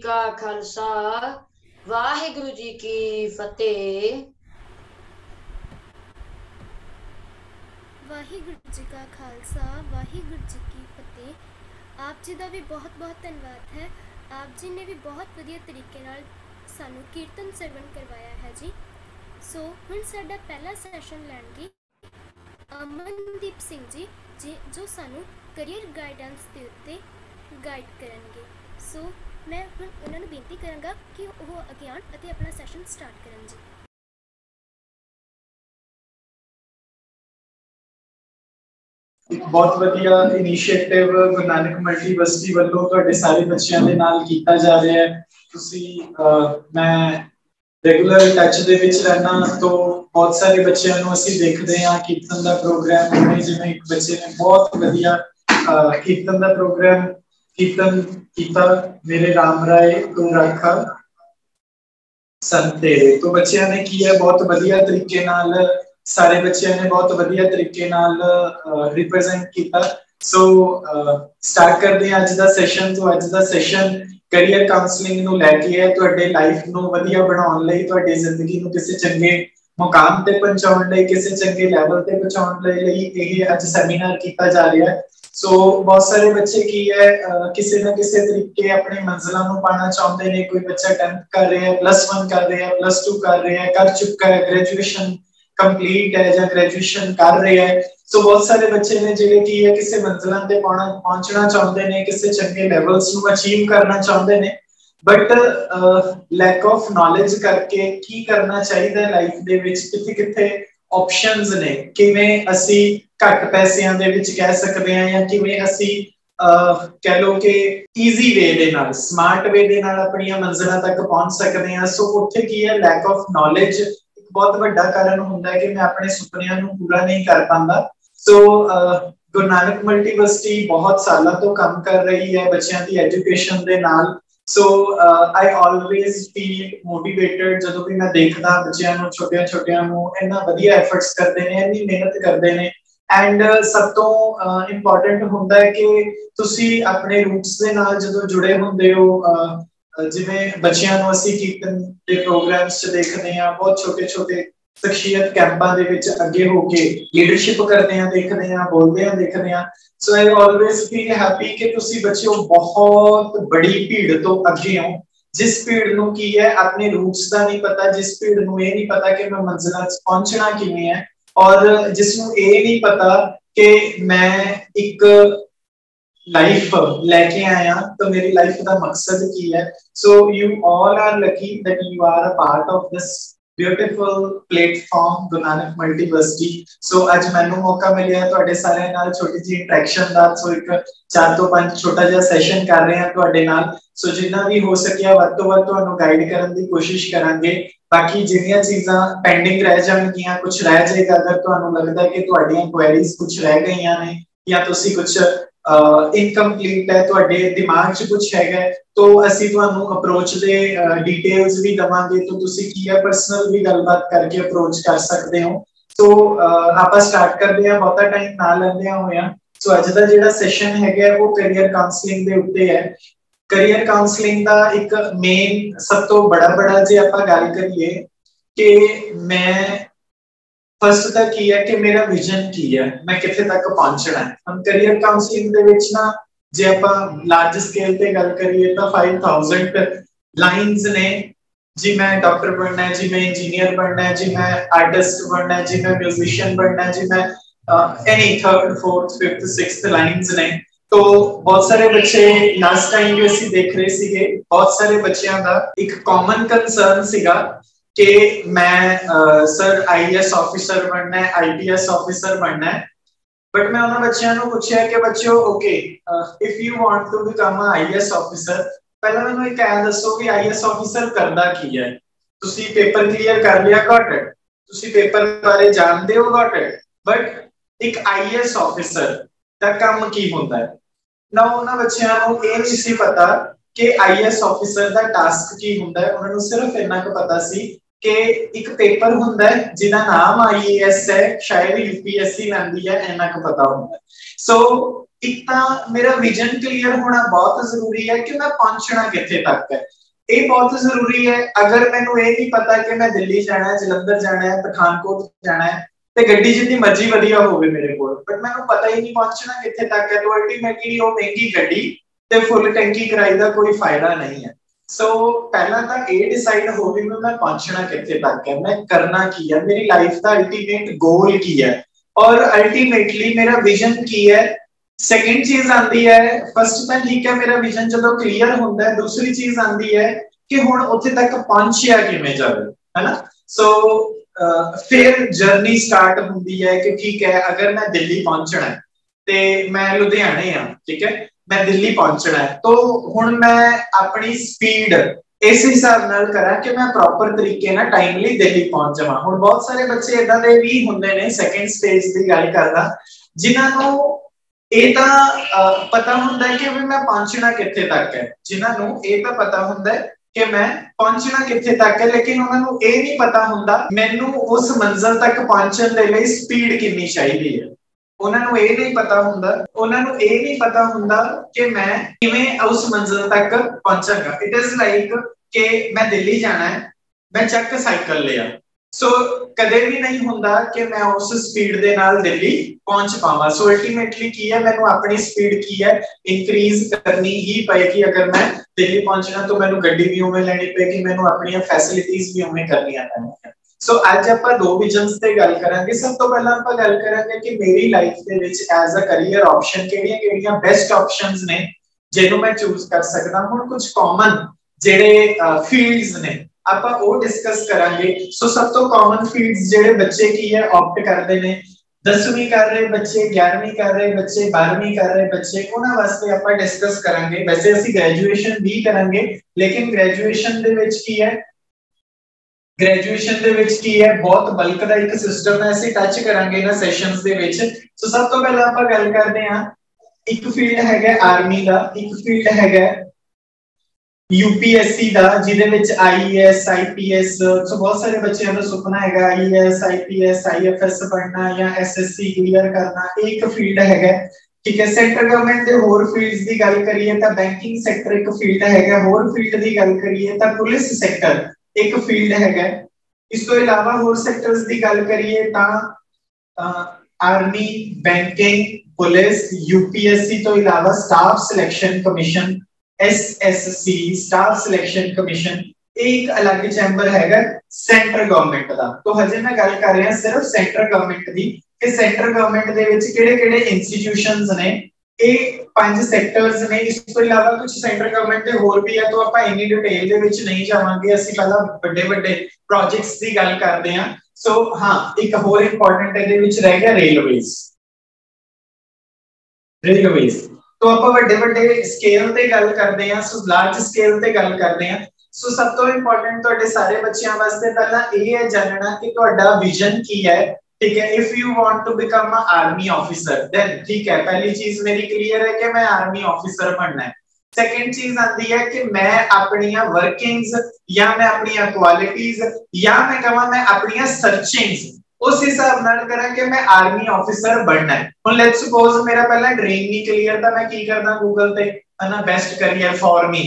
ਕਾ ਖਾਲਸਾ, ਵਾਹਿਗੁਰੂ ਜੀ ਕੀ ਫਤਿਹ। ਵਾਹਿਗੁਰੂ ਜੀ ਕਾ ਖਾਲਸਾ, ਵਾਹਿਗੁਰੂ ਜੀ ਕੀ ਫਤਿਹ। ਆਪ ਜੀ ਦਾ ਵੀ ਬਹੁਤ ਬਹੁਤ ਧੰਨਵਾਦ ਹੈ। ਆਪ ਜੀ ਨੇ ਵੀ ਬਹੁਤ ਵਧੀਆ ਤਰੀਕੇ ਨਾਲ ਸਾਨੂੰ ਕੀਰਤਨ ਸਰਵਣ ਕਰਵਾਇਆ ਹੈ ਜੀ। ਸੋ ਹੁਣ ਸਾਡਾ ਪਹਿਲਾ ਸੈਸ਼ਨ ਲੈਣਗੇ ਅਮਨਦੀਪ ਸਿੰਘ ਜੀ, ਜੋ ਸਾਨੂੰ ਕੈਰੀਅਰ ਗਾਈਡੈਂਸ ਦੇ ਉੱਤੇ ਗਾਈਡ ਕਰਨਗੇ। ਸੋ ਮੈਂ ਹੁਣ ਉਹਨਾਂ ਨੂੰ ਬੇਨਤੀ ਕਰਾਂਗਾ ਕਿ ਉਹ ਅਗਿਆਨ ਅਤੇ ਆਪਣਾ ਸੈਸ਼ਨ ਸਟਾਰਟ ਕਰਨ ਜੀ। ਇੱਕ ਬਹੁਤ ਵਧੀਆ ਇਨੀਸ਼ੀਏਟਿਵ ਗੁਰੂ ਨਾਨਕ ਮਲਟੀਵਰਸਿਟੀ ਵੱਲੋਂ ਤੁਹਾਡੇ ਸਾਰੇ ਬੱਚਿਆਂ ਦੇ ਨਾਲ ਕੀਤਾ ਜਾ ਰਿਹਾ ਹੈ। ਤੁਸੀਂ ਮੈਂ ਰੈਗੂਲਰ ਟੱਚ ਦੇ ਵਿੱਚ ਰਹਿਣਾ ਤੋਂ ਬਹੁਤ ਸਾਰੇ ਬੱਚਿਆਂ ਨੂੰ ਅਸੀਂ ਦੇਖਦੇ ਹਾਂ ਕੀਰਤਨ ਦਾ ਪ੍ਰੋਗਰਾਮ ਜਿਵੇਂ ਜਿਵੇਂ ਇੱਕ ਬੱਚੇ ਨੇ ਬਹੁਤ ਵਧੀਆ ਕੀਰਤਨ ਦਾ ਪ੍ਰੋਗਰਾਮ ਕੀਰਤਨ ਕੀਤਾ, ਮੇਰੇ ਰਾਮ ਰਾਏ ਤੋਂ ਰੱਖਾ ਸੰਤੇ ਤੋਂ। ਬੱਚਿਆਂ ਨੇ ਕੀ ਹੈ, ਬਹੁਤ ਵਧੀਆ ਤਰੀਕੇ ਨਾਲ, ਸਾਰੇ ਬੱਚਿਆਂ ਨੇ ਬਹੁਤ ਵਧੀਆ ਤਰੀਕੇ ਨਾਲ ਰਿਪਰੈਜ਼ੈਂਟ ਕੀਤਾ। ਸੋ ਸਟਾਰਟ ਕਰਦੇ ਹਾਂ ਅੱਜ ਦਾ ਸੈਸ਼ਨ ਤੋਂ। ਅੱਜ ਦਾ ਸੈਸ਼ਨ ਕੈਰੀਅਰ ਕਾਉਂਸਲਿੰਗ ਨੂੰ ਲੈ ਕੇ ਹੈ। ਤੁਹਾਡੇ ਲਾਈਫ ਨੂੰ ਵਧੀਆ ਬਣਾਉਣ ਲਈ, ਤੁਹਾਡੀ ਜ਼ਿੰਦਗੀ ਨੂੰ ਕਿਸੇ ਚੰਗੇ ਮੁਕਾਮ ਤੇ ਪਹੁੰਚਾਉਣ ਲਈ, ਕਿਸੇ ਚੰਗੇ ਲੈਵਲ ਤੇ ਪਹੁੰਚਾਉਣ ਲਈ ਇਹ ਅੱਜ ਸੈਮੀਨਾਰ ਕੀਤਾ ਜਾ ਰਿਹਾ ਹੈ। ਸੋ ਬਹੁਤ ਸਾਰੇ ਬੱਚੇ ਕੀ ਹੈ ਕਿਸੇ ਨਾ ਕਿਸੇ ਤਰੀਕੇ ਆਪਣੇ ਮੰਜ਼ਲਾਂ ਨੂੰ ਪਾਣਾ ਚਾਹੁੰਦੇ ਨੇ। ਕੋਈ ਬੱਚਾ 10th ਕਰ ਰਿਹਾ ਹੈ ਪਲੱਸ 1 ਕਰ ਰਿਹਾ ਹੈ ਪਲੱਸ 2 ਕਰ ਰਿਹਾ ਹੈ, ਕਰ ਚੁੱਕਾ ਹੈ ਗ੍ਰੈਜੂਏਸ਼ਨ ਕੰਪਲੀਟ ਹੈ ਜਾਂ ਗ੍ਰੈਜੂਏਸ਼ਨ ਕਰ ਰਿਹਾ ਹੈ। ਸੋ ਬਹੁਤ ਸਾਰੇ ਬੱਚੇ ਨੇ ਜਿਹੜੇ ਕੀ ਹੈ, ਕਿਸੇ ਮੰਜ਼ਲਾਂ ਤੇ ਪਹੁੰਚਣਾ ਚਾਹੁੰਦੇ ਨੇ, ਕਿਸੇ ਚੰਗੇ ਲੈਵਲਸ ਨੂੰ ਅਚੀਵ ਕਰਨਾ ਚਾਹੁੰਦੇ ਨੇ। ਬਟ ਲੈਕ ਆਫ ਨੌਲੇਜ ਕਰਕੇ ਕੀ ਕਰਨਾ ਚਾਹੀਦਾ ਲਾਈਫ ਦੇ ਵਿੱਚ? ਕਿੱਥੇ ਕਿੱਥੇ ਆਪਸ਼ਨਸ ਨੇ? ਕਿਵੇਂ ਅਸੀਂ ਘੱਟ ਪੈਸਿਆਂ ਦੇ ਵਿੱਚ ਕਹਿ ਸਕਦੇ ਹਾਂ ਜਾਂ ਕਿਵੇਂ ਅਸੀਂ ਕਹਿ ਲੋ ਕਿ ਈਜ਼ੀ ਵੇ ਦੇ ਨਾਲ ਸਮਾਰਟ ਵੇ ਦੇ ਨਾਲ ਆਪਣੀਆਂ ਮੰਜ਼ਿਲਾਂ ਤੱਕ ਪਹੁੰਚ ਸਕਦੇ ਹਾਂ। ਸੋ ਉੱਥੇ ਕੀ ਹੈ? ਲੈਕ ਆਫ ਨੌਲੇਜ ਇੱਕ ਬਹੁਤ ਵੱਡਾ ਕਾਰਨ ਹੁੰਦਾ ਹੈ ਕਿ ਮੈਂ ਆਪਣੇ ਸੁਪਨਿਆਂ ਨੂੰ ਪੂਰਾ ਨਹੀਂ ਕਰ ਪਾਉਂਦਾ। ਸੋ ਗੁਰੂ ਨਾਨਕ ਮਲਟੀਵਰਸਿਟੀ ਬਹੁਤ ਸਾਲਾਂ ਤੋਂ ਕੰਮ ਕਰ ਰਹੀ ਹੈ ਬੱਚਿਆਂ ਦੀ ਐਜੂਕੇਸ਼ਨ ਦੇ ਨਾਲ। So I always feel motivated ਜਦੋਂ ਵੀ ਮੈਂ ਦੇਖਦਾ ਬੱਚਿਆਂ ਨੂੰ ਛੋਟਿਆਂ ਛੋਟਿਆਂ ਨੂੰ, ਇੰਨਾ ਵਧੀਆ ਐਫਰਟਸ ਕਰਦੇ ਨੇ, ਇੰਨੀ ਮਿਹਨਤ ਕਰਦੇ ਨੇ ਐਂਡ uh, ਸਭ ਤੋਂ ਇੰਪੋਰਟੈਂਟ ਹੁੰਦਾ ਹੈ ਕਿ ਤੁਸੀਂ ਆਪਣੇ ਰੂਟਸ ਦੇ ਨਾਲ ਜਦੋਂ ਜੁੜੇ ਹੁੰਦੇ ਹੋ ਜਿਵੇਂ ਬੱਚਿਆਂ ਨੂੰ ਅਸੀਂ ਕੀਰਤਨ ਦੇ ਪ੍ਰੋਗਰਾਮਸ 'ਚ ਦੇਖਦੇ ਆ ਬਹੁਤ ਛੋਟੇ ਛੋਟੇ ਸ਼ਖਸੀਅਤ ਕੈਂਪਾਂ ਦੇ ਵਿੱਚ ਅੱਗੇ ਹੋ ਕੇ ਲੀਡਰਸ਼ਿਪ ਕਰਦੇ ਆ ਦੇਖਦੇ ਆ ਬੋਲਦੇ ਆ ਦੇਖਦੇ ਆ so I always feel happy ਕਿ ਤੁਸੀਂ ਬੱਚਿਓ ਬਹੁਤ ਬੜੀ ਭੀੜ ਤੋਂ ਅੱਗੇ ਹੋ। ਜਿਸ ਭੀੜ ਨੂੰ ਕੀ ਹੈ, ਆਪਣੇ ਰੂਟਸ ਦਾ ਨਹੀਂ ਪਤਾ, ਜਿਸ ਭੀੜ ਨੂੰ ਇਹ ਨਹੀਂ ਪਤਾ ਕਿ ਮੈਂ ਮੰਜ਼ਿਲਾਂ 'ਚ ਪਹੁੰਚਣਾ ਕਿਵੇਂ ਹੈ। ਔਰ ਜਿਸ ਨੂੰ ਇਹ ਨਹੀਂ ਪਤਾ ਕਿ ਮੈਂ ਇੱਕ ਲਾਈਫ ਲੈ ਕੇ ਆਇਆ, ਤਾਂ ਮੇਰੀ ਲਾਈਫ ਦਾ ਮਕਸਦ ਕੀ ਹੈ? So you all are lucky that you are a part of this beautiful platform Guru Nanak multiversity so ਅੱਜ ਮੈਨੂੰ ਮੌਕਾ ਮਿਲਿਆ ਤੁਹਾਡੇ ਸਾਰਿਆਂ ਨਾਲ ਛੋਟੀ ਜਿਹੀ ਇੰਟਰੈਕਸ਼ਨ ਦਾ। ਸੋ ਇੱਕ ਚਾਰ ਤੋਂ ਪੰਜ ਛੋਟਾ ਜਿਹਾ ਸੈਸ਼ਨ ਕਰ ਰਹੇ ਹਾਂ ਤੁਹਾਡੇ ਨਾਲ। ਸੋ ਜਿੰਨਾ ਵੀ ਹੋ ਸਕਿਆ, ਵੱਧ ਤੋਂ ਵੱਧ ਤੁਹਾਨੂੰ ਗਾਈਡ ਕਰਨ ਦੀ ਕੋਸ਼ਿਸ਼ ਕਰਾਂਗੇ। ਬਾਕੀ ਜਿਹੜੀਆਂ ਚੀਜ਼ਾਂ ਪੈਂਡਿੰਗ ਰਹਿ ਜਾਣਗੀਆਂ ਕੁਝ ਰਹਿ ਜਾਏਗਾ, ਅਗਰ ਤੁਹਾਨੂੰ ਲੱਗਦਾ ਕਿ ਤੁਹਾਡੀਆਂ ਕੁਐਰੀਜ਼ ਕੁਝ ਰਹਿ ਗਈਆਂ ਨੇ ਜਾਂ ਤੁਸੀਂ ਕੁਝ ਇਨਕੰਪਲੀਟ ਹੈ, ਤੁਹਾਡੇ ਦਿਮਾਗ 'ਚ ਕੁਝ ਹੈਗਾ ਤਾਂ ਅਸੀਂ ਤੁਹਾਨੂੰ ਅਪਰੋਚ ਦੇ ਡਿਟੇਲਸ ਵੀ ਦਵਾਂਗੇ। ਤਾਂ ਤੁਸੀਂ ਕੀ ਹੈ ਪਰਸਨਲ ਵੀ ਗੱਲਬਾਤ ਕਰਕੇ ਅਪਰੋਚ ਕਰ ਸਕਦੇ ਹੋ। ਸੋ ਆਪਾਂ ਸਟਾਰਟ ਕਰਦੇ ਹਾਂ, ਬਹੁਤਾ ਟਾਈਮ ਨਾ ਲੈਂਦੇ ਹੋਇਆ। ਸੋ ਅੱਜ ਦਾ ਜਿਹੜਾ ਸੈਸ਼ਨ ਹੈਗਾ ਉਹ ਕੈਰੀਅਰ ਕਾਉਂਸਲਿੰਗ ਦੇ ਉੱਤੇ ਹੈ। ਕੈਰੀਅਰ ਕਾਉਂਸਲਿੰਗ ਦਾ ਇੱਕ ਮੇਨ ਸਭ ਤੋਂ ਬੜਾ ਬੜਾ ਜੇ ਆਪਾਂ ਗੱਲ ਕਰੀਏ ਕਿ ਮੈਂ ਫਸਟ ਤਾਂ ਕੀ ਹੈ ਕਿ ਮੇਰਾ ਵਿਜ਼ਨ ਕੀ ਹੈ? ਮੈਂ ਕਿੱਥੇ ਤੱਕ ਪਹੁੰਚਣਾ ਹੈ? ਹਮ ਕੈਰੀਅਰ ਕਾਉਂਸਲਿੰਗ ਦੇ ਵਿੱਚ ਨਾ ਜੇ ਆਪਾਂ ਲਾਰਜ ਸਕੇਲ ਤੇ ਗੱਲ ਕਰੀਏ ਤਾਂ 5000 ਲਾਈਨਸ ਨੇ। ਜੀ ਮੈਂ ਡਾਕਟਰ ਬਣਨਾ ਹੈ, ਜੀ ਮੈਂ ਇੰਜੀਨੀਅਰ ਬਣਨਾ ਹੈ, ਜੀ ਮੈਂ ਆਰਟਿਸਟ ਬਣਨਾ ਹੈ, ਜੀ ਮੈਂ ਮਿਊਜ਼ੀਸ਼ੀਅਨ ਬਣਨਾ ਹੈ, ਜੀ ਮੈਂ ਐਨੀ 3rd 4th 5th 6th lines ਨੇ। ਤੋ ਬਹੁਤ ਸਾਰੇ ਬੱਚੇ ਲਾਸਟ ਟਾਈਮ ਵੀ ਅਸੀਂ ਦੇਖ ਰਹੇ ਸੀਗੇ, ਬਹੁਤ ਸਾਰੇ ਬੱਚਿਆਂ ਦਾ ਇੱਕ ਕਾਮਨ ਕਨਸਰਨ ਸੀਗਾ ਕਿ ਮੈਂ ਸਰ ਆਈਐਸ ਆਫੀਸਰ ਬਣਨਾ ਹੈ ਆਈਪੀਐਸ ਆਫੀਸਰ ਬਣਨਾ ਹੈ। ਬਟ ਮੈਂ ਉਹਨਾਂ ਬੱਚਿਆਂ ਨੂੰ ਪੁੱਛਿਆ ਕਿ ਬੱਚਿਓ okay if you want to become a IAS officer ਪਹਿਲਾਂ ਮੈਨੂੰ ਇਹ ਕਹਿ ਦੱਸੋ ਕਿ ਆਈਐਸ ਆਫੀਸਰ ਕਰਦਾ ਕੀ ਹੈ? ਤੁਸੀਂ ਪੇਪਰ ਕਲੀਅਰ ਕਰ ਲਿਆ ਗਾਟ ਇਟ ਤੁਸੀਂ ਪੇਪਰ ਬਾਰੇ ਜਾਣਦੇ ਹੋ ਗਾਟ ਇਟ ਬਟ ਇੱਕ ਆਈਐਸ ਆਫੀਸਰ ਦਾ ਕੰਮ ਕੀ ਹੁੰਦਾ ਹੈ? ਨਾ ਉਹਨਾਂ ਬੱਚਿਆਂ ਨੂੰ ਇਹ ਨਹੀਂ ਸੀ ਪਤਾ ਕਿ ਆਈਐਸ ਆਫੀਸਰ ਦਾ ਟਾਸਕ ਕੀ ਹੁੰਦਾ ਹੈ। ਉਹਨਾਂ ਨੂੰ ਸਿਰਫ ਇੰਨਾ ਕੁ ਪਤਾ ਸੀ ਕਿ ਇੱਕ ਪੇਪਰ ਹੁੰਦਾ ਹੈ, ਜਿਹਦਾ ਨਾਮ ਆਈਏਐਸ ਹੈ, ਸ਼ਾਇਦ ਯੂਪੀਐਸਸੀ ਲੈਂਦੀ ਹੈ, ਇੰਨਾ ਕੁ ਪਤਾ ਹੁੰਦਾ ਸੋ ਇੱਕ ਤਾਂ ਮੇਰਾ ਵਿਜ਼ਨ ਕਲੀਅਰ ਹੋਣਾ ਬਹੁਤ ਜ਼ਰੂਰੀ ਹੈ ਕਿ ਮੈਂ ਪਹੁੰਚਣਾ ਕਿੱਥੇ ਤੱਕ ਹੈ। ਇਹ ਬਹੁਤ ਜ਼ਰੂਰੀ ਹੈ। ਅਗਰ ਮੈਨੂੰ ਇਹ ਨਹੀਂ ਪਤਾ ਕਿ ਮੈਂ ਦਿੱਲੀ ਜਾਣਾ ਹੈ, ਜਲੰਧਰ ਜਾਣਾ ਹੈ, ਪਠਾਨਕੋਟ ਜਾਣਾ ਹੈ ਤੇ ਗੱਡੀ ਜਿੰਨੀ ਮਰਜ਼ੀ ਵਧੀਆ ਹੋਵੇ ਮੇਰੇ ਕੋਲ। ਬਟ ਮੈਨੂੰ ਪਤਾ ਹੀ ਨਹੀਂ ਪਹੁੰਚਣਾ ਕਿੱਥੇ ਤੱਕ ਹੈ ਤਾਂ ਅਲਟੀਮੇਟਲੀ ਉਹ ਮਹਿੰਗੀ ਗੱਡੀ ਤੇ ਫੁੱਲ ਟੈਂਕੀ ਕਰਾਈ ਦਾ ਕੋਈ ਫਾਇਦਾ ਨਹੀਂ ਹੈ। ਸੋ ਪਹਿਲਾਂ ਤਾਂ ਇਹ ਡਿਸਾਈਡ ਹੋਵੇ ਕਿ ਮੈਂ ਪਹੁੰਚਣਾ ਕਿੱਥੇ ਤੱਕ ਹੈ, ਮੈਂ ਕਰਨਾ ਕੀ ਹੈ, ਮੇਰੀ ਲਾਈਫ ਦਾ ਅਲਟੀਮੇਟ ਗੋਲ ਕੀ ਹੈ। ਔਰ ਅਲਟੀਮੇਟਲੀ ਮੇਰਾ ਵਿਜ਼ਨ ਕੀ ਹੈ ਸੈਕਿੰਡ ਚੀਜ਼ ਆਂਦੀ ਹੈ ਫਸਟ ਤਾਂ ਠੀਕ ਹੈ, ਮੇਰਾ ਵਿਜ਼ਨ ਜਦੋਂ ਕਲੀਅਰ ਹੁੰਦਾ ਹੈ, ਦੂਸਰੀ ਚੀਜ਼ ਆਂਦੀ ਹੈ ਕਿ ਹੁਣ ਉੱਥੇ ਤੱਕ ਪਹੁੰਚਿਆ ਕਿਵੇਂ ਜਾਵੇ, ਹੈਨਾ? ਸੋ ਫਿਰ ਜਰਨੀ ਸਟਾਰਟ ਹੁੰਦੀ ਹੈ ਕਿ ਠੀਕ ਹੈ, ਅਗਰ ਮੈਂ ਦਿੱਲੀ ਪਹੁੰਚਣਾ ਹੈ, ਤੇ ਮੈਂ ਲੁਧਿਆਣੇ ਆ, ਠੀਕ ਹੈ, ਮੈਂ ਦਿੱਲੀ ਪਹੁੰਚਣਾ ਹੈ, ਤੋਂ ਹੁਣ ਮੈਂ ਆਪਣੀ ਸਪੀਡ ਇਸ ਹਿਸਾਬ ਨਾਲ ਕਰਾਂ ਕਿ ਮੈਂ ਪ੍ਰੋਪਰ ਤਰੀਕੇ ਨਾਲ ਟਾਈਮਲੀ ਦਿੱਲੀ ਪਹੁੰਚ ਜਾਵਾਂ। ਹੁਣ ਬਹੁਤ ਸਾਰੇ ਬੱਚੇ ਇਦਾਂ ਦੇ ਵੀ ਹੁੰਦੇ ਨੇ ਸੈਕੰਡ ਸਟੇਜ ਦੀ ਗੱਲ ਕਰਦਾ, ਜਿਨ੍ਹਾਂ ਨੂੰ ਇਹ ਤਾਂ ਪਤਾ ਹੁੰਦਾ ਕਿ ਵੀ ਮੈਂ ਪਹੁੰਚਣਾ ਕਿੱਥੇ ਤੱਕ ਹੈ। ਜਿਨ੍ਹਾਂ ਨੂੰ ਇਹ ਤਾਂ ਪਤਾ ਹੁੰਦਾ ਹੈ ਕਿ ਮੈਂ ਪਹੁੰਚਣਾ ਕਿੱਥੇ ਤੱਕ ਹੈ, ਲੇਕਿਨ ਉਹਨਾਂ ਨੂੰ ਇਹ ਨਹੀਂ ਪਤਾ ਹੁੰਦਾ ਮੈਨੂੰ ਉਸ ਮੰਜ਼ਲ ਤੱਕ ਪਹੁੰਚਣ ਦੇ ਲਈ ਸਪੀਡ ਕਿੰਨੀ ਚਾਹੀਦੀ ਹੈ। ਉਹਨਾਂ ਨੂੰ ਇਹ ਨਹੀਂ ਪਤਾ ਹੁੰਦਾ, ਉਹਨਾਂ ਨੂੰ ਇਹ ਨਹੀਂ ਪਤਾ ਹੁੰਦਾ ਕਿ ਮੈਂ ਕਿਵੇਂ ਉਸ ਮੰਜ਼ਿਲ ਤੱਕ ਪਹੁੰਚਾਂਗਾ। ਇਟ ਇਜ਼ ਲਾਈਕ ਕਿ ਮੈਂ ਦਿੱਲੀ ਜਾਣਾ ਹੈ, ਮੈਂ ਚੱਕ ਸਾਈਕਲ ਲਿਆ। ਸੋ ਕਦੇ ਵੀ ਨਹੀਂ ਹੁੰਦਾ ਕਿ ਮੈਂ ਉਸ ਸਪੀਡ ਦੇ ਨਾਲ ਦਿੱਲੀ ਪਹੁੰਚ ਪਾਵਾਂ। ਸੋ ਅਲਟੀਮੇਟਲੀ ਕੀ ਹੈ? ਮੈਨੂੰ ਆਪਣੀ ਸਪੀਡ ਕੀ ਹੈ? ਇਨਕਰੀਜ਼ ਕਰਨੀ ਹੀ ਪਏਗੀ ਅਗਰ ਮੈਂ ਦਿੱਲੀ ਪਹੁੰਚਣਾ ਤਾਂ ਮੈਨੂੰ ਗੱਡੀ ਵੀ ਉਵੇਂ ਲੈਣੀ ਪਏਗੀ, ਮੈਨੂੰ ਆਪਣੀਆਂ ਫੈਸਿਲਿਟੀਆਂ ਵੀ ਉਵੇਂ ਕਰਨੀਆਂ ਪੈਣਗੀਆਂ। ਸੋ ਅੱਜ ਆਪਾਂ ਦੋ ਵਿਜ਼ਨਸ ਤੇ ਗੱਲ ਕਰਾਂਗੇ। ਸਭ ਤੋਂ ਪਹਿਲਾਂ ਆਪਾਂ ਗੱਲ ਕਰਾਂਗੇ ਕਿ ਮੇਰੀ ਲਾਈਫ ਦੇ ਵਿੱਚ ਐਜ਼ ਅ ਕੈਰੀਅਰ ਆਪਸ਼ਨ ਕਿਹੜੀਆਂ ਕਿਹੜੀਆਂ ਬੈਸਟ ਆਪਸ਼ਨਸ ਨੇ, ਜਿਹਨੂੰ ਮੈਂ ਚੂਜ਼ ਕਰ ਸਕਦਾ। ਹੁਣ ਕੁਝ ਕਾਮਨ ਜਿਹੜੇ ਫੀਲਡਸ ਨੇ ਆਪਾਂ ਉਹ ਡਿਸਕਸ ਕਰਾਂਗੇ। ਸੋ ਸਭ ਤੋਂ ਕਾਮਨ ਫੀਲਡਸ ਜਿਹੜੇ ਬੱਚੇ ਕੀ ਹੈ ਆਪਟ ਕਰਦੇ ਨੇ। 10ਵੀਂ ਕਰ ਰਹੇ ਬੱਚੇ 11ਵੀਂ ਕਰ ਰਹੇ ਬੱਚੇ 12ਵੀਂ ਕਰ ਰਹੇ ਬੱਚੇ, ਉਹਨਾਂ ਵਾਸਤੇ ਆਪਾਂ ਡਿਸਕਸ ਕਰਾਂਗੇ। ਵੈਸੇ ਅਸੀਂ ਗ੍ਰੈਜੂਏਸ਼ਨ ਵੀ ਕਰਾਂਗੇ, ਲੇਕਿਨ ਗ੍ਰੈਜੂਏਸ਼ਨ ਦੇ ਵਿੱਚ ਕੀ ਹੈ? ਗ੍ਰੈਜੂਏਸ਼ਨ ਦੇ ਵਿੱਚ ਕੀ ਹੈ? ਬਹੁਤ ਬਲਕ ਦਾ ਇੱਕ ਸਿਸਟਮ ਹੈ, ਅਸੀਂ ਟੱਚ ਕਰਾਂਗੇ ਇਹਨਾਂ ਸੈਸ਼ਨਸ ਦੇ ਵਿੱਚ। ਸੋ ਸਭ ਤੋਂ ਪਹਿਲਾਂ ਆਪਾਂ ਗੱਲ ਕਰਦੇ ਹਾਂ। ਇੱਕ ਫੀਲਡ ਹੈਗਾ ਆਰਮੀ ਦਾ, ਇੱਕ ਫੀਲਡ ਹੈਗਾ ਯੂਪੀਐਸਸੀ ਦਾ, ਜਿਹਦੇ ਵਿੱਚ ਆਈਐਸ ਆਈਪੀਐਸ ਸੋ ਬਹੁਤ ਸਾਰੇ ਬੱਚਿਆਂ ਦਾ ਸੁਪਨਾ ਹੈਗਾ ਆਈਐਸ ਆਈਪੀਐਸ ਆਈਐਫਐਸ ਪੜ੍ਹਨਾ ਜਾਂ ਐਸਐਸਸੀ ਕਲੀਅਰ ਕਰਨਾ ਇੱਕ ਫੀਲਡ ਹੈਗਾ। ਠੀਕ ਹੈ ਸੈਂਟਰ ਗਵਰਨਮੈਂਟ ਦੇ ਹੋਰ ਫੀਲਡਸ ਦੀ ਗੱਲ ਕਰੀਏ ਤਾਂ ਬੈਂਕਿੰਗ ਸੈਕਟਰ ਇੱਕ ਫੀਲਡ ਹੈਗਾ। ਹੋਰ ਫੀਲਡ ਦੀ ਗੱਲ ਕਰੀਏ ਤਾਂ ਪੁਲਿਸ ਸੈਕਟਰ ਇੱਕ ਫੀਲਡ ਹੈਗਾ। ਇਸ ਤੋਂ ਇਲਾਵਾ ਹੋਰ ਸੈਕਟਰਸ ਦੀ ਗੱਲ ਕਰੀਏ ਤਾਂ ਆਰਮੀ ਬੈਂਕਿੰਗ ਪੁਲਿਸ ਯੂਪੀਐਸਸੀ ਤੋਂ ਇਲਾਵਾ staff selection commission SSC staff selection commission ਇਹ ਇੱਕ ਅਲੱਗ ਚੈਂਬਰ ਹੈਗਾ ਸੈਂਟਰ ਗਵਰਨਮੈਂਟ ਦਾ। ਤੋਂ ਹਜੇ ਮੈਂ ਗੱਲ ਕਰ ਰਿਹਾ ਸਿਰਫ ਸੈਂਟਰ ਗਵਰਨਮੈਂਟ ਦੀ ਕਿ ਸੈਂਟਰ ਗਵਰਨਮੈਂਟ ਦੇ ਵਿੱਚ ਕਿਹੜੇ-ਕਿਹੜੇ ਇੰਸਟੀਟਿਊਸ਼ਨਸ ਨੇ, ਇਹ ਪੰਜ ਸੈਕਟਰਸ ਨੇ। ਇਸ ਤੋਂ ਇਲਾਵਾ ਕੁਝ ਸੈਂਟਰ ਗਵਰਨਮੈਂਟ ਦੇ ਹੋਰ ਵੀ ਆ, ਤੋਂ ਆਪਾਂ ਇੰਨੀ ਡਿਟੇਲ ਦੇ ਵਿੱਚ ਨਹੀਂ ਜਾਵਾਂਗੇ। ਅਸੀਂ ਪਹਿਲਾਂ ਵੱਡੇ ਵੱਡੇ ਪ੍ਰੋਜੈਕਟਸ ਦੀ ਗੱਲ ਕਰਦੇ ਹਾਂ। ਸੋ ਹਾਂ, ਇੱਕ ਹੋਰ ਇੰਪੋਰਟੈਂਟ ਇਹਦੇ ਵਿੱਚ ਰਹਿ ਗਿਆ ਰੇਲਵੇਜ਼ ਰੇਲਵੇਜ਼ ਤੋਂ ਆਪਾਂ ਵੱਡੇ ਵੱਡੇ ਸਕੇਲ ਤੇ ਗੱਲ ਕਰਦੇ ਹਾਂ ਸੋ ਲਾਰਜ ਸਕੇਲ ਤੇ ਗੱਲ ਕਰਦੇ ਹਾਂ ਸੋ ਸਭ ਤੋਂ ਇੰਪੋਰਟੈਂਟ ਤੁਹਾਡੇ ਸਾਰੇ ਬੱਚਿਆਂ ਵਾਸਤੇ ਪਹਿਲਾਂ ਇਹ ਹੈ ਜਾਣਨਾ ਕਿ ਤੁਹਾਡਾ ਵਿਜ਼ਨ ਕੀ ਹੈ ठीक है if you want to become a army officer then ठीक है पहली चीज मेरी क्लियर है कि मैं आर्मी ऑफिसर बनना है सेकंड चीज आती है कि मैं अपनी वर्किंग्स या मैं अपनी क्वालिटीज या मैं कहा मैं अपनी सर्चिंग्स ਉਸ ਹਿਸਾਬ ਨਾਲ ਕਰਾਂਗੇ ਮੈਂ ਆਰਮੀ ਆਫੀਸਰ ਬਣਨਾ ਹੈ ਹੁਣ ਲੈਟਸ ਸੁਪੋਜ਼ ਮੇਰਾ ਪਹਿਲਾਂ ਡ੍ਰੀਮ ਨਹੀਂ ਕਲੀਅਰ ਤਾਂ ਮੈਂ ਕੀ ਕਰਦਾ ਗੂਗਲ ਤੇ ਹਨਾ ਬੈਸਟ ਕੈਰੀਅਰ ਫॉर ਮੀ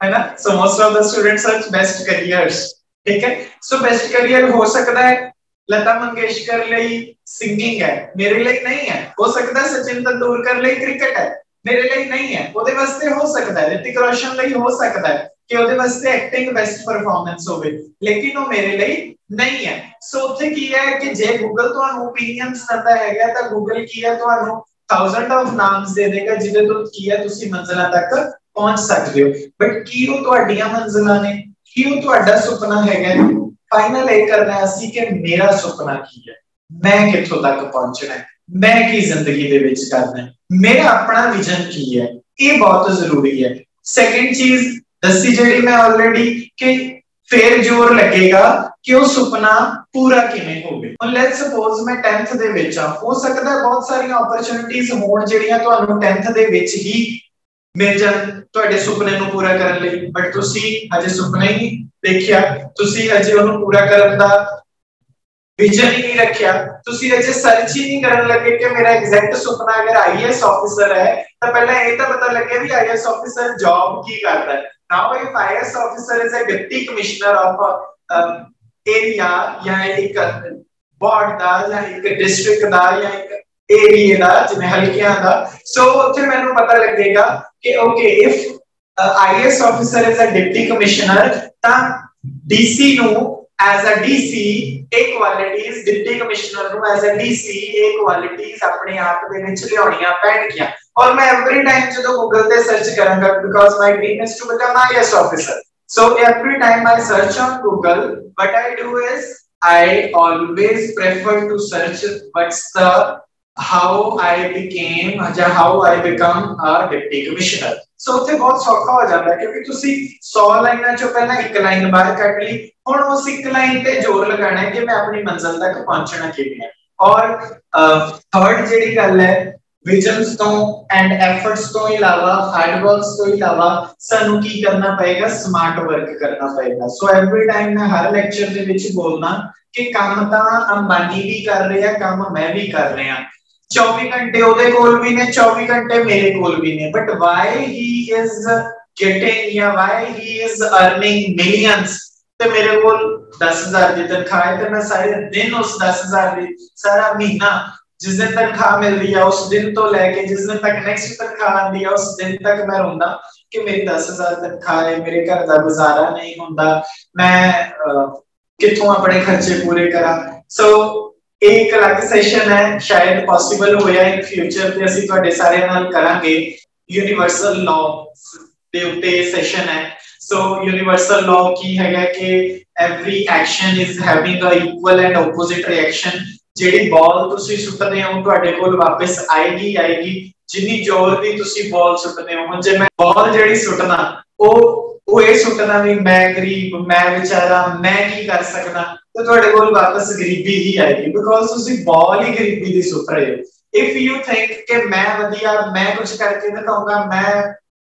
ਹਨਾ so most of the students search best careers ਠੀਕ ਹੈ ਸੋ ਬੈਸਟ ਕੈਰੀਅਰ ਹੋ ਸਕਦਾ ਹੈ ਲਤਾ ਮੰਗੇਸ਼ਕਰ ਲਈ ਸਿੰਗਿੰਗ ਹੈ ਮੇਰੇ ਲਈ ਨਹੀਂ ਹੈ ਹੋ ਸਕਦਾ ਸਚਿਨ ਤੰਦੂਰਕਰ ਲਈ ਕ੍ਰਿਕਟ ਹੈ ਮੇਰੇ ਲਈ ਨਹੀਂ ਹੈ ਉਹਦੇ ਵਾਸਤੇ ਹੋ ਸਕਦਾ ਹੈ ਰਿਤਿਕ ਰੋਸ਼ਨ ਲਈ ਹੋ ਸਕਦਾ ਹੈ ਕਿ ਉਹਦੇ ਵਾਸਤੇ ਐਕਟਿੰਗ ਬੈਸਟ ਪਰਫਾਰਮੈਂਸ ਹੋਵੇ ਲੇਕਿਨ ਉਹ ਮੇਰੇ ਲਈ ਨਹੀਂ ਹੈ ਸੋ ਉੱਥੇ ਕੀ ਹੈ ਕਿ ਜੇ ਗੂਗਲ ਤੁਹਾਨੂੰ ਓਪੀਨੀਅਨਸ ਦਿੰਦਾ ਹੈਗਾ ਤਾਂ ਗੂਗਲ ਕੀ ਹੈ ਤੁਹਾਨੂੰ ਥਾਊਜ਼ੈਂਡ ਆਫ ਨਾਮਸ ਦੇ ਦੇਗਾ ਜਿਹਦੇ ਤੋਂ ਕੀ ਹੈ ਤੁਸੀਂ ਮੰਜ਼ਲਾਂ ਤੱਕ ਪਹੁੰਚ ਸਕਦੇ ਹੋ ਬਟ ਕੀ ਉਹ ਤੁਹਾਡੀਆਂ ਮੰਜ਼ਲਾਂ ਨੇ ਕੀ ਉਹ ਤੁਹਾਡਾ ਸੁਪਨਾ ਹੈਗਾ ਫਾਈਨਲ ਇਹ ਕਰਨਾ ਹੈ ਅਸੀਂ ਕਿ ਮੇਰਾ ਸੁਪਨਾ ਕੀ ਹੈ ਮੈਂ ਕਿੱਥੋਂ ਤੱਕ ਪਹੁੰਚਣਾ ਹੈ ਮੈਂ ਕੀ ਜ਼ਿੰਦਗੀ ਦੇ ਵਿੱਚ ਕਰਨਾ ਹੈ ਮੇਰਾ ਆਪਣਾ ਵਿਜ਼ਨ ਕੀ ਹੈ ਇਹ ਬਹੁਤ ਜ਼ਰੂਰੀ ਹੈ ਸੈਕੰਡ ਚੀਜ਼ ਦੱਸੀ ਜਿਹੜੀ ਮੈਂ ਆਲਰੇਡੀ ਕਿ ਫੇਰ ਜ਼ੋਰ ਲੱਗੇਗਾ ਕਿ ਉਹ ਸੁਪਨਾ ਪੂਰਾ ਕਿਵੇਂ ਹੋਵੇ? ਹੁਣ ਲੈਟਸ ਸਪੋਜ਼ ਮੈਂ 10th ਦੇ ਵਿੱਚ ਆ ਹੋ ਸਕਦਾ ਬਹੁਤ ਸਾਰੀਆਂ ਓਪਰਚੁਨਿਟੀਆਂ ਹੋਣ ਜਿਹੜੀਆਂ ਤੁਹਾਨੂੰ 10th ਦੇ ਵਿੱਚ ਹੀ ਮਿਲ ਜਾਣ ਤੁਹਾਡੇ ਸੁਪਨੇ ਨੂੰ ਪੂਰਾ ਕਰਨ ਲਈ। ਬਟ ਤੁਸੀਂ ਅਜੇ ਸੁਪਨਾ ਹੀ ਦੇਖਿਆ। ਤੁਸੀਂ ਅਜੇ ਉਹਨੂੰ ਪੂਰਾ ਕਰਨ ਦਾ ਵਿਜ਼ਨ ਹੀ ਨਹੀਂ ਰੱਖਿਆ। ਤੁਸੀਂ ਅਜੇ ਸਰਚ ਹੀ ਨਹੀਂ ਕਰਨ ਲੱਗੇ ਕਿ ਮੇਰਾ ਐਗਜ਼ੈਕਟ ਸੁਪਨਾ ਅਗਰ ਆਈਐਸ ਆਫੀਸਰ ਹੈ, ਤਾਂ ਪਹਿਲਾਂ ਇਹ ਤਾਂ ਪਤਾ ਲੱਗੇ ਵੀ ਆਈਐਸ ਆਫੀਸਰ ਜੌਬ ਕੀ ਕਰਦਾ ਹੈ। Now if IAS officer is a deputy commissioner of area ਜਾਂ ਇੱਕ ਵਾਰਡ ਦਾ ਜਾਂ ਇੱਕ ਡਿਸਟ੍ਰਿਕਟ ਦਾ ਜਾਂ ਇੱਕ ਏਰੀਆ ਦਾ, ਜਿਵੇਂ ਹਲਕਿਆਂ ਦਾ। ਸੋ ਉੱਥੇ ਮੈਨੂੰ ਪਤਾ ਲੱਗੇਗਾ ਕਿ okay if IAS officer is a deputy commissioner ਤਾਂ ਡੀਸੀ ਨੂੰ ਐਜ਼ ਅ ਡੀਸੀ ਇਹ ਕੁਆਲਿਟੀਆਂ ਡਿਪਟੀ ਕਮਿਸ਼ਨਰ ਨੂੰ ਐਜ਼ ਅ ਡੀਸੀ ਇਹ ਕੁਆਲਿਟੀਆਂ ਆਪਣੇ ਆਪ ਦੇ ਵਿੱਚ ਲਿਆਉਣੀਆਂ ਪੈਣਗੀਆਂ। ਔਰ ਮੈਂ ਐਵਰੀ ਟਾਈਮ ਜਦੋਂ ਗੂਗਲ ਤੇ ਸਰਚ ਕਰਾਂਗਾ because my dream is to become IAS officer so every time i search on google what i do is i always prefer to search what's the how i became how i become a deputy commissioner so ਉੱਥੇ ਬਹੁਤ ਸੌਖਾ ਹੋ ਜਾਂਦਾ ਕਿਉਂਕਿ ਤੁਸੀਂ 100 ਲਾਈਨਾਂ ਚੋਂ ਪਹਿਲਾਂ ਇੱਕ ਲਾਈਨ ਬਾਹਰ ਕੱਢ ਲਈ ਹੁਣ ਉਸ ਇੱਕ ਲਾਈਨ ਤੇ ਜ਼ੋਰ ਲਗਾਣਾ ਹੈ ਕਿ ਮੈਂ ਆਪਣੀ ਮੰਜ਼ਿਲ ਤੱਕ ਪਹੁੰਚਣਾ ਕਿਵੇਂ ਹੈ ਔਰ ਥਰਡ ਜਿਹੜੀ ਗੱਲ ਹੈ ਵਿਜ਼ਨਸ ਤੋਂ ਐਂਡ ਐਫਰਟਸ ਤੋਂ ਇਲਾਵਾ ਹਾਰਡ ਵਰਕਸ ਤੋਂ ਇਲਾਵਾ, ਸਾਨੂੰ ਕੀ ਕਰਨਾ ਪਏਗਾ? ਸਮਾਰਟ ਵਰਕ ਕਰਨਾ ਪਏਗਾ। ਸੋ ਐਵਰੀ ਟਾਈਮ ਮੈਂ ਹਰ ਲੈਕਚਰ ਦੇ ਵਿੱਚ ਬੋਲਦਾ ਕਿ ਕੰਮ ਤਾਂ ਅੰਬਾਨੀ ਵੀ ਕਰ ਰਿਹਾ, ਕੰਮ ਮੈਂ ਵੀ ਕਰ ਰਿਹਾ। 24 ਘੰਟੇ ਉਹਦੇ ਕੋਲ ਵੀ ਨੇ 24 ਘੰਟੇ ਮੇਰੇ ਕੋਲ ਵੀ ਨੇ। But why he is getting ਜਾਂ why he is earning millions ਤੇ ਮੇਰੇ ਕੋਲ 10000 ਦੀ ਤਨਖਾਹ ਹੈ ਤੇ ਮੈਂ ਸਾਰੇ ਦਿਨ ਉਸ 10000 ਦੀ, ਸਾਰਾ ਮਹੀਨਾ ਜਿਸ ਦਿਨ ਤਨਖਾਹ ਮਿਲਦੀ ਹੈ ਉਸ ਦਿਨ ਤੋਂ ਲੈ ਕੇ ਜਿਸ ਦਿਨ ਤੱਕ ਨੈਕਸਟ ਤਨਖਾਹ ਆਉਂਦੀ ਹੈ ਉਸ ਦਿਨ ਤੱਕ ਮੈਂ ਰੋਂਦਾ ਕਿ ਮੇਰੀ 10000 ਤਨਖਾਹ ਹੈ ਮੇਰੇ ਘਰ ਦਾ ਗੁਜ਼ਾਰਾ ਨਹੀਂ ਹੁੰਦਾ ਮੈਂ ਕਿੱਥੋਂ ਆਪਣੇ ਖਰਚੇ ਪੂਰੇ ਕਰਾਂ ਸੋ ਇਹ ਇੱਕ ਅਲੱਗ ਸੈਸ਼ਨ ਹੈ ਸ਼ਾਇਦ ਪੋਸੀਬਲ ਹੋਇਆ ਇਨ ਫਿਊਚਰ ਤੇ ਅਸੀਂ ਤੁਹਾਡੇ ਸਾਰਿਆਂ ਨਾਲ ਕਰਾਂਗੇ ਯੂਨੀਵਰਸਲ ਲਾਅ ਦੇ ਉੱਤੇ ਸੈਸ਼ਨ ਹੈ ਸੋ ਯੂਨੀਵਰਸਲ ਲਾਅ ਕੀ ਹੈਗਾ ਕਿ every action is having a equal and opposite reaction ਜਿਹੜੀ ਬਾਲ ਤੁਸੀਂ ਸੁੱਟਦੇ ਹੋ ਤੁਹਾਡੇ ਕੋਲ ਵਾਪਸ ਆਏਗੀ ਆਏਗੀ। ਜਿੰਨੀ ਜ਼ੋਰ ਦੀ ਤੁਸੀਂ ਬਾਲ ਸੁੱਟਦੇ ਹੋ। ਜੇ ਮੈਂ ਬਾਲ ਜਿਹੜੀ ਸੁੱਟਣਾ, ਉਹ ਉਹ ਇਹ ਸੁੱਟਣਾ ਵੀ ਮੈਂ ਗਰੀਬ, ਮੈਂ ਵਿਚਾਰਾ, ਮੈਂ ਕੀ ਕਰ ਸਕਦਾ? ਤੇ ਤੁਹਾਡੇ ਕੋਲ ਵਾਪਸ ਗਰੀਬੀ ਹੀ ਆਏਗੀ। ਬਿਕੋਜ਼ ਤੁਸੀਂ ਬਾਲ ਹੀ ਗਰੀਬੀ ਦੀ ਸੁੱਟ ਰਹੇ ਹੋ। ਇਫ ਯੂ ਥਿੰਕ ਕਿ ਮੈਂ ਵਧੀਆ, ਮੈਂ ਕੁਝ ਕਰਕੇ ਦਿਖਾਉਂਗਾ ਮੈਂ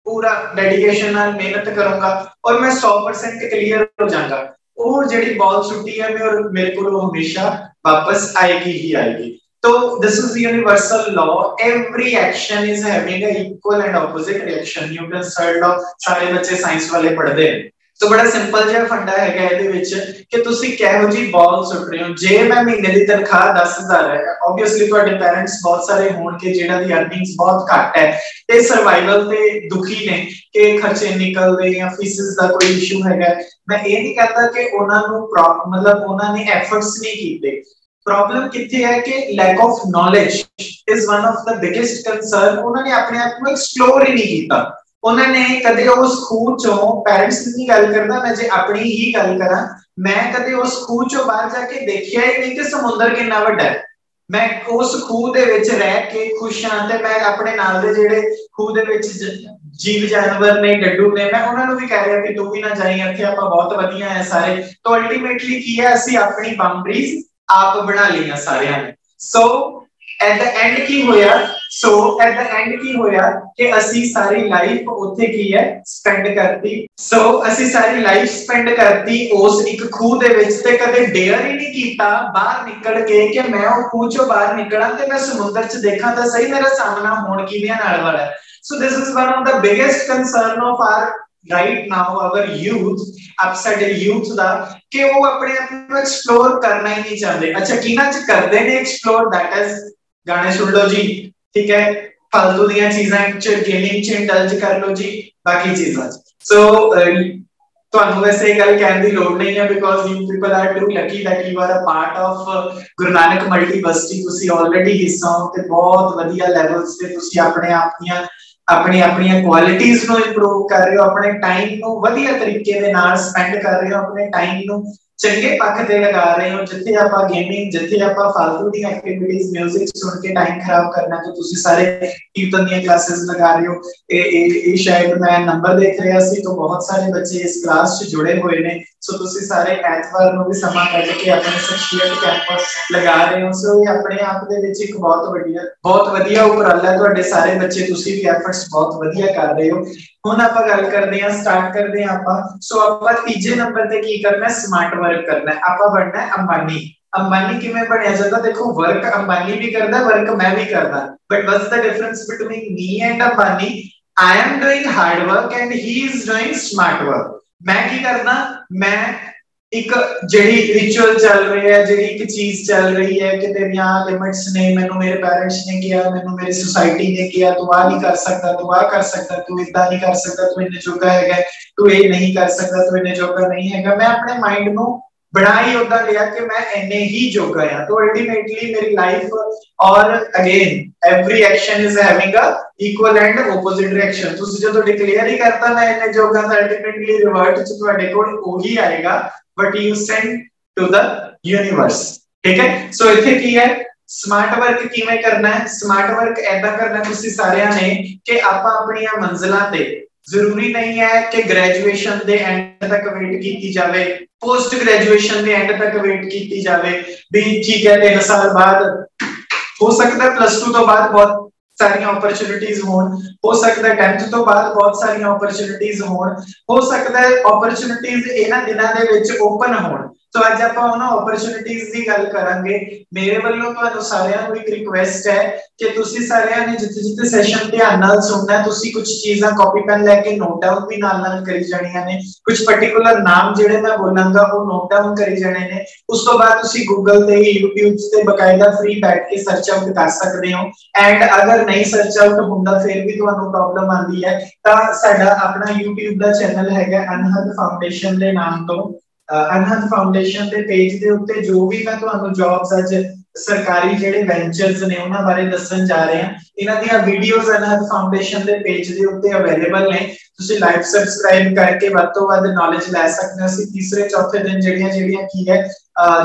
ਪੂਰਾ ਡੈਡੀਕੇਸ਼ਨ ਨਾਲ ਮਿਹਨਤ ਕਰੂੰਗਾ ਔਰ ਮੈਂ 100% ਕਲੀਅਰ ਹੋ ਜਾਵਾਂਗਾ ਉਹ ਜਿਹੜੀ ਬਾਲ ਸੁੱਟੀ ਹੈ, ਮੈਂ ਔਰ ਮੇਰੇ ਕੋਲ ਹਮੇਸ਼ਾ ਵਾਪਸ ਆਏਗੀ ਹੀ ਆਏਗੀਵਰਸਲ ਲੀਵਿੰਗਲ ਐਂਡਿਟ ਲੌ ਸਾਰੇ ਬੱਚੇ ਸਾਇੰਸ ਵਾਲੇ ਪੜ੍ਹਦੇ ਨੇ ਸੋ ਬੜਾ ਸਿੰਪਲ ਜਿਹਾ ਫੰਡਾ ਹੈਗਾ ਇਹਦੇ ਵਿੱਚ ਕਿ ਤੁਸੀਂ ਕਿਹੋ ਜੀ ਬਾਲ ਸੁੱਟ ਰਹੇ ਹੋ। ਜੇ ਮੈਂ ਮਹੀਨੇ ਦੀ ਤਨਖਾਹ 10000 ਹੈ ਆਬਵੀਅਸਲੀ ਤੁਹਾਡੇ ਪੈਰੈਂਟਸ ਬਹੁਤ ਸਾਰੇ ਹੋਣਗੇ ਜਿਹੜਾ ਦੀ ਅਰਨਿੰਗਸ ਬਹੁਤ ਘੱਟ ਹੈ। ਤੇ ਸਰਵਾਈਵਲ ਤੇ ਦੁਖੀ ਨੇ ਕਿ ਖਰਚੇ ਨਿਕਲਦੇ ਜਾਂ ਫੀਸਿਸ ਦਾ ਕੋਈ ਇਸ਼ੂ ਹੈਗਾ। ਮੈਂ ਇਹ ਨਹੀਂ ਕਹਿੰਦਾ ਕਿ ਉਹਨਾਂ ਨੂੰ ਮਤਲਬ ਉਹਨਾਂ ਨੇ ਐਫਰਟਸ ਨਹੀਂ ਕੀਤੇ। ਪ੍ਰੋਬਲਮ ਕਿੱਥੇ ਹੈ ਕਿ lack of knowledge is one of the biggest concern ਉਹਨਾਂ ਨੇ ਆਪਣੇ ਆਪ ਨੂੰ ਐਕਸਪਲੋਰ ਹੀ ਨਹੀਂ ਕੀਤਾ। ਉਹਨਾਂ ਨੇ ਕਦੇ ਉਸ ਖੂਹ ਚੋਂ ਪੈਰੈਂਟਸ ਦੀ ਗੱਲ ਕਰਦਾ, ਮੈਂ ਜੇ ਆਪਣੀ ਹੀ ਗੱਲ ਕਰਾਂ, ਮੈਂ ਕਦੇ ਉਸ ਖੂਹ ਚੋਂ ਬਾਹਰ ਜਾ ਕੇ ਦੇਖਿਆ ਹੀ ਨਹੀਂ ਕਿ ਸਮੁੰਦਰ ਕਿੰਨਾ ਵੱਡਾ ਹੈ। ਮੈਂ ਉਸ ਖੂਹ ਦੇ ਵਿੱਚ ਰਹਿ ਕੇ ਖੁਸ਼ ਹਾਂ ਤੇ ਮੈਂ ਆਪਣੇ ਨਾਲ ਦੇ ਜਿਹੜੇ ਖੂਹ ਦੇ ਵਿੱਚ ਜੀਵ ਜਾਨਵਰ ਨੇ ਗੱਡੂ ਨੇ, ਮੈਂ ਉਹਨਾਂ ਨੂੰ ਵੀ ਕਹਿ ਰਿਹਾ ਕਿ ਤੂੰ ਵੀ ਨਾ ਜਾਈ, ਇੱਥੇ ਆਪਾਂ ਬਹੁਤ ਵਧੀਆ ਹੈ ਸਾਰੇ। ਤੋਂ ਅਲਟੀਮੇਟਲੀ ਕੀ ਹੈ, ਅਸੀਂ ਆਪਣੀ ਬਾਉਂਡਰੀਜ਼ ਆਪ ਬਣਾ ਲਈਆਂ ਸਾਰਿਆਂ ਨੇ। ਸੋ ਐਟ ਦਾ ਐਂਡ ਕੀ ਹੋਇਆ? ਸੋ ਐਟ ਦਾ ਐਂਡ ਕੀ ਹੋਇਆ ਕਿ ਅਸੀਂ ਸਾਰੀ ਲਾਈਫ ਉੱਥੇ ਕੀ ਹੈ? ਸਪੈਂਡ ਕਰਤੀ। ਸੋ ਅਸੀਂ ਸਾਰੀ ਲਾਈਫ ਸਪੈਂਡ ਕਰਤੀ ਉਸ ਇੱਕ ਖੂਹ ਦੇ ਵਿੱਚ ਤੇ ਕਦੇ ਡੇਅਰ ਹੀ ਨਹੀਂ ਕੀਤਾ ਬਾਹਰ ਨਿਕਲ ਕੇ ਕਿ ਮੈਂ ਉਹ ਖੂਹ ਚੋਂ ਬਾਹਰ ਨਿਕਲਾਂ ਤੇ ਮੈਂ ਸਮੁੰਦਰ 'ਚ ਦੇਖਾਂ ਤਾਂ ਸਹੀ ਮੇਰਾ ਸਾਹਮਣਾ ਹੋਣ ਕਿਵੇਂ ਨਾਲ ਵਾਲਾ so this is one of the biggest concern of our right now our youth upset youth ਦਾ, ਕਿ ਉਹ ਆਪਣੇ ਆਪ ਨੂੰ ਐਕਸਪਲੋਰ ਕਰਨਾ ਹੀ ਨਹੀਂ ਚਾਹੁੰਦੇ। ਅੱਛਾ, ਕਿਹਨਾਂ ਚ ਕਰਦੇ ਨੇ ਐਕਸਪਲੋਰ ਦੈਟ ਇਜ਼ ਗਾਣੇ ਸੁਣ ਲਓ ਜੀ, ਠੀਕ ਹੈ? ਫालतू ਦੀਆਂ ਚੀਜ਼ਾਂ ਚ ਗੇਮਿੰਗ ਚ ਇੰਡਲਜ ਕਰ ਲਓ ਜੀ, ਬਾਕੀ ਚੀਜ਼ਾਂ ਸੋ ਤੁਹਾਨੂੰ ਵੈਸੇ ਇਹ ਗੱਲ ਕਹਿਣ ਦੀ ਲੋੜ ਨਹੀਂ ਹੈ because you people are too lucky that you are a part of Guru Nanak multiversity ਤੁਸੀਂ ਆਲਰੇਡੀ ਹਿੱਸਾ ਹੋ ਤੇ ਬਹੁਤ ਵਧੀਆ ਲੈਵਲਸ ਤੇ ਤੁਸੀਂ ਆਪਣੇ ਆਪ ਦੀਆਂ, ਆਪਣੀ, ਆਪਣੀਆਂ ਕੁਆਲਿਟੀਆਂ ਨੂੰ ਇੰਪਰੂਵ ਕਰ ਰਹੇ ਹੋ, ਆਪਣੇ ਟਾਈਮ ਨੂੰ ਵਧੀਆ ਤਰੀਕੇ ਦੇ ਨਾਲ ਸਪੈਂਡ ਕਰ ਰਹੇ ਹੋ, ਆਪਣੇ ਟਾਈਮ ਨੂੰ ਚੰਗੇ ਪੱਖ ਤੇ ਲਗਾ ਰਹੇ ਹੋ, ਜਿੱਥੇ ਆਪਾਂ ਗੇਮਿੰਗ ਜਿੱਥੇ ਆਪਾਂ ਫालतू ਦੀਆਂ ਐਕਟੀਵਿਟੀਜ਼ 뮤직 ਸੁਣ ਕੇ ਟਾਈਮ ਖਰਾਬ ਕਰਨਾ, ਤੇ ਤੁਸੀਂ ਸਾਰੇ ਕੀਰਤਨ ਦੀਆਂ ਕਲਾਸਿਸ ਲਗਾ ਰਹੇ ਹੋ। ਤੇ ਇਹ ਇਹ ਸ਼ਾਇਦ ਮੈਂ ਨੰਬਰ ਦੇਖ ਰਿਹਾ ਸੀ ਤਾਂ ਬਹੁਤ ਸਾਰੇ ਬੱਚੇ ਇਸ ਕਲਾਸ 'ਚ ਜੁੜੇ ਹੋਏ ਨੇ। ਸੋ ਤੁਸੀਂ ਸਾਰੇ ਐਤਵਾਰ ਨੂੰ ਵੀ ਸਮਾਂ ਕੱਢ ਕੇ ਆਪਣੇ ਸ਼ਖਸੀਅਤ ਕੈਂਪਸ ਲਗਾ ਰਹੇ ਹੋ। ਸੋ ਇਹ ਆਪਣੇ ਆਪ ਦੇ ਵਿੱਚ ਇੱਕ ਬਹੁਤ ਵੱਡੀ ਬਹੁਤ ਵਧੀਆ ਉਪਰਾਲਾ ਤੁਹਾਡੇ ਸਾਰੇ ਬੱਚੇ, ਤੁਸੀਂ ਵੀ ਐਫਰਟਸ ਬਹੁਤ ਵਧੀਆ ਕਰ ਰਹੇ ਹੋ। ਹੁਣ ਆਪਾਂ ਗੱਲ ਕਰਦੇ ਹਾਂ ਸਟਾਰਟ ਕਰਦੇ ਹਾਂ ਆਪਾਂ ਸੋ ਆਪਾਂ ਤੀਜੇ ਨੰਬਰ ਤੇ ਕੀ ਕਰਨਾ ਹੈ ਸਮਾਰਟ ਵਰਕ ਕਰਨਾ ਹੈ ਆਪਾਂ ਬਣਨਾ ਹੈ ਅੰਬਾਨੀ ਅੰਬਾਨੀ ਕਿਵੇਂ ਬਣਿਆ ਜਾਂਦਾ ਦੇਖੋ ਵਰਕ ਅੰਬਾਨੀ ਵੀ ਕਰਦਾ ਵਰਕ ਮੈਂ ਵੀ ਕਰਦਾ but what's the difference between me and Ambani I am doing hard work and he is doing smart work ਮੈਂ ਕੀ ਕਰਦਾ ਮੈਂ ਇੱਕ ਜਿਹੜੀ ਰਿਚੁਅਲ ਚੱਲ ਰਹੀ ਹੈ, ਜਿਹੜੀ ਇੱਕ ਚੀਜ਼ ਚੱਲ ਰਹੀ ਹੈ ਕਿ ਤੇਰੀਆਂ ਲਿਮਿਟਸ ਨੇ, ਮੈਨੂੰ ਮੇਰੇ ਪੈਰੈਂਟਸ ਨੇ ਕਿਹਾ, ਮੈਨੂੰ ਮੇਰੀ ਸੁਸਾਇਟੀ ਨੇ ਕਿਹਾ, ਤੂੰ ਆ ਨਹੀਂ ਕਰ ਸਕਦਾ, ਤੂੰ ਆ ਕਰ ਸਕਦਾ, ਤੂੰ ਇਦਾਂ ਨਹੀਂ ਕਰ ਸਕਦਾ, ਤੂੰ ਇੰਨੇ ਜੋਗਾ ਹੈਗਾ, ਤੂੰ ਇਹ ਨਹੀਂ ਕਰ ਸਕਦਾ, ਤੂੰ ਇੰਨੇ ਜੋਗਾ ਨਹੀਂ ਹੈਗਾ। ਮੈਂ ਆਪਣੇ ਮਾਈਂਡ ਨੂੰ ਬਣਾ ਹੀ ਉਦਾਂ ਲਿਆ ਕਿ ਮੈਂ ਇੰਨੇ ਹੀ ਜੋਗਾ ਆ ਤਾਂ ਅਲਟੀਮੇਟਲੀ ਮੇਰੀ ਲਾਈਫ ਔਰ again every action is having a equal and opposite reaction ਤੁਸੀਂ ਜਦੋਂ ਡਿਕਲੇਅਰ ਹੀ ਕਰਤਾ, ਮੈਂ ਇੰਨੇ ਜੋਗਾ ਤਾਂ ਅਲਟੀਮੇਟਲੀ ਰਿਵਰਟ ਚ ਤੁਹਾਡੇ ਕੋਲ ਉਹੀ ਆਏਗਾ। But you send to the universe ਠੀਕ ਹੈ ਸੋ ਇੱਥੇ ਕੀ ਹੈ ਸਮਾਰਟ ਵਰਕ ਕਿਵੇਂ ਕਰਨਾ ਹੈ ਸਮਾਰਟ ਵਰਕ ਐਦਾਂ ਕਰਨਾ ਤੁਸੀਂ ਸਾਰਿਆਂ ਨੇ ਕਿ ਆਪਾਂ ਆਪਣੀਆਂ ਮੰਜ਼ਲਾਂ ਤੇ ਜ਼ਰੂਰੀ ਨਹੀਂ ਹੈ ਕਿ ਗ੍ਰੈਜੂਏਸ਼ਨ ਦੇ ਐਂਡ ਤੱਕ ਵੇਟ ਕੀਤੀ ਜਾਵੇ ਪੋਸਟ ਗ੍ਰੈਜੂਏਸ਼ਨ ਦੇ ਐਂਡ ਤੱਕ ਵੇਟ ਕੀਤੀ ਜਾਵੇ ਵੀ ਠੀਕ ਹੈ 3 ਸਾਲ ਬਾਅਦ ਹੋ ਸਕਦਾ ਪਲੱਸ 2 ਤੋਂ ਬਾਅਦ ਬਹੁਤ ਸਾਰੀਆਂ ਓਪਰਚੁਨਿਟੀਆਂ ਹੋਣ। ਹੋ ਸਕਦਾ 10th ਤੋਂ ਬਾਅਦ ਬਹੁਤ ਸਾਰੀਆਂ ਓਪਰਚੁਨਿਟੀਆਂ ਹੋਣ। ਹੋ ਸਕਦਾ ਓਪਰਚੁਨਿਟੀਆਂ ਇਹਨਾਂ ਦਿਨਾਂ ਦੇ ਵਿੱਚ ਓਪਨ ਹੋਣ। ਸੋ ਅੱਜ ਆਪਾਂ ਉਹਨਾਂ ਓਪਰਚੁਨਿਟੀਜ਼ ਦੀ ਗੱਲ ਕਰਾਂਗੇ। ਮੇਰੇ ਵੱਲੋਂ ਤੁਹਾਨੂੰ ਸਾਰਿਆਂ ਨੂੰ ਇੱਕ ਰਿਕੁਐਸਟ ਹੈ ਕਿ ਤੁਸੀਂ ਸਾਰਿਆਂ ਨੇ ਜਿੱਥੇ ਜਿੱਥੇ ਸੈਸ਼ਨ ਧਿਆਨ ਨਾਲ ਸੁਣਨਾ, ਤੁਸੀਂ ਕੁਝ ਚੀਜ਼ਾਂ ਕਾਪੀ ਪੈਨ ਲੈ ਕੇ ਨੋਟ ਡਾਊਨ ਵੀ ਨਾਲ ਨਾਲ ਕਰੀ ਜਾਣੀਆਂ ਨੇ। ਕੁਝ ਪਾਰਟਿਕੂਲਰ ਨਾਮ ਜਿਹੜੇ ਮੈਂ ਬੋਲਾਂਗਾ, ਉਹ ਨੋਟ ਡਾਊਨ ਕਰੀ ਜਾਣੇ ਨੇ। ਉਸ ਤੋਂ ਬਾਅਦ ਤੁਸੀਂ Google ਤੇ ਹੀ YouTube ਤੇ ਬਕਾਇਦਾ ਫ੍ਰੀ ਬੈਠ ਕੇ ਸਰਚ ਆਊਟ ਕਰ ਸਕਦੇ ਹੋ। ਐਂਡ ਅਗਰ ਨਹੀਂ ਸਰਚ ਆਊਟ ਹੁੰਦਾ, ਫਿਰ ਵੀ ਤੁਹਾਨੂੰ ਪ੍ਰੋਬਲਮ ਆਉਂਦੀ ਹੈ। ਤਾਂ ਸਾਡਾ ਆਪਣਾ YouTube ਦਾ ਚੈਨਲ ਹੈਗਾ ਅਨਹਦ ਫਾਊਂਡੇਸ਼ਨ ਦੇ ਨਾਮ ਤੋਂ। ਅਨਹਦ ਫਾਊਂਡੇਸ਼ਨ ਦੇ ਪੇਜ ਦੇ ਉੱਤੇ ਜੋ ਵੀ ਮੈਂ ਤੁਹਾਨੂੰ ਜੌਬਸ ਅੱਜ ਸਰਕਾਰੀ ਜਿਹੜੇ ਵੈਂਚਰਸ ਨੇ ਉਹਨਾਂ ਬਾਰੇ ਦੱਸਣ ਜਾ ਰਹੇ ਹਾਂ ਇਹਨਾਂ ਦੀਆਂ ਵੀਡੀਓਜ਼ ਅਨਹਦ ਫਾਊਂਡੇਸ਼ਨ ਦੇ ਪੇਜ ਦੇ ਉੱਤੇ ਅਵੇਲੇਬਲ ਨੇ। ਤੁਸੀਂ ਲਾਈਵ ਸਬਸਕ੍ਰਾਈਬ ਕਰਕੇ ਵੱਧ ਤੋਂ ਵੱਧ ਨੌਲੇਜ ਲੈ ਸਕਦੇ ਹੋ। ਅਸੀਂ ਤੀਸਰੇ, ਚੌਥੇ ਦਿਨ ਜਿਹੜੀਆਂ ਜਿਹੜੀਆਂ ਕੀ ਹੈ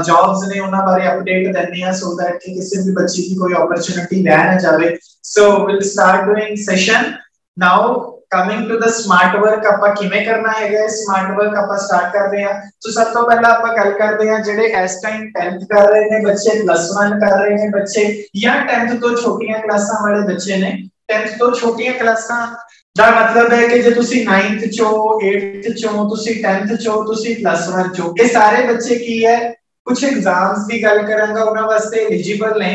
ਜੌਬਸ ਨੇ ਉਹਨਾਂ ਬਾਰੇ ਅਪਡੇਟ ਦਿੰਦੇ ਆ ਸੋ ਦੈਟ ਕਿ ਕਿਸੇ ਵੀ ਬੱਚੇ ਦੀ ਕੋਈ ਓਪਰਚ्युनिटी ਰਹਿ ਨਾ ਜਾਵੇ। So will start doing session now coming to the smart work ਆਪਾਂ ਕਿਵੇਂ ਕਰਨਾ ਹੈਗਾ ਸਮਾਰਟ ਵਰਕ ਆਪਾਂ ਸਟਾਰਟ ਕਰਦੇ ਹਾਂ ਸੋ ਸਭ ਤੋਂ ਪਹਿਲਾਂ ਆਪਾਂ ਗੱਲ ਕਰਦੇ ਹਾਂ ਜਿਹੜੇ ਇਸ ਟਾਈਮ 10th ਕਰ ਰਹੇ ਨੇ ਬੱਚੇ ਪਲੱਸ 1 ਕਰ ਰਹੇ ਨੇ ਬੱਚੇ ਜਾਂ 10th ਤੋਂ ਛੋਟੀਆਂ ਕਲਾਸਾਂ ਵਾਲੇ ਬੱਚੇ ਨੇ 10th ਤੋਂ ਛੋਟੀਆਂ ਕਲਾਸਾਂ ਦਾ ਮਤਲਬ ਹੈ ਕਿ ਜੇ ਤੁਸੀਂ 9th ਚੋਂ 8th ਚੋਂ ਤੁਸੀਂ 10th ਚੋਂ ਤੁਸੀਂ ਪਲੱਸ 1 ਚੋਂ ਇਹ ਸਾਰੇ ਬੱਚੇ ਕੀ ਹੈ ਕੁਝ ਐਗਜ਼ਾਮਸ ਦੀ ਗੱਲ ਕਰਾਂਗਾ ਉਹਨਾਂ ਵਾਸਤੇ ਐਲੀਜੀਬਲ ਨੇ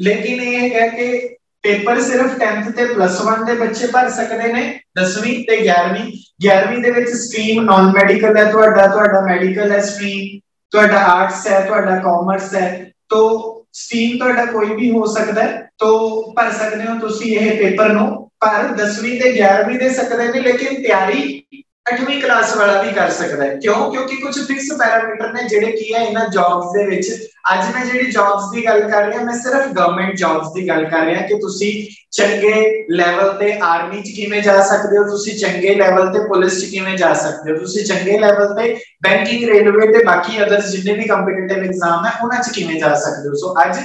ਲੇਕਿਨ ਇਹ ਹੈ ਕਿ ਪੇਪਰ ਸਿਰਫ 10th ਤੇ ਪਲੱਸ 1 ਦੇ ਬੱਚੇ ਭਰ ਸਕਦੇ ਨੇ 10ਵੀਂ ਤੇ 11ਵੀਂ 11ਵੀਂ ਦੇ ਵਿੱਚ ਸਟਰੀਮ ਨਾਨ ਮੈਡੀਕਲ ਹੈ, ਤੁਹਾਡਾ ਤੁਹਾਡਾ ਮੈਡੀਕਲ ਹੈ ਸਟਰੀਮ ਤੁਹਾਡਾ ਆਰਟਸ ਹੈ, ਤੁਹਾਡਾ ਕਾਮਰਸ ਹੈ। ਤੋਂ ਸਟਰੀਮ ਤੁਹਾਡਾ ਕੋਈ ਵੀ ਹੋ ਸਕਦਾ ਹੈ, ਤੋਂ ਭਰ ਸਕਦੇ ਹੋ ਤੁਸੀਂ ਇਹ ਪੇਪਰ ਨੂੰ। ਪਰ 10ਵੀਂ ਤੇ 11ਵੀਂ ਦੇ ਸਕਦੇ ਨੇ, ਲੇਕਿਨ ਤਿਆਰੀ 8ਵੀਂ ਕਲਾਸ ਵਾਲਾ ਵੀ ਕਰ ਸਕਦਾ ਹੈ। ਕਿਉਂ? ਕਿਉਂਕਿ ਕੁਝ ਫਿਕਸ ਪੈਰਾਮੀਟਰ ਨੇ ਜਿਹੜੇ ਕੀ ਹੈ, ਇਹਨਾਂ ਜੌਬਸ ਦੇ ਵਿੱਚ। ਅੱਜ ਮੈਂ ਜਿਹੜੀ ਜੌਬਸ ਦੀ ਗੱਲ ਕਰ ਰਿਹਾ, ਮੈਂ ਸਿਰਫ ਗਵਰਨਮੈਂਟ ਜੌਬਸ ਦੀ ਗੱਲ ਕਰ ਰਿਹਾ ਕਿ ਤੁਸੀਂ ਚੰਗੇ ਲੈਵਲ ਤੇ ਆਰਮੀ 'ਚ ਕਿਵੇਂ ਜਾ ਸਕਦੇ ਹੋ? ਤੁਸੀਂ ਚੰਗੇ ਲੈਵਲ ਤੇ ਪੁਲਿਸ 'ਚ ਕਿਵੇਂ ਜਾ ਸਕਦੇ ਹੋ? ਤੁਸੀਂ ਚੰਗੇ ਲੈਵਲ ਤੇ ਬੈਂਕਿੰਗ ਰੇਲਵੇ ਤੇ ਬਾਕੀ ਅਦਰਸ ਜਿੰਨੇ ਵੀ ਕੰਪੀਟੀਟਿਵ ਐਗਜ਼ਾਮ ਹੈ, ਉਹਨਾਂ 'ਚ ਕਿਵੇਂ ਜਾ ਸਕਦੇ ਹੋ? ਸੋ ਅੱਜ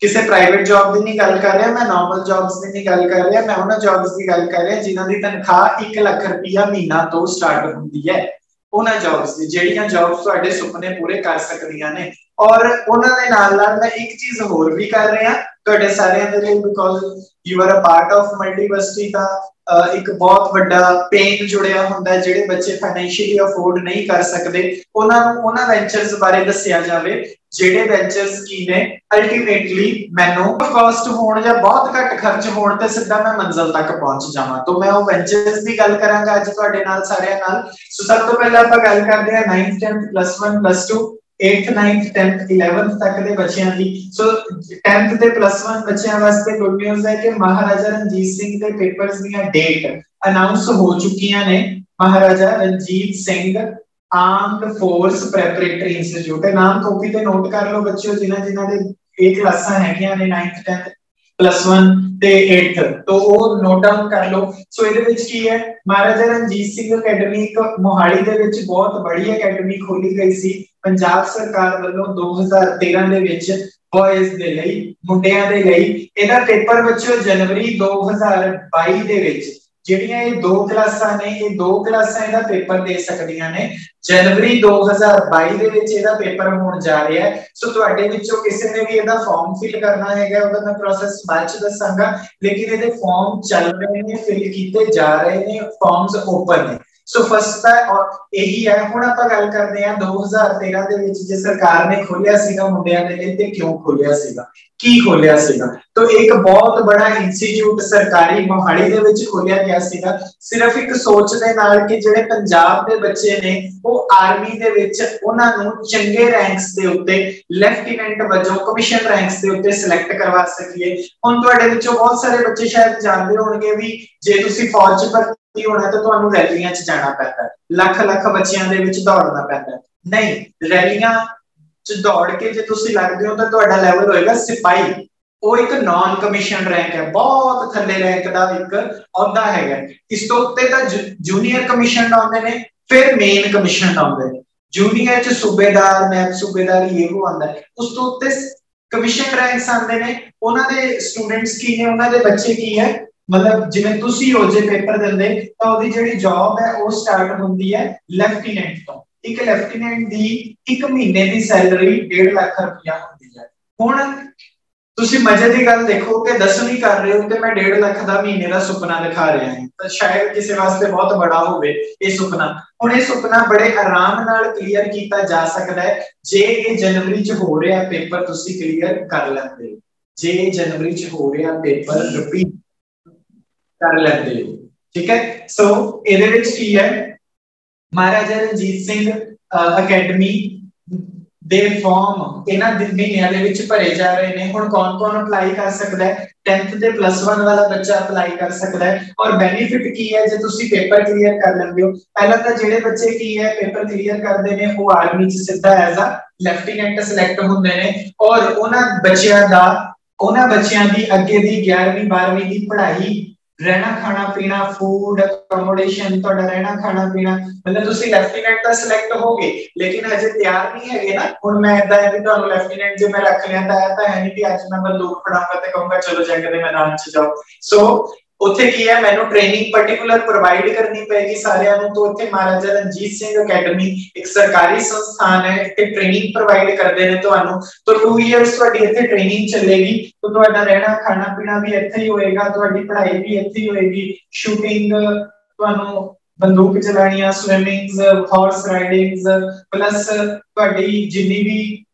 ਕਿਸੇ ਪ੍ਰਾਈਵੇਟ ਜੌਬ ਦੀ ਨਹੀਂ ਗੱਲ ਕਰ ਰਿਹਾ, ਮੈਂ ਨਾਰਮਲ ਜੌਬਸ ਦੀ ਨਹੀਂ ਗੱਲ ਕਰ ਰਿਹਾ, ਮੈਂ ਉਹਨਾਂ ਜੌਬਸ ਦੀ ਗੱਲ ਕਰ ਰਿਹਾ ਜਿਨ੍ਹਾਂ ਦੀ ਤਨਖਾਹ 1 ਲੱਖ ਰੁਪਇਆ ਮਹੀਨਾ ਤੋਂ ਸਟਾਰਟ ਹੁੰਦੀ ਹੈ। ਉਹਨਾਂ ਜੌਬਸ ਦੀ, ਜਿਹੜੀਆਂ ਜੌਬਸ ਤੁਹਾਡੇ ਸੁਪਨੇ ਪੂਰੇ ਕਰ ਸਕਦੀਆਂ ਨੇ। ਔਰ ਉਹਨਾਂ ਦੇ ਨਾਲ ਨਾਲ ਮੈਂ ਇੱਕ ਚੀਜ਼ ਹੋਰ ਵੀ ਕਰ ਰਿਹਾ, ਤੁਹਾਡੇ ਸਾਰਿਆਂ ਦੇ ਲਈ because you are a part of multiversity ਦਾ ਇੱਕ ਬਹੁਤ ਵੱਡਾ ਪੇਨ ਜੁੜਿਆ ਹੁੰਦਾ ਜਿਹੜੇ ਬੱਚੇ ਫਾਈਨੈਂਸ਼ੀਅਲੀ ਅਫੋਰਡ ਨਹੀਂ ਕਰ ਸਕਦੇ। ਉਹਨਾਂ ਨੂੰ, ਉਹਨਾਂ ਵੈਂਚਰਸ ਬਾਰੇ ਦੱਸਿਆ ਜਾਵੇ। ਜਿਹੜੇ ਵੈਂਚਰਸ ਕੀ ਨੇ ਅਲਟੀਮੇਟਲੀ ਮੈਨੂੰ ਕਾਸਟ ਹੋਣ ਜਾਂ ਬਹੁਤ ਘੱਟ ਖਰਚ ਹੋਣ ਤੇ ਸਿੱਧਾ ਮੈਂ ਮੰਜ਼ਲ ਤੱਕ ਪਹੁੰਚ ਜਾਵਾਂ। ਤੋਂ ਮੈਂ ਉਹ ਵੈਂਚਰਸ ਦੀ ਗੱਲ ਕਰਾਂਗਾ ਅੱਜ ਤੁਹਾਡੇ ਨਾਲ, ਸਾਰਿਆਂ ਨਾਲ। ਸੋ ਸਭ ਤੋਂ ਪਹਿਲਾਂ ਆਪਾਂ ਗੱਲ ਕਰਦੇ ਹਾਂ 9th 10th 1 2 8th 9th 10th 11th ਤੱਕ ਦੇ ਬੱਚਿਆਂ ਦੀ। ਸੋ 10th ਤੇ 1 ਬੱਚਿਆਂ ਵਾਸਤੇ ਗੁੱਡ ਨਿਊਜ਼ ਹੈ ਕਿ ਮਹਾਰਾਜਾ ਰਣਜੀਤ ਸਿੰਘ ਦੇ ਪੇਪਰਸ ਦੀਆਂ ਡੇਟ ਅਨਾਉਂਸ ਹੋ ਚੁੱਕੀਆਂ ਨੇ। Maharaja Ranjit Singh armed force preparatory institute ਹੈ। ਨਾਮ ਕਾਪੀ ਤੇ ਨੋਟ ਕਰ ਲਓ ਬੱਚਿਓ, ਜਿਨ੍ਹਾਂ ਜਿਨ੍ਹਾਂ ਦੇ ਇਹ ਕਲਾਸਾਂ ਹੈਗੀਆਂ ਨੇ 9th 10th ਪਲੱਸ 1 ਤੇ 8th ਤੋਂ ਉਹ ਨੋਟ ਡਾਊਨ ਕਰ ਲਓ। ਸੋ ਇਹਦੇ ਵਿੱਚ ਕੀ ਹੈ? ਮਹਾਰਾਜਾ ਰਣਜੀਤ ਸਿੰਘ ਅਕੈਡਮੀ ਮੋਹਾਲੀ ਦੇ ਵਿੱਚ ਬਹੁਤ ਬੜੀ ਅਕੈਡਮੀ ਖੋਲੀ ਗਈ ਸੀ। ਪੰਜਾਬ ਸਰਕਾਰ ਵੱਲੋਂ 2013 ਦੇ ਵਿੱਚ ਬॉयਜ਼ ਦੇ ਲਈ, ਮੁੰਡਿਆਂ ਦੇ ਲਈ। ਇਹਦਾ ਪੇਪਰ ਬੱਚਿਓ ਜਨਵਰੀ 2022 ਦੇ ਵਿੱਚ ਜਿਹੜੀਆਂ ਇਹ ਦੋ ਕਲਾਸਾਂ ਨੇ, ਇਹ ਦੋ ਕਲਾਸਾਂ ਇਹਦਾ ਪੇਪਰ ਦੇ ਸਕਦੀਆਂ ਨੇ। ਜਨਵਰੀ 2022 ਦੇ ਵਿੱਚ ਇਹਦਾ ਪੇਪਰ ਹੋਣ ਜਾ ਰਿਹਾ ਹੈ। ਸੋ ਤੁਹਾਡੇ ਵਿੱਚੋਂ ਕਿਸੇ ਨੇ ਵੀ ਇਹਦਾ ਫਾਰਮ ਫਿਲ ਕਰਨਾ ਹੈਗਾ, ਉਹਦਾ ਮੈਂ ਪ੍ਰੋਸੈਸ ਬਾਅਦ ਚ ਦੱਸਾਂਗਾ। ਲੇਕਿਨ ਇਹਦੇ ਫਾਰਮ ਚੱਲ ਰਹੇ ਨੇ ਫਿਲ ਕੀਤੇ ਜਾ ਰਹੇ ਨੇ ਫਾਰਮਸ ਓਪਨ ਨੇ। ਸੋ ਫਸਟ ਤਾਂ ਇਹੀ ਹੈ, ਹੁਣ ਆਪਾਂ ਗੱਲ ਕਰਦੇ ਹਾਂ 2013 ਦੇ ਵਿੱਚ ਜੇ ਸਰਕਾਰ ਨੇ ਖੋਲਿਆ ਸੀਗਾ ਮੁੰਡਿਆਂ ਦੇ ਲਈ, ਤੇ ਕਿਉਂ ਖੋਲਿਆ ਸੀਗਾ? ਕੀ ਖੋਲਿਆ ਸੀਗਾ? ਤਾਂ ਇੱਕ ਬਹੁਤ ਬੜਾ ਇੰਸਟੀਚਿਊਟ ਸਰਕਾਰੀ ਮੋਹਾਲੀ ਦੇ ਵਿੱਚ ਖੋਲਿਆ ਗਿਆ ਸੀਗਾ। ਸਿਰਫ ਇੱਕ ਸੋਚ ਦੇ ਨਾਲ ਕਿ ਜਿਹੜੇ ਪੰਜਾਬ ਦੇ ਬੱਚੇ ਨੇ, ਉਹ ਆਰਮੀ ਦੇ ਵਿੱਚ ਉਹਨਾਂ ਨੂੰ ਚੰਗੇ ਰੈਂਕਸ ਦੇ ਉੱਤੇ ਲੈਫਟੀਨੈਂਟ ਵਜੋਂ ਕਮਿਸ਼ਨ ਰੈਂਕਸ ਦੇ ਉੱਤੇ ਸਿਲੈਕਟ ਕਰਵਾ ਸਕੀਏ। ਹੁਣ ਤੁਹਾਡੇ ਵਿੱਚੋਂ ਬਹੁਤ ਸਾਰੇ ਬੱਚੇ ਸ਼ਾਇਦ ਜਾਣਦੇ ਹੋਣਗੇ ਵੀ ਜੇ ਤੁਸੀਂ ਫੌਜ 'ਚ ਭਰਤੀ ਹੋਣਾ ਤਾਂ ਤੁਹਾਨੂੰ ਰੈਲੀਆਂ 'ਚ ਜਾਣਾ ਪੈਂਦਾ ਲੱਖ ਲੱਖ ਬੱਚਿਆਂ ਦੇ ਵਿੱਚ ਦੌੜਨਾ ਪੈਂਦਾ ਨਹੀਂ, ਰੈਲੀਆਂ 'ਚ ਦੌੜ ਕੇ ਜੇ ਤੁਸੀਂ ਲੱਗਦੇ ਹੋ ਤਾਂ ਤੁਹਾਡਾ ਲੈਵਲ ਹੋਏਗਾ ਸਿਪਾਹੀ। ਉਹ ਇੱਕ ਨਾਨ ਕਮਿਸ਼ਨ ਰੈਂਕ ਹੈ। ਬਹੁਤ ਥੱਲੇ ਰੈਂਕ ਦਾ ਇੱਕ ਅਹੁਦਾ ਹੈਗਾ ਇਸ ਤੋਂ ਉੱਤੇ ਤਾਂ ਜੂਨੀਅਰ ਕਮਿਸ਼ਨ ਆਉਂਦੇ ਨੇ, ਫਿਰ ਮੇਨ ਕਮਿਸ਼ਨ ਆਉਂਦੇ ਨੇ। ਜੂਨੀਅਰ ਚ ਸੂਬੇਦਾਰ ਨੈਬ ਸੂਬੇਦਾਰ, ਇਹ ਉਹ ਆਉਂਦਾ ਉਸ ਤੋਂ ਉੱਤੇ ਕਮਿਸ਼ਨ ਰੈਂਕਸ ਆਉਂਦੇ ਨੇ। ਉਹਨਾਂ ਦੇ ਸਟੂਡੈਂਟਸ ਕੀ ਨੇ? ਉਹਨਾਂ ਦੇ ਬੱਚੇ ਕੀ ਹੈ? ਮਤਲਬ ਜਿਵੇਂ ਤੁਸੀਂ ਹੋ ਪੇਪਰ ਦਿੰਦੇ ਤਾਂ ਉਹਦੀ ਜਿਹੜੀ ਜੌਬ ਹੈ, ਉਹ ਸਟਾਰਟ ਹੁੰਦੀ ਹੈ ਲੈਫਟੀਨੈਂਟ ਤੋਂ। ਇੱਕ ਲੈਫਟੀਨੈਂਟ ਦੀ ਇੱਕ ਮਹੀਨੇ ਦੀ ਸੈਲਰੀ 1.5 ਲੱਖ ਰੁਪਇਆ ਹੁੰਦੀ ਹੈ। ਹੁਣ ਤੁਸੀਂ ਮਜ਼ੇ ਦੀ ਗੱਲ ਦੇਖੋ ਕਿ 10ਵੀਂ ਕਰ ਰਹੇ ਹੋ ਤੇ ਮੈਂ 1.5 ਲੱਖ ਦਾ ਮਹੀਨੇ ਦਾ ਸੁਪਨਾ ਦਿਖਾ ਰਿਹਾ ਹਾਂ। ਤਾਂ ਸ਼ਾਇਦ ਕਿਸੇ ਵਾਸਤੇ ਬਹੁਤ ਬੜਾ ਹੋਵੇ ਇਹ ਸੁਪਨਾ। ਹੁਣ ਇਹ ਸੁਪਨਾ ਬੜੇ ਆਰਾਮ ਨਾਲ ਕਲੀਅਰ ਕੀਤਾ ਜਾ ਸਕਦਾ ਹੈ। ਜੇ ਇਹ ਜਨਵਰੀ 'ਚ ਹੋ ਰਿਹਾ ਪੇਪਰ, ਤੁਸੀਂ ਕਲੀਅਰ ਕਰ ਲੈਂਦੇ ਹੋ। ਜੇ ਜਨਵਰੀ 'ਚ ਹੋ ਰਿਹਾ ਪੇਪਰ ਰਿਪੀਟ ਕਰ ਲੈਂਦੇ ਹੋ ਠੀਕ ਹੈ? ਸੋ ਇਹਦੇ ਵਿੱਚ ਕੀ ਹੈ? ਮਹਾਰਾਜਾ ਰਣਜੀਤ ਸਿੰਘ ਅਕੈਡਮੀ ਦੇ ਫਾਰਮ ਇਹਨਾਂ ਮਹੀਨਿਆਂ ਦੇ ਵਿੱਚ ਭਰੇ ਜਾ ਰਹੇ ਨੇ। ਹੁਣ ਕੌਣ-ਕੌਣ ਅਪਲਾਈ ਕਰ ਸਕਦਾ ਹੈ? 10th ਦੇ ਪਲੱਸ 1 ਵਾਲਾ ਬੱਚਾ ਅਪਲਾਈ ਕਰ ਸਕਦਾ ਹੈ। ਔਰ ਬੈਨੀਫਿਟ ਕੀ ਹੈ? ਜੇ ਤੁਸੀਂ ਪੇਪਰ ਕਲੀਅਰ ਕਰ ਲੈਂਦੇ ਹੋ। ਪਹਿਲਾਂ ਤਾਂ ਜਿਹੜੇ ਬੱਚੇ ਕੀ ਹੈ? ਪੇਪਰ ਕਲੀਅਰ ਕਰਦੇ ਨੇ, ਉਹ ਆਰਮੀ 'ਚ ਸਿੱਧਾ ਐਜ਼ ਅ ਲੈਫਟੀਨੈਂਟ ਸਿਲੈਕਟ ਹੁੰਦੇ ਨੇ। ਔਰ ਉਹਨਾਂ ਬੱਚਿਆਂ ਦਾ, ਉਹਨਾਂ ਬੱਚਿਆਂ ਦੀ ਅੱਗੇ ਦੀ 11ਵੀਂ 12ਵੀਂ ਦੀ ਪੜ੍ਹਾਈ ਰਹਿਣਾ ਖਾਣਾ ਪੀਣਾ ਫੂਡ ਅਕੋਮੋਡੇਸ਼ਨ ਤੁਹਾਡਾ ਰਹਿਣਾ ਖਾਣਾ ਪੀਣਾ। ਮਤਲਬ ਤੁਸੀਂ ਲੈਫਟੀਨੈਂਟ ਤਾਂ ਸਿਲੈਕਟ ਹੋਗੇ, ਲੇਕਿਨ ਅਜੇ ਤਿਆਰ ਨਹੀਂ ਹੈਗੇ ਨਾ। ਹੁਣ ਮੈਂ ਇਦਾਂ ਹੈ ਵੀ ਤੁਹਾਨੂੰ ਲੈਫਟੀਨੈਂਟ ਜੇ ਮੈਂ ਰੱਖ ਲਿਆ ਤਾਂ ਤਾਂ ਹੈ ਨਹੀਂ ਕਿ ਅੱਜ ਮੈਂ ਬੰਦੂਕ ਫੜਾਉਂਗਾ ਤੇ ਕਹੂੰਗਾ, ਚਲੋ ਜੰਗ ਦੇ ਮੈਦਾਨ 'ਚ ਜਾਓ। ਸੋ ਉੱਥੇ ਕੀ ਹੈ? ਮੈਨੂੰ ਟ੍ਰੇਨਿੰਗ ਪਾਰਟਿਕੂਲਰ ਪ੍ਰੋਵਾਈਡ ਕਰਨੀ ਪੈਗੀ ਸਾਰਿਆਂ ਨੂੰ ਤੋਂ ਉੱਥੇ ਮਹਾਰਾਜਾ ਰਣਜੀਤ ਸਿੰਘ ਅਕੈਡਮੀ ਇੱਕ ਸਰਕਾਰੀ ਸੰਸਥਾਨ ਹੈ ਤੇ ਟ੍ਰੇਨਿੰਗ ਪ੍ਰੋਵਾਈਡ ਕਰਦੇ ਨੇ ਤੁਹਾਨੂੰ। ਤੋਂ 2 ਇਅਰਸ ਤੁਹਾਡੀ ਇੱਥੇ ਟ੍ਰੇਨਿੰਗ ਚੱਲੇਗੀ। ਤੋਂ ਤੁਹਾਡਾ ਰਹਿਣਾ, ਖਾਣਾ ਪੀਣਾ ਵੀ ਇੱਥੇ ਹੀ ਹੋਏਗਾ, ਤੁਹਾਡੀ ਪੜ੍ਹਾਈ ਵੀ ਇੱਥੇ ਹੀ ਹੋਏਗੀ। ਸ਼ੂਟਿੰਗ ਤੁਹਾਨੂੰ ਬੰਦੂਕ ਚਲਾਣੀਆਂ ਸਵਿਮਿੰਗਸ ਹਾਰਸ ਰਾਈਡਿੰਗਸ ਪਲੱਸ ਤੁਹਾਡੀ ਜਿੰਨੀ ਵੀ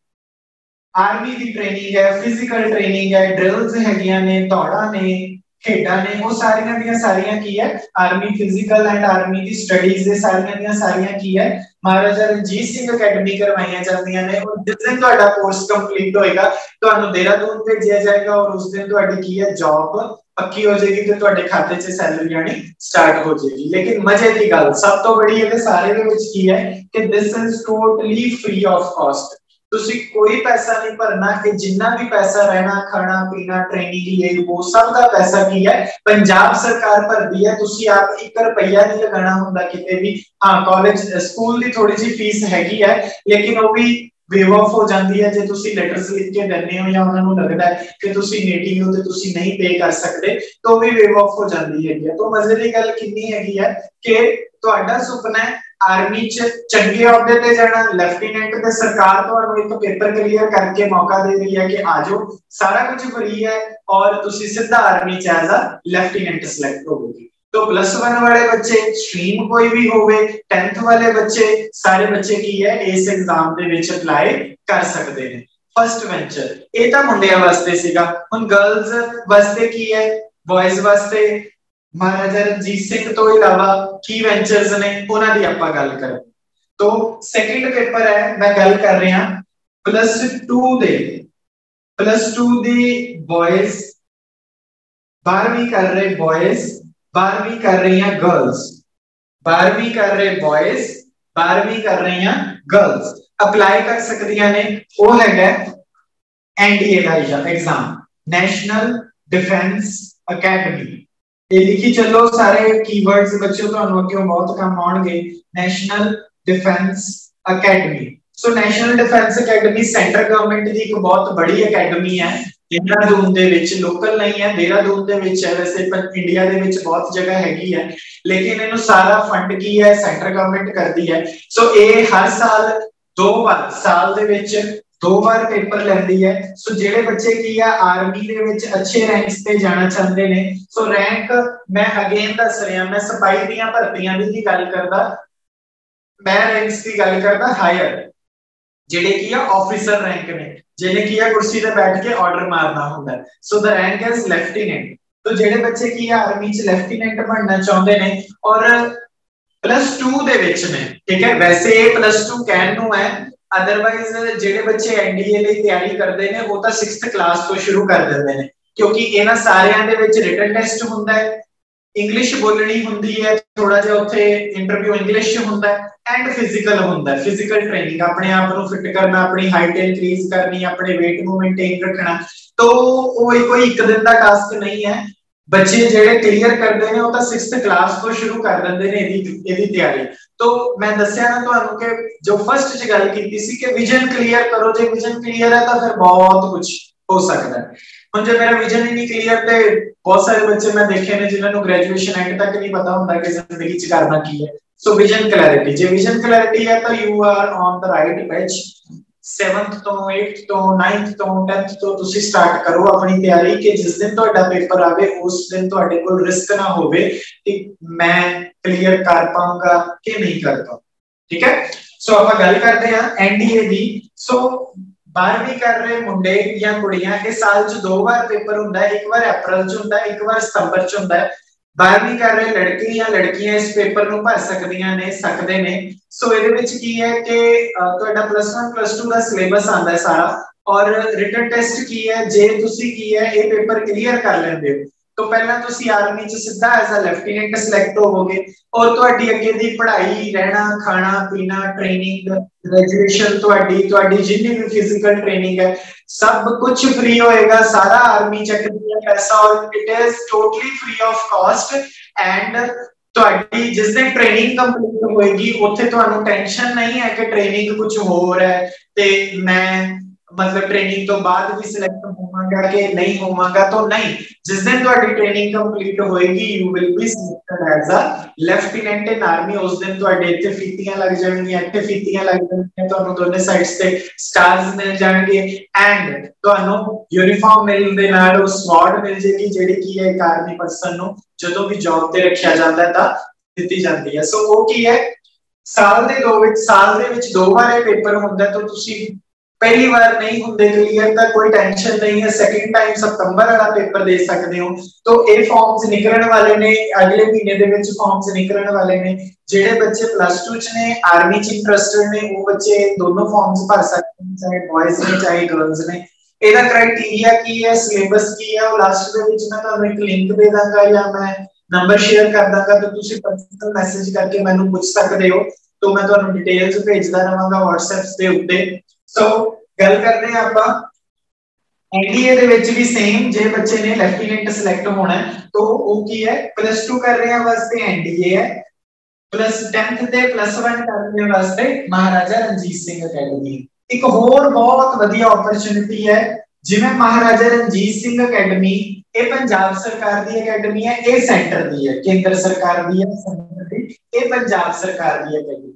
ਆਰਮੀ ਦੀ ਟ੍ਰੇਨਿੰਗ ਹੈ ਫਿਜ਼ੀਕਲ ਟ੍ਰੇਨਿੰਗ ਹੈ ਡ੍ਰਿਲਸ ਹੈਗੀਆਂ ਨੇ, ਦੌੜਾਂ ਨੇ ਖੇਡਾਂ ਨੇ, ਉਹ ਸਾਰੀਆਂ ਦੀਆਂ ਸਾਰੀਆਂ ਕੀ ਹੈ? ਆਰਮੀ ਫਿਜ਼ੀਕਲ ਐਂਡ ਆਰਮੀ ਦੀ ਸਟੱਡੀਜ਼ ਦੇ ਸਾਰੀਆਂ ਦੀਆਂ ਸਾਰੀਆਂ ਕੀ ਹੈ? ਮਹਾਰਾਜਾ ਰਣਜੀਤ ਸਿੰਘ ਅਕੈਡਮੀ ਕਰਵਾਈਆਂ ਜਾਂਦੀਆਂ ਨੇ। ਔਰ ਜਿਸ ਦਿਨ ਤੁਹਾਡਾ ਕੋਰਸ ਕੰਪਲੀਟ ਹੋਏਗਾ, ਤੁਹਾਨੂੰ ਦੇਹਰਾਦੂਨ ਭੇਜਿਆ ਜਾਏਗਾ ਔਰ ਉਸ ਦਿਨ ਤੁਹਾਡੀ ਕੀ ਹੈ? ਜੌਬ ਪੱਕੀ ਹੋ ਜਾਏਗੀ ਤੇ ਤੁਹਾਡੇ ਖਾਤੇ 'ਚ ਸੈਲਰੀ ਆਣੀ ਸਟਾਰਟ ਹੋ ਜਾਏਗੀ। ਲੇਕਿਨ ਮਜ਼ੇ ਦੀ ਗੱਲ, ਸਭ ਤੋਂ ਬੜੀ ਇਹਦੇ ਸਾਰੇ ਦੇ ਵਿੱਚ ਕੀ ਹੈ ਕਿ this is totally free of cost ਤੁਸੀਂ ਕੋਈ ਪੈਸਾ ਨਹੀਂ ਭਰਨਾ ਕਿ ਜਿੰਨਾ ਵੀ ਪੈਸਾ ਰਹਿਣਾ, ਖਾਣਾ, ਪੀਣਾ ਟ੍ਰੇਨਿੰਗ ਲਈ ਉਹ ਸਭ ਦਾ ਪੈਸਾ ਕੀ ਹੈ? ਪੰਜਾਬ ਸਰਕਾਰ ਭਰਦੀ ਹੈ, ਤੁਸੀਂ ਆਪ 1 ਰੁਪਈਆ ਨਹੀਂ ਲਗਾਉਣਾ ਹੁੰਦਾ ਕਿਤੇ ਵੀ। ਹਾਂ ਕਾਲਜ ਸਕੂਲ ਦੀ ਥੋੜੀ ਜਿਹੀ ਫੀਸ ਹੈਗੀ ਹੈ, ਲੇਕਿਨ ਉਹ ਵੀ ਵੇਵ ਆਫ ਹੋ ਜਾਂਦੀ ਹੈ। ਜੇ ਤੁਸੀਂ ਲੈਟਰਸ ਲਿਖ ਕੇ ਦਿੰਦੇ ਹੋ ਜਾਂ ਉਹਨਾਂ ਨੂੰ ਲੱਗਦਾ ਹੈ ਕਿ ਤੁਸੀਂ ਨੇਟਿਵ ਹੋ ਤੇ ਤੁਸੀਂ ਨਹੀਂ ਪੇ ਕਰ ਸਕਦੇ, ਤਾਂ ਵੀ ਵੇਵ ਆਫ ਹੋ ਜਾਂਦੀ ਹੈਗੀ ਹੈ। ਤਾਂ ਮਜ਼ੇ ਦੀ ਗੱਲ ਕਿੰਨੀ ਹੈਗੀ ਹੈ ਕਿ ਤੁਹਾਡਾ ਸੁਪਨਾ ਹੈ ਆਰਮੀ ਚ ਚੰਗੇ ਅਹੁਦੇ ਤੇ ਜਾਣਾ ਲੈਫਟੀਨੈਂਟ ਤੇ ਸਰਕਾਰ ਤੁਹਾਨੂੰ ਇੱਕ ਪੇਪਰ ਕਲੀਅਰ ਕਰਕੇ ਮੌਕਾ ਦੇ ਰਹੀ ਹੈ ਕਿ ਆਜੋ ਸਾਰਾ ਕੁਝ ਫਰੀ ਹੈ ਔਰ ਤੁਸੀਂ ਸਿੱਧਾ ਆਰਮੀ ਚ ਐਜ਼ ਅ ਲੈਫਟੀਨੈਂਟ ਸਿਲੈਕਟ ਹੋਵੋਗੇ। तो प्लस वन वाले बच्चे स्ट्रीम कोई भी होवे टेंथ वाले बच्चे सारे बच्चे की है इस एग्जाम ਦੇ ਵਿੱਚ ਅਪਲਾਈ ਕਰ ਸਕਦੇ ਨੇ। ਫਸਟ ਵੈਂਚਰ ਇਹ ਤਾਂ ਮੁੰਡਿਆਂ ਵਾਸਤੇ ਸੀਗਾ। ਹੁਣ ਗਰਲਸ ਵਾਸਤੇ ਕੀ ਹੈ? ਬॉयਜ਼ ਵਾਸਤੇ ਮਹਾਰਾਜਾ ਰਣਜੀਤ ਸਿੰਘ ਤੋਂ ਇਲਾਵਾ ਕੀ ਵੈਂਚਰਸ ਨੇ? ਉਹਨਾਂ ਦੀ ਆਪਾਂ ਗੱਲ ਕਰਾਂ ਤੋਂ ਸੈਕੰਡ ਪੇਪਰ ਹੈ, ਮੈਂ ਗੱਲ ਕਰ ਰਿਹਾ। ਪਲੱਸ 2 ਦੇ ਪਲੱਸ 2 ਦੀ ਬॉयਜ਼ 12ਵੀਂ ਕਰ ਰਹੇ ਬॉयਜ਼ 12ਵੀਂ ਕਰ ਰਹੀਆਂ ਗਰਲਸ 12ਵੀਂ ਕਰ ਰਹੇ ਬॉयਜ਼ 12ਵੀਂ ਕਰ ਰਹੀਆਂ ਗਰਲਸ ਅਪਲਾਈ ਕਰ ਸਕਦੀਆਂ ਨੇ। ਉਹ ਹੈਗਾ ਐਨਡੀਏ ਦਾ ਐਗਜ਼ਾਮ ਨੈਸ਼ਨਲ ਡਿਫੈਂਸ ਅਕੈਡਮੀ ਇਹ ਲਿਖੀ ਚੱਲੋ ਸਾਰੇ ਕੀਵਰਡਸ ਬੱਚਿਓ, ਤੁਹਾਨੂੰ ਅੱਗੇ ਬਹੁਤ ਕੰਮ ਆਉਣਗੇ। National defence academy so national defence academy centre government ਦੀ ਇੱਕ ਬਹੁਤ ਬੜੀ ਅਕੈਡਮੀ ਹੈ। ਦੇਹਰਾਦੂਨ ਦੇ ਵਿੱਚ ਲੋਕਲ ਨਹੀਂ ਹੈ। ਦੇਹਰਾਦੂਨ ਦੇ ਵਿੱਚ ਹੈ ਵੈਸੇ, ਪਰ ਇੰਡੀਆ ਦੇ ਵਿੱਚ ਬਹੁਤ ਜਗ੍ਹਾ ਹੈਗੀ ਹੈ। ਲੇਕਿਨ ਇਹਨੂੰ ਸਾਰਾ ਫੰਡ ਕੀ ਹੈ? ਸੈਂਟਰ ਗਵਰਨਮੈਂਟ ਕਰਦੀ ਹੈ। ਸੋ ਇਹ ਹਰ ਸਾਲ ਦੋ ਵਾਰ, ਸਾਲ ਦੇ ਵਿੱਚ ਦੋ ਵਾਰ ਪੇਪਰ ਲੈਂਦੀ ਹੈ। ਸੋ ਜਿਹੜੇ ਬੱਚੇ ਕੀ ਆ, ਆਰਮੀ ਦੇ ਵਿੱਚ ਅੱਛੇ ਰੈਂਕਸ ਤੇ ਜਾਣਾ ਚਾਹੁੰਦੇ ਨੇ। ਸੋ ਰੈਂਕ ਮੈਂ ਅਗੇਨ ਦੱਸ ਰਿਹਾ, ਮੈਂ ਸਪਾਈ ਦੀਆਂ ਭਰਤੀਆਂ ਦੀ ਗੱਲ ਕਰਦਾ। ਮੈਂ ਰੈਂਕਸ ਦੀ ਗੱਲ ਕਰਦਾ ਹਾਇਰ ਜਿਹੜੇ ਕੀ ਆ ਆਫੀਸਰ ਰੈਂਕ ਨੇ। ਜਿਹਨੇ ਕੀ ਆ, ਕੁਰਸੀ ਤੇ ਬੈਠ ਕੇ ਆਰਡਰ ਮਾਰਨਾ ਹੁੰਦਾ। So the rank is lieutenant ਤੋ ਜਿਹੜੇ ਬੱਚੇ ਕੀ ਆ ਆਰਮੀ ਚ ਲੈਫਟੀਨੈਂਟ ਬਣਨਾ ਚਾਹੁੰਦੇ ਨੇ ਔਰ ਪਲੱਸ 2 ਦੇ ਵਿੱਚ ਨੇ। ਠੀਕ ਹੈ? ਵੈਸੇ ਇਹ ਪਲੱਸ 2 ਕਹਿਣ ਨੂੰ ਹੈ। ਅਦਰਵਾਈਜ਼ ਜਿਹੜੇ ਬੱਚੇ ਐਨਡੀਏ ਲਈ ਤਿਆਰੀ ਕਰਦੇ ਨੇ, ਉਹ ਤਾਂ 6th ਕਲਾਸ ਤੋਂ ਸ਼ੁਰੂ ਕਰ ਦਿੰਦੇ ਨੇ। ਕਿਉਂਕਿ ਇਹਨਾਂ ਸਾਰਿਆਂ ਦੇ ਵਿੱਚ ਰਿਟਨ ਟੈਸਟ ਹੁੰਦਾ ਹੈ ਇੰਗਲਿਸ਼ ਬੋਲਣੀ ਹੁੰਦੀ ਹੈ ਥੋੜਾ ਜਿਹਾ ਉੱਥੇ ਇੰਟਰਵਿਊ ਇੰਗਲਿਸ਼ ਚ ਹੁੰਦਾ ਹੈ ਐਂਡ ਫਿਜ਼ੀਕਲ ਹੁੰਦਾ ਹੈ। ਫਿਜ਼ੀਕਲ ਟ੍ਰੇਨਿੰਗ ਆਪਣੇ ਆਪ ਨੂੰ ਫਿਟ ਕਰਨਾ, ਆਪਣੀ ਹਾਈਟ ਇਨਕਰੀਜ਼ ਕਰਨੀ, ਆਪਣੇ weight ਨੂੰ ਮੇਨਟੇਨ ਰੱਖਣਾ। ਤੋ ਉਹ ਕੋਈ ਇੱਕ ਦਿਨ ਦਾ ਟਾਸਕ ਨਹੀਂ ਹੈ। ਬੱਚੇ ਜਿਹੜੇ ਕਲੀਅਰ ਕਰਦੇ ਨੇ, ਉਹ ਤਾਂ 6th ਕਲਾਸ ਤੋਂ ਸ਼ੁਰੂ ਕਰ ਦਿੰਦੇ ਨੇ ਇਹਦੀ ਇਹਦੀ ਤਿਆਰੀ। ਤੋ ਮੈਂ ਦੱਸਿਆ ਨਾ ਤੁਹਾਨੂੰ ਕਿ ਜੋ ਫਰਸਟ ਚ ਗੱਲ ਕੀਤੀ ਸੀ ਕਿ ਵਿਜ਼ਨ ਕਲੀਅਰ ਕਰੋ, ਜੇ ਵਿਜ਼ਨ ਕਲੀਅਰ ਹੈ ਤਾਂ ਫਿਰ ਬਹੁਤ ਕੁਝ ਹੋ ਸਕਦਾ ਹੈ। ਹੁਣ ਜੇ ਮੇਰਾ ਵਿਜ਼ਨ ਹੀ ਨਹੀਂ ਕਲੀਅਰ ਤੇ ਬਹੁਤ ਸਾਰੇ ਬੱਚੇ ਮੈਂ ਦੇਖੇ ਨੇ ਜਿਨ੍ਹਾਂ ਨੂੰ ਗ੍ਰੈਜੂਏਸ਼ਨ ਐਂਡ ਤੱਕ ਨਹੀਂ ਪਤਾ ਹੁੰਦਾ ਕਿ ਜ਼ਿੰਦਗੀ 'ਚ ਕਰਨਾ ਕੀ ਹੈ। ਸੋ ਵਿਜ਼ਨ ਕਲੈਰਿਟੀ ਜੇ ਵਿਜ਼ਨ ਕਲੈਰਿਟੀ ਹੈ ਤਾਂ you are on the right path 7th ਤੋਂ 8th ਤੋਂ 9th ਤੋਂ 10th ਤੋਂ ਤੁਸੀਂ ਸਟਾਰਟ ਕਰੋ ਆਪਣੀ ਤਿਆਰੀ ਕਿ ਜਿਸ ਦਿਨ ਤੁਹਾਡਾ ਪੇਪਰ ਆਵੇ, ਉਸ ਦਿਨ ਤੁਹਾਡੇ ਕੋਲ ਰਿਸਕ ਨਾ ਹੋਵੇ ਕਿ ਮੈਂ ਕਲੀਅਰ ਕਰ ਪਾਉਂਗਾ ਕਿ ਨਹੀਂ ਕਰ ਪਾਉਂਗਾ ਠੀਕ ਹੈ? ਸੋ ਆਪਾਂ ਗੱਲ ਕਰਦੇ ਹਾਂ ਐਨਡੀਏ ਦੀ। ਸੋ 12ਵੀਂ ਕਰ ਰਹੇ ਮੁੰਡੇ ਜਾਂ ਕੁੜੀਆਂ, ਇਹ ਸਾਲ 'ਚ ਦੋ ਵਾਰ ਪੇਪਰ ਹੁੰਦਾ ਹੈ, ਇੱਕ ਵਾਰ ਅਪ੍ਰੈਲ 'ਚ ਹੁੰਦਾ ਹੈ, ਇੱਕ ਵਾਰ ਸਤੰਬਰ 'ਚ ਹੁੰਦਾ ਹੈ। 12ਵੀਂ ਕਰ ਰਹੇ ਲੜਕੇ ਜਾਂ ਲੜਕੀਆਂ ਇਸ ਪੇਪਰ ਨੂੰ ਭਰ ਸਕਦੀਆਂ ਨੇ, ਸਕਦੇ ਨੇ। ਸੋ ਇਹਦੇ ਵਿੱਚ ਕੀ ਹੈ ਕਿ ਤੁਹਾਡਾ ਪਲੱਸ 1 ਪਲੱਸ 2 ਦਾ ਸਿਲੇਬਸ ਆਂਦਾ ਹੈ ਸਾਰਾ। ਔਰ ਰਿਟਨ ਟੈਸਟ ਕੀ ਹੈ? ਜੇ ਤੁਸੀਂ ਕੀ ਹੈ, ਇਹ ਪੇਪਰ ਕਲੀਅਰ ਕਰ ਲੈਂਦੇ ਹੋ। ਤੋਂ ਪਹਿਲਾਂ ਤੁਸੀਂ ਆਰਮੀ ਚ ਸਿੱਧਾ ਐਜ਼ ਅ ਲੈਫਟੀਨੈਂਟ ਸਿਲੈਕਟ ਹੋਵੋਗੇ ਔਰ ਤੁਹਾਡੀ ਅੱਗੇ ਦੀ ਪੜ੍ਹਾਈ, ਰਹਿਣਾ, ਖਾਣਾ, ਪੀਣਾ ਟ੍ਰੇਨਿੰਗ ਗ੍ਰੈਜੂਏਸ਼ਨ ਤੁਹਾਡੀ ਤੁਹਾਡੀ ਜਿੰਨੀ ਵੀ ਫਿਜ਼ੀਕਲ ਟ੍ਰੇਨਿੰਗ ਹੈ, ਸਭ ਕੁਝ ਫ੍ਰੀ ਹੋਏਗਾ, ਸਾਰਾ ਆਰਮੀ ਚੱਕਦੀ ਹੈ ਪੈਸਾ ਔਰ it is totally free of cost and ਤੁਹਾਡੀ ਜਿਸ ਦਿਨ ਟ੍ਰੇਨਿੰਗ ਕੰਪਲੀਟ ਹੋਏਗੀ, ਉੱਥੇ ਤੁਹਾਨੂੰ ਟੈਨਸ਼ਨ ਨਹੀਂ ਹੈ ਕਿ ਟ੍ਰੇਨਿੰਗ ਕੁਝ ਹੋਰ ਹੈ ਤੇ ਮੈਂ ਮਤਲਬ ਟ੍ਰੇਨਿੰਗ ਤੋਂ ਬਾਅਦ ਵੀ ਸਿਲੈਕਟ ਹੋਵਾਂਗਾ ਕਿ ਨਹੀਂ ਹੋਵਾਂਗਾ ਤਾਂ ਨਹੀਂ। ਜਿਸ ਦਿਨ ਤੁਹਾਡੀ ਟ੍ਰੇਨਿੰਗ ਕੰਪਲੀਟ ਹੋਏਗੀ you will be selected as a lieutenant in army ਉਸ ਦਿਨ ਤੁਹਾਡੇ ਇੱਥੇ ਫੀਤੀਆਂ ਲੱਗ ਜਾਣਗੀਆਂ, ਇੱਥੇ ਫੀਤੀਆਂ ਲੱਗ ਜਾਣਗੀਆਂ, ਤੁਹਾਨੂੰ ਦੋਨੇ ਸਾਈਡਸ ਤੇ ਸਟਾਰਸ ਮਿਲ ਜਾਣਗੇ। ਐਂਡ ਤੁਹਾਨੂੰ ਯੂਨੀਫਾਰਮ ਮਿਲਣ ਦੇ ਨਾਲ ਉਹ ਸਵਾਰਡ ਮਿਲ ਜੇਗੀ ਜਿਹੜੀ ਕੀ ਹੈ ਇੱਕ ਆਰਮੀ ਪਰਸਨ ਨੂੰ ਜਦੋਂ ਵੀ ਜੌਬ ਤੇ ਰੱਖਿਆ ਜਾਂਦਾ ਤਾਂ ਦਿੱਤੀ ਜਾਂਦੀ ਹੈ। ਸੋ ਉਹ ਕੀ ਹੈ? ਸਾਲ ਦੇ ਦੋ ਵਿੱਚ ਸਾਲ ਦੇ ਵਿੱਚ ਦੋ ਵਾਰ ਇਹ ਪੇਪਰ ਹੁੰਦਾ ਤਾਂ ਤੁਸੀਂ ਪਹਿਲੀ ਵਾਰ ਨਹੀਂ ਹੁੰਦੇ ਕਲੀਅਰ ਤਾਂ ਕੋਈ ਟੈਨਸ਼ਨ ਨਹੀਂ ਹੈ। ਸੈਕਿੰਡ ਟਾਈਮ ਸਤੰਬਰ ਵਾਲਾ ਪੇਪਰ ਦੇ ਸਕਦੇ ਹੋ। ਤੋਂ ਇਹ ਫਾਰਮਸ ਨਿਕਲਣ ਵਾਲੇ ਨੇ। ਅਗਲੇ ਮਹੀਨੇ ਦੇ ਵਿੱਚ ਫਾਰਮਸ ਨਿਕਲਣ ਵਾਲੇ ਨੇ। ਜਿਹੜੇ ਬੱਚੇ ਪਲੱਸ 2 ਚ ਨੇ ਆਰਮੀ ਚ ਇੰਟਰਸਟਡ ਨੇ, ਉਹ ਬੱਚੇ ਦੋਨੋਂ ਫਾਰਮਸ ਭਰ ਸਕਦੇ ਨੇ, ਚਾਹੇ ਬॉयਜ਼ ਨੇ, ਚਾਹੇ ਗਰਲਸ ਨੇ। ਇਹਦਾ ਕ੍ਰਾਈਟੇਰੀਆ ਕੀ ਹੈ? ਸਿਲੇਬਸ ਕੀ ਹੈ? ਉਹ ਲਾਸਟ ਦੇ ਵਿੱਚ ਮੈਂ ਤੁਹਾਨੂੰ ਇੱਕ ਲਿੰਕ ਦੇ ਦਾਂਗਾ ਜਾਂ ਮੈਂ ਨੰਬਰ ਸ਼ੇਅਰ ਕਰ ਦਾਂਗਾ। ਤਾਂ ਤੁਸੀਂ ਪਰਸਨਲ ਮੈਸੇਜ ਕਰਕੇ ਮੈਨੂੰ ਪੁੱਛ ਸਕਦੇ ਹੋ। ਤੋਂ ਮੈਂ ਤੁਹਾਨੂੰ ਡਿਟੇਲਸ ਭੇਜਦਾ ਰਵਾਂਗਾ WhatsApp ਦੇ ਉੱਤੇ। ਸੋ ਗੱਲ ਕਰਦੇ ਆ ਆਪਾਂ ਐਨਡੀਏ ਦੇ ਵਿੱਚ ਵੀ ਸੇਮ ਜੇ ਬੱਚੇ ਨੇ ਲੈਫਟੀਨੈਂਟ ਸਿਲੈਕਟ ਹੋਣਾ ਹੈ, ਤਾਂ ਉਹ ਕੀ ਹੈ? ਪਲੱਸ 2 ਕਰ ਰਹੇ ਆ ਵਾਸਤੇ ਐਨਡੀਏ ਹੈ। ਪਲੱਸ 10th ਤੇ ਪਲੱਸ 1 ਕਰਨ ਵਾਸਤੇ ਮਹਾਰਾਜਾ ਰਣਜੀਤ ਸਿੰਘ ਅਕੈਡਮੀ ਇੱਕ ਹੋਰ ਬਹੁਤ ਵਧੀਆ ਓਪਰਚੁਨਿਟੀ ਹੈ, ਜਿਵੇਂ ਮਹਾਰਾਜਾ ਰਣਜੀਤ ਸਿੰਘ ਅਕੈਡਮੀ ਇਹ ਪੰਜਾਬ ਸਰਕਾਰ ਦੀ ਅਕੈਡਮੀ ਹੈ, ਇਹ ਸੈਂਟਰ ਦੀ ਹੈ, ਕੇਂਦਰ ਸਰਕਾਰ ਦੀ ਹੈ ਸੈਂਟਰ ਦੀ ਇਹ ਪੰਜਾਬ ਸਰਕਾਰ ਦੀ ਅਕੈਡਮੀ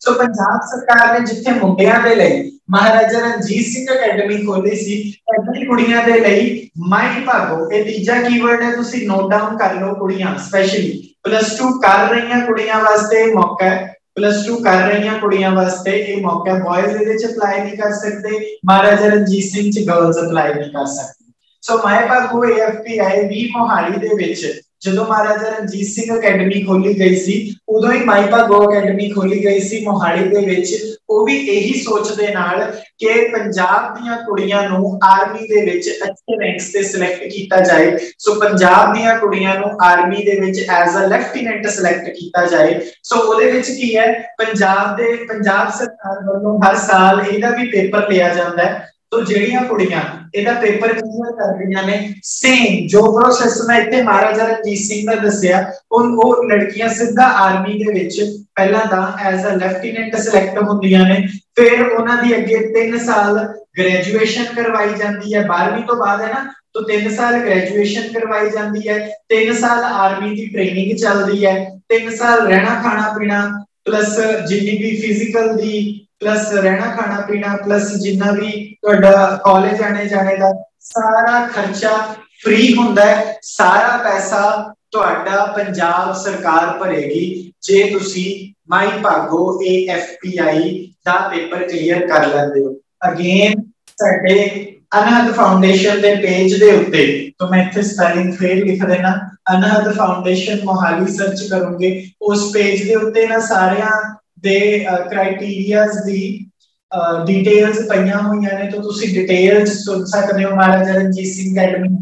ਸੋ ਪੰਜਾਬ ਸਰਕਾਰ ਨੇ ਜਿੱਥੇ ਮੁੰਡਿਆਂ ਦੇ ਲਈ ਮਹਾਰਾਜਾ ਰਣਜੀਤ ਸਿੰਘ ਅਕੈਡਮੀ ਖੋਲੀ ਸੀ ਐਡੀ ਕੁੜੀਆਂ ਦੇ ਲਈ ਮਾਈ ਭਾਗੋ, ਇਹ ਤੀਜਾ ਕੀਵਰਡ ਹੈ, ਤੁਸੀਂ ਨੋਟ ਡਾਊਨ ਕਰ ਲਓ ਕੁੜੀਆਂ ਸਪੈਸ਼ਲੀ ਪਲੱਸ 2 ਕਰ ਰਹੀਆਂ ਕੁੜੀਆਂ ਵਾਸਤੇ ਮੌਕਾ ਹੈ ਪਲੱਸ 2 ਕਰ ਰਹੀਆਂ ਕੁੜੀਆਂ ਵਾਸਤੇ ਇਹ ਮੌਕਾ ਬॉयਜ਼ ਇਹਦੇ ਚ ਅਪਲਾਈ ਨਹੀਂ ਕਰ ਸਕਦੇ, ਮਹਾਰਾਜਾ ਰਣਜੀਤ ਸਿੰਘ ਚ ਗਰਲਸ ਅਪਲਾਈ ਨਹੀਂ ਕਰ ਸਕਦੇ। ਸੋ ਮਾਈ ਭਾਗੋ ਏਐਫਪੀਆਈ ਵੀ ਮੋਹਾਲੀ ਦੇ ਵਿੱਚ ਜਦੋਂ ਮਹਾਰਾਜਾ ਰਣਜੀਤ ਸਿੰਘ ਅਕੈਡਮੀ ਖੋਲੀ ਗਈ ਸੀ, ਉਦੋਂ ਹੀ ਮਾਈਪਾ ਗੋ ਅਕੈਡਮੀ ਖੋਲੀ ਗਈ ਸੀ ਮੋਹਾਲੀ ਦੇ ਵਿੱਚ। ਉਹ ਵੀ ਇਹੀ ਸੋਚ ਦੇ ਨਾਲ ਕਿ ਪੰਜਾਬ ਦੀਆਂ ਕੁੜੀਆਂ ਨੂੰ ਆਰਮੀ ਦੇ ਵਿੱਚ ਅੱਛੇ ਰੈਂਕਸ ਤੇ ਸਿਲੈਕਟ ਕੀਤਾ ਜਾਏ। ਸੋ ਪੰਜਾਬ ਦੀਆਂ ਕੁੜੀਆਂ ਨੂੰ ਆਰਮੀ ਦੇ ਵਿੱਚ ਐਜ਼ ਅ ਲੈਫਟੀਨੈਂਟ ਸਿਲੈਕਟ ਕੀਤਾ ਜਾਏ। ਸੋ ਉਹਦੇ ਵਿੱਚ ਕੀ ਹੈ, ਪੰਜਾਬ ਦੇ, ਪੰਜਾਬ ਸਰਕਾਰ ਵੱਲੋਂ ਹਰ ਸਾਲ ਇਹਦਾ ਵੀ ਪੇਪਰ ਲਿਆ ਜਾਂਦਾ ਹੈ। ਤੋ ਜਿਹੜੀਆਂ ਕੁੜੀਆਂ ਇਹਦਾ ਪੇਪਰ ਕਲੀਅਰ ਕਰ ਰਹੀਆਂ ਨੇ? ਸੇਮ ਜੋ ਪ੍ਰੋਸੈਸ ਮੈਂ ਇੱਥੇ ਮਹਾਰਾਜਾ ਰਣਜੀਤ ਸਿੰਘ ਦਾ ਦੱਸਿਆ, ਉਹ ਉਹ ਲੜਕੀਆਂ ਸਿੱਧਾ ਆਰਮੀ ਦੇ ਵਿੱਚ ਪਹਿਲਾਂ ਤਾਂ ਐਜ਼ ਅ ਲੈਫਟੀਨੈਂਟ ਸਿਲੈਕਟ ਹੁੰਦੀਆਂ ਨੇ, ਫਿਰ ਉਹਨਾਂ ਦੀ ਅੱਗੇ 3 ਸਾਲ ਗ੍ਰੈਜੂਏਸ਼ਨ ਕਰਵਾਈ ਜਾਂਦੀ ਹੈ। 12ਵੀਂ ਤੋਂ ਬਾਅਦ ਹੈ ਨਾ, ਤੋਂ 3 ਸਾਲ ਗ੍ਰੈਜੂਏਸ਼ਨ ਕਰਵਾਈ ਜਾਂਦੀ ਹੈ 3 ਸਾਲ ਆਰਮੀ ਦੀ ਟ੍ਰੇਨਿੰਗ ਚੱਲਦੀ ਹੈ 3 ਸਾਲ ਰਹਿਣਾ ਖਾਣਾ ਪੀਣਾ ਪਲੱਸ ਜਿੰਨੀ ਵੀ ਫਿਜ਼ੀਕਲ ਦੀ ਪਲੱਸ ਰਹਿਣਾ ਖਾਣਾ ਪੀਣਾ ਪਲੱਸ ਜਿੰਨਾ ਵੀ ਤੁਹਾਡਾ ਕਾਲਜ ਆਣੇ ਜਾਣੇ ਦਾ ਸਾਰਾ ਖਰਚਾ ਫ੍ਰੀ ਹੁੰਦਾ ਹੈ, ਸਾਰਾ ਪੈਸਾ ਤੁਹਾਡਾ ਪੰਜਾਬ ਸਰਕਾਰ ਭਰੇਗੀ, ਜੇ ਤੁਸੀਂ ਮਾਈ ਭਾਗੋ ਏਐਫਪੀਆਈ ਦਾ ਪੇਪਰ ਕਲੀਅਰ ਕਰ ਲੈਂਦੇ ਹੋ। ਅਗੇਨ ਸਾਡੇ ਅਨਹਦ ਫਾਊਂਡੇਸ਼ਨ ਦੇ ਪੇਜ ਦੇ ਉੱਤੇ, ਤਾਂ ਮੈਂ ਇੱਥੇ ਸਪੈਲਿੰਗ ਫੇਰ ਲਿਖ ਦੇਣਾ, ਅਨਹਦ ਫਾਊਂਡੇਸ਼ਨ ਮੋਹਾਲੀ ਸਰਚ ਕਰੋਗੇ, ਉਸ ਪੇਜ ਦੇ ਉੱਤੇ ਨਾ ਸਾਰਿਆਂ ਦੇ ਕ੍ਰਾਈਟੇਰੀਆਜ਼ ਦੀ ਡਿਟੇਲਸ ਪਈਆਂ ਹੋਈਆਂ ਨੇ, ਤਾਂ ਤੁਸੀਂ ਡਿਟੇਲ ਸੁਣ ਸਕਦੇ ਹੋ, ਮਹਾਰਾਜਾ ਰਣਜੀਤ ਸਿੰਘ ਅਕੈਡਮੀ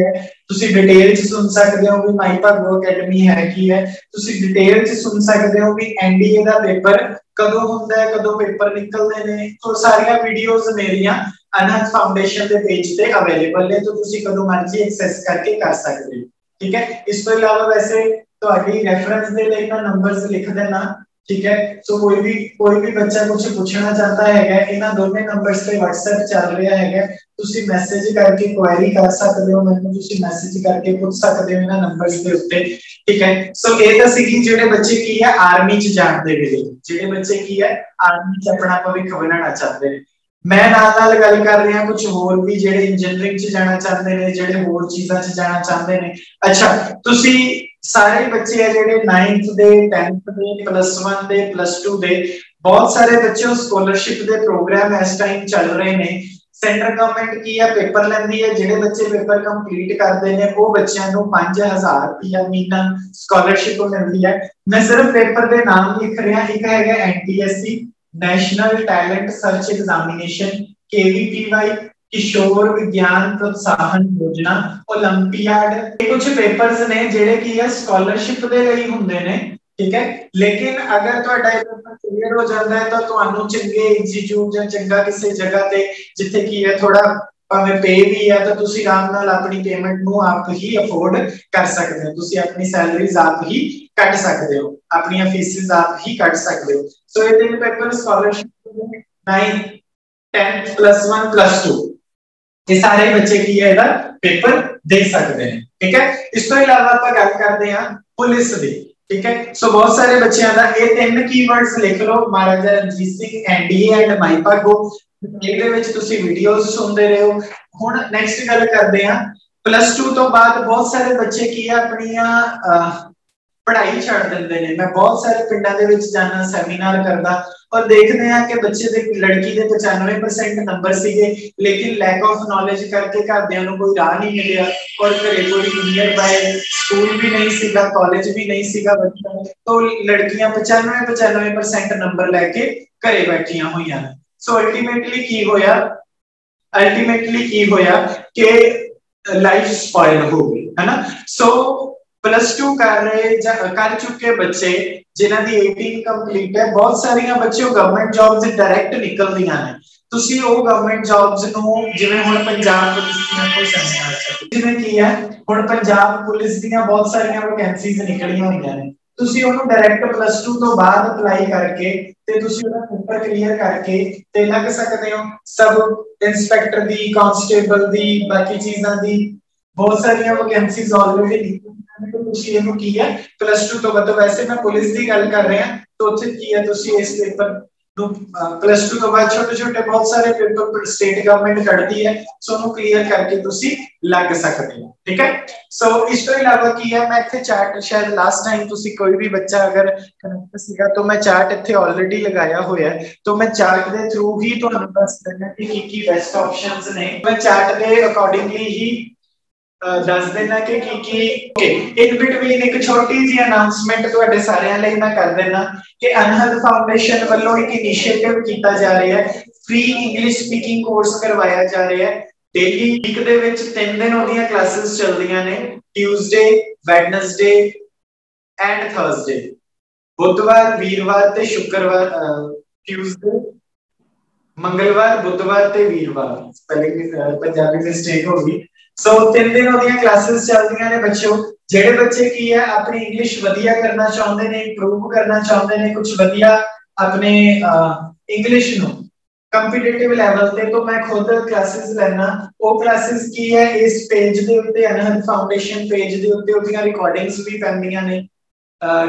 ਹੈ। ਤੁਸੀਂ ਡਿਟੇਲ ਸੁਣ ਸਕਦੇ ਹੋ ਵੀ ਮਾਈ ਭਾਗੋ ਅਕੈਡਮੀ ਹੈ ਕੀ ਹੈ। ਤੁਸੀਂ ਡਿਟੇਲ ਸੁਣ ਸਕਦੇ ਹੋ ਵੀ ਐਨਡੀਏ ਦਾ ਪੇਪਰ ਕਦੋਂ ਹੁੰਦਾ ਹੈ, ਕਦੋਂ ਪੇਪਰ ਨਿਕਲਦੇ ਨੇ। ਤੋਂ ਸਾਰੀਆਂ ਵੀਡੀਓਜ਼ ਮੇਰੀਆਂ ਅਨੰਤ ਫਾਊਂਡੇਸ਼ਨ ਦੇ ਪੇਜ ਤੇ ਅਵੇਲੇਬਲ ਨੇ, ਤਾਂ ਤੁਸੀਂ ਕਦੋਂ ਮਰਜ਼ੀ ਐਕਸੈਸ ਕਰਕੇ ਕਰ ਸਕਦੇ ਹੋ। ਠੀਕ ਹੈ? ਇਸ ਤੋਂ ਇਲਾਵਾ ਵੈਸੇ ਤੁਹਾਡੀ ਰੈਫਰੈਂਸ ਦੇ ਲਈ ਮੈਂ ਨੰਬਰਸ ਲਿਖ ਦੇਣਾ ਠੀਕ ਹੈ? ਸੋ ਕੋਈ ਵੀ ਕੋਈ ਵੀ ਬੱਚਾ ਕੁਝ ਪੁੱਛਣਾ ਚਾਹਤਾ ਹੈਗਾ, ਇਹਨਾਂ ਦੋਨੇ ਨੰਬਰਸ ਤੇ WhatsApp ਚੱਲ ਰਿਹਾ ਹੈਗਾ। ਤੁਸੀਂ ਮੈਸੇਜ ਕਰਕੇ ਕੁਐਰੀ ਕਰ ਸਕਦੇ ਹੋ, ਮੈਨੂੰ ਤੁਸੀਂ ਮੈਸੇਜ ਕਰਕੇ ਪੁੱਛ ਸਕਦੇ ਹੋ ਇਹਨਾਂ ਨੰਬਰਸ ਦੇ ਉੱਤੇ। ਠੀਕ ਹੈ? ਸੋ ਇਹ ਤਾਂ ਸੀਗੀ ਜਿਹੜੇ ਬੱਚੇ ਕੀ ਹੈ ਆਰਮੀ ਚ ਜਾਣ ਦੇ ਵੇਲੇ ਜਿਹੜੇ ਬੱਚੇ ਕੀ ਹੈ ਆਰਮੀ ਚ ਆਪਣਾ ਭਵਿੱਖ ਬਣਾਉਣਾ ਚਾਹੁੰਦੇ ਨੇ। ਮੈਂ ਨਾਲ ਨਾਲ ਗੱਲ ਕਰ ਰਿਹਾ ਕੁਝ ਹੋਰ ਵੀ ਜਿਹੜੇ ਇੰਜੀਨੀਅਰਿੰਗ ਚ ਜਾਣਾ ਚਾਹੁੰਦੇ ਨੇ, ਜਿਹੜੇ ਹੋਰ ਚੀਜ਼ਾਂ ਚ ਜਾਣਾ ਚਾਹੁੰਦੇ ਨੇ। ਅੱਛਾ, ਤੁਸੀਂ ਸਾਰੇ ਬੱਚੇ ਆ ਜਿਹੜੇ 9th ਦੇ 10th ਦੇ ਪਲੱਸ 1 ਦੇ ਪਲੱਸ 2 ਦੇ, ਬਹੁਤ ਸਾਰੇ ਬੱਚਿਓ ਸਕਾਲਰਸ਼ਿਪ ਦੇ ਪ੍ਰੋਗਰਾਮ ਇਸ ਟਾਈਮ ਚੱਲ ਰਹੇ ਨੇ। ਸੈਂਟਰ ਗਵਰਨਮੈਂਟ ਕੀ ਹੈ ਪੇਪਰ ਲੈਂਦੀ ਹੈ ਜਿਹੜੇ ਬੱਚੇ ਪੇਪਰ ਕੰਪਲੀਟ ਕਰਦੇ ਨੇ, ਉਹ ਬੱਚਿਆਂ ਨੂੰ 5000 ਰੁਪਏ ਮਹੀਨਾ ਸਕਾਲਰਸ਼ਿਪ ਮਿਲਦੀ ਹੈ ਮੈਂ ਸਿਰਫ ਪੇਪਰ ਦੇ ਨਾਮ ਲਿਖ ਰਿਹਾ, ਇੱਕ ਹੈਗਾ NTSC national talent search examination KVPY Kishore Vigyan Protsahan Yojana 올림픽ਿਆਡ ਇਹ ਕੁਝ ਪੇਪਰਸ ਨੇ ਜਿਹੜੇ ਕੀ ਹੈ ਸਕਾਲਰਸ਼ਿਪ ਦੇ ਲਈ ਹੁੰਦੇ ਨੇ ਠੀਕ ਹੈ ਲੇਕਿਨ ਅਗਰ ਤੁਹਾਡਾ ਇਹ ਪੇਪਰ ਕਲੀਅਰ ਹੋ ਜਾਂਦਾ ਹੈ ਤਾਂ ਤੁਹਾਨੂੰ ਚੰਗੇ ਇੰਸਟੀਚਿਊਟ ਜਾਂ ਚੰਗਾ ਕਿਸੇ ਜਗ੍ਹਾ ਤੇ ਜਿੱਥੇ ਕੀ ਹੈ ਥੋੜਾ ਭਾਵੇਂ ਪੇ ਵੀ ਹੈ ਤਾਂ ਤੁਸੀਂ ਆਰਾਮ ਨਾਲ ਆਪਣੀ ਪੇਮੈਂਟ ਨੂੰ ਆਪ ਹੀ ਅਫੋਰਡ ਕਰ ਸਕਦੇ ਹੋ ਤੁਸੀਂ ਆਪਣੀ ਸੈਲਰੀਜ਼ ਆਪ ਹੀ ਕੱਟ ਸਕਦੇ ਹੋ ਆਪਣੀਆਂ ਫੀਸਿਸ ਆਪ ਹੀ ਕੱਟ ਸਕਦੇ ਹੋ ਸੋ ਇਹ ਤਿੰਨ ਪੇਪਰ ਸਕਾਲਰਸ਼ਿਪ ਦੇ 9 10 1 2 ਇਹ ਸਾਰੇ ਬੱਚੇ ਕੀ ਹੈ ਇਹਦਾ ਪੇਪਰ ਦੇ ਸਕਦੇ ਨੇ, ਠੀਕ ਹੈ? ਇਸ ਤੋਂ ਇਲਾਵਾ ਆਪਾਂ ਗੱਲ ਕਰਦੇ ਹਾਂ ਪੁਲਿਸ ਦੀ, ਠੀਕ ਹੈ? ਸੋ ਬਹੁਤ ਸਾਰੇ ਬੱਚਿਆਂ ਦਾ ਇਹ ਤਿੰਨ ਕੀਵਰਡਸ ਲਿਖ ਲਓ, ਮਹਾਰਾਜਾ ਰਣਜੀਤ ਸਿੰਘ ਐਨਡੀਏ ਐਂਡ ਮਾਈਪਾਗੋ ਇਹਦੇ ਵਿੱਚ ਤੁਸੀਂ ਵੀਡੀਓਜ਼ ਸੁਣਦੇ ਰਹੋ। ਹੁਣ ਨੈਕਸਟ ਗੱਲ ਕਰਦੇ ਹਾਂ। ਪਲੱਸ 2 ਤੋਂ ਬਾਅਦ ਬਹੁਤ ਸਾਰੇ ਬੱਚੇ ਕੀ ਆ ਆਪਣੀਆਂ ਪੜ੍ਹਾਈ ਛੱਡ ਦਿੰਦੇ ਨੇ। ਮੈਂ ਬਹੁਤ ਸਾਰੇ ਪਿੰਡਾਂ ਦੇ ਵਿੱਚ ਜਾਣਾ, ਸੈਮੀਨਾਰ ਕਰਦਾ ਔਰ ਦੇਖਦੇ ਆ ਕਿ ਬੱਚੇ ਦੇ, ਲੜਕੀ ਦੇ 95% ਨੰਬਰ ਸੀਗੇ, ਲੇਕਿਨ ਲੈਕ ਆਫ ਨੌਲੇਜ ਕਰਕੇ ਘਰਦਿਆਂ ਨੂੰ ਕੋਈ ਰਾਹ ਨਹੀਂ ਮਿਲਿਆ ਔਰ ਘਰੇ ਕੋਈ ਨੀਅਰ ਬਾਏ ਸਕੂਲ ਵੀ ਨਹੀਂ ਸੀਗਾ ਕਾਲਜ ਵੀ ਨਹੀਂ ਸੀਗਾ ਬੱਚਿਆਂ ਨੂੰ ਤੋਂ ਲੜਕੀਆਂ 95 95% ਨੰਬਰ ਲੈ ਕੇ ਘਰੇ ਬੈਠੀਆਂ ਹੋਈਆਂ ਸੋ ਅਲਟੀਮੇਟਲੀ ਕੀ ਹੋਇਆ? ਅਲਟੀਮੇਟਲੀ ਕੀ ਹੋਇਆ ਕਿ ਲਾਈਫ ਸਪਾਇਲ ਹੋ ਗਈ ਹੈ ਸੋ ਪਲੱਸ 2 ਕਰ ਰਹੇ ਜਾਂ ਕਰ ਚੁੱਕੇ ਬੱਚੇ, ਜਿਨ੍ਹਾਂ ਦੀ 18 ਕੰਪਲੀਟ ਹੈ, ਬਹੁਤ ਸਾਰੀਆਂ ਬੱਚੇ ਗਵਰਨਮੈਂਟ ਜੌਬਸ ਡਾਇਰੈਕਟ ਨਿਕਲਦੀਆਂ ਨੇ। ਤੁਸੀਂ ਉਹ ਗਵਰਨਮੈਂਟ ਜੌਬਸ ਨੂੰ ਜਿਵੇਂ ਹੁਣ ਪੰਜਾਬ ਪੁਲਿਸ ਦੀਆਂ ਕੋਈ ਸੰਸਥਾ ਜਿਵੇਂ ਕੀ ਹੈ, ਹੁਣ ਪੰਜਾਬ ਪੁਲਿਸ ਦੀਆਂ ਬਹੁਤ ਸਾਰੀਆਂ ਵੈਕੈਂਸੀਜ਼ ਨਿਕਲੀਆਂ ਹੋਈਆਂ ਨੇ। ਤੁਸੀਂ ਉਹਨੂੰ ਡਾਇਰੈਕਟ ਪਲੱਸ 2 ਤੋਂ ਬਾਅਦ ਅਪਲਾਈ ਕਰਕੇ ਤੇ ਤੁਸੀਂ ਉਹਦਾ ਪੇਪਰ ਕਲੀਅਰ ਕਰਕੇ ਤੇ ਲੱਗ ਸਕਦੇ ਹੋ ਸਬ ਇੰਸਪੈਕਟਰ ਦੀ ਕਾਂਸਟੇਬਲ ਦੀ, ਬਾਕੀ ਚੀਜ਼ਾਂ ਦੀ। ਬਹੁਤ ਸਾਰੀਆਂ ਵੈਕੈਂਸੀਜ਼ ਆਲਰੇਡੀ ਤੁਸੀਂ ਇਹਨੂੰ ਕੀ ਹੈ ਪਲੱਸ 2 ਤੋਂ ਬਾਅਦ ਵੈਸੇ ਮੈਂ ਪੁਲਿਸ ਦੀ ਗੱਲ ਕਰ ਰਿਹਾ। ਤਾਂ ਉੱਥੇ ਕੀ ਹੈ ਤੁਸੀਂ ਇਸ ਪੇਪਰ ਨੂੰ। ਪਲੱਸ 2 ਤੋਂ ਬਾਅਦ ਛੋਟੇ ਛੋਟੇ ਬਹੁਤ ਸਾਰੇ ਪੇਪਰ ਸਟੇਟ ਗਵਰਨਮੈਂਟ ਕੱਢਦੀ ਹੈ ਸੋ ਉਹਨੂੰ ਕਲੀਅਰ ਕਰਕੇ ਤੁਸੀਂ ਲੱਗ ਸਕਦੇ ਹੋ ਠੀਕ ਹੈ ਸੋ ਇਸ ਤੋਂ ਇਲਾਵਾ ਕੀ ਹੈ ਮੈਂ ਇੱਥੇ ਚਾਰਟ ਸ਼ਾਇਦ ਲਾਸਟ ਟਾਈਮ ਤੁਸੀਂ ਕੋਈ ਵੀ ਬੱਚਾ ਅਗਰ ਕਨੈਕਟ ਸੀਗਾ ਤਾਂ ਮੈਂ ਚਾਰਟ ਇੱਥੇ ਆਲਰੇਡੀ ਲਗਾਇਆ ਹੋਇਆ ਹੈ ਤਾਂ ਮੈਂ ਚਾਰਟ ਦੇ ਥਰੂ ਹੀ ਤੁਹਾਨੂੰ ਦੱਸ ਦਿੰਦਾ ਕਿ ਕੀ ਕੀ ਬੈਸਟ ਆਪਸ਼ਨਸ ਨੇ ਮੈਂ ਚਾਰਟ ਦੇ ਅਕੋਰਡਿੰਗਲੀ ਹੀ ਦੱਸ ਦੇਣਾ ਕਿ ਕੀ ਕੀ ਇਨ ਬਿਟਵੀਨ ਇੱਕ ਛੋਟੀ ਜੀ ਅਨਾਉਂਸਮੈਂਟ ਤੁਹਾਡੇ ਸਾਰਿਆਂ ਲਈ ਮੈਂ ਕਰ ਦੇਣਾ ਕਿ ਅਨਹਦ ਫਾਊਂਡੇਸ਼ਨ ਵੱਲੋਂ ਇੱਕ ਇਨੀਸ਼ੀਏਟਿਵ ਕੀਤਾ ਜਾ ਰਿਹਾ ਹੈ। ਫ੍ਰੀ ਇੰਗਲਿਸ਼ ਸਪੀਕਿੰਗ ਕੋਰਸ ਕਰਵਾਇਆ ਜਾ ਰਿਹਾ ਹੈ। ਡੇਲੀ ਵੀਕ ਦੇ ਵਿੱਚ 3 ਦਿਨ ਉਹਦੀਆਂ ਕਲਾਸਿਸ ਚੱਲਦੀਆਂ ਨੇ ਟਿਊਜ਼ਡੇ ਵੈਡਨਸਡੇ ਐਂਡ ਥਰਸਡੇ ਬੁੱਧਵਾਰ, ਵੀਰਵਾਰ ਤੇ ਸ਼ੁੱਕਰਵਾਰ ਟਿਊਜ਼ਡੇ ਮੰਗਲਵਾਰ, ਬੁੱਧਵਾਰ ਤੇ ਵੀਰਵਾਰ। ਸਪੈਲਿੰਗ ਪੰਜਾਬੀ ਮਿਸਟੇਕ ਹੋ ਗਈ। ਸੋ ਤਿੰਨ ਦਿਨ ਉਹਦੀਆਂ ਕਲਾਸਿਸ ਚੱਲਦੀਆਂ ਨੇ ਬੱਚਿਓ। ਜਿਹੜੇ ਬੱਚੇ ਕੀ ਹੈ, ਆਪਣੀ ਇੰਗਲਿਸ਼ ਵਧੀਆ ਕਰਨਾ ਚਾਹੁੰਦੇ ਨੇ ਇੰਪਰੂਵ ਕਰਨਾ ਚਾਹੁੰਦੇ ਨੇ ਕੁਝ ਵਧੀਆ ਆਪਣੇ ਇੰਗਲਿਸ਼ ਨੂੰ ਕੰਪੀਟੀਟਿਵ ਲੈਵਲ ਤੇ, ਤੋਂ ਮੈਂ ਖੁਦ ਕਲਾਸਿਸ ਲੈਣਾ ਉਹ ਕਲਾਸਿਸ ਕੀ ਹੈ, ਇਸ ਪੇਜ ਦੇ ਉੱਤੇ ਅਨਹਦ ਫਾਊਂਡੇਸ਼ਨ ਪੇਜ ਦੇ ਉੱਤੇ ਉਹਦੀਆਂ ਰਿਕਾਰਡਿੰਗਸ ਵੀ ਪੈਂਦੀਆਂ ਨੇ।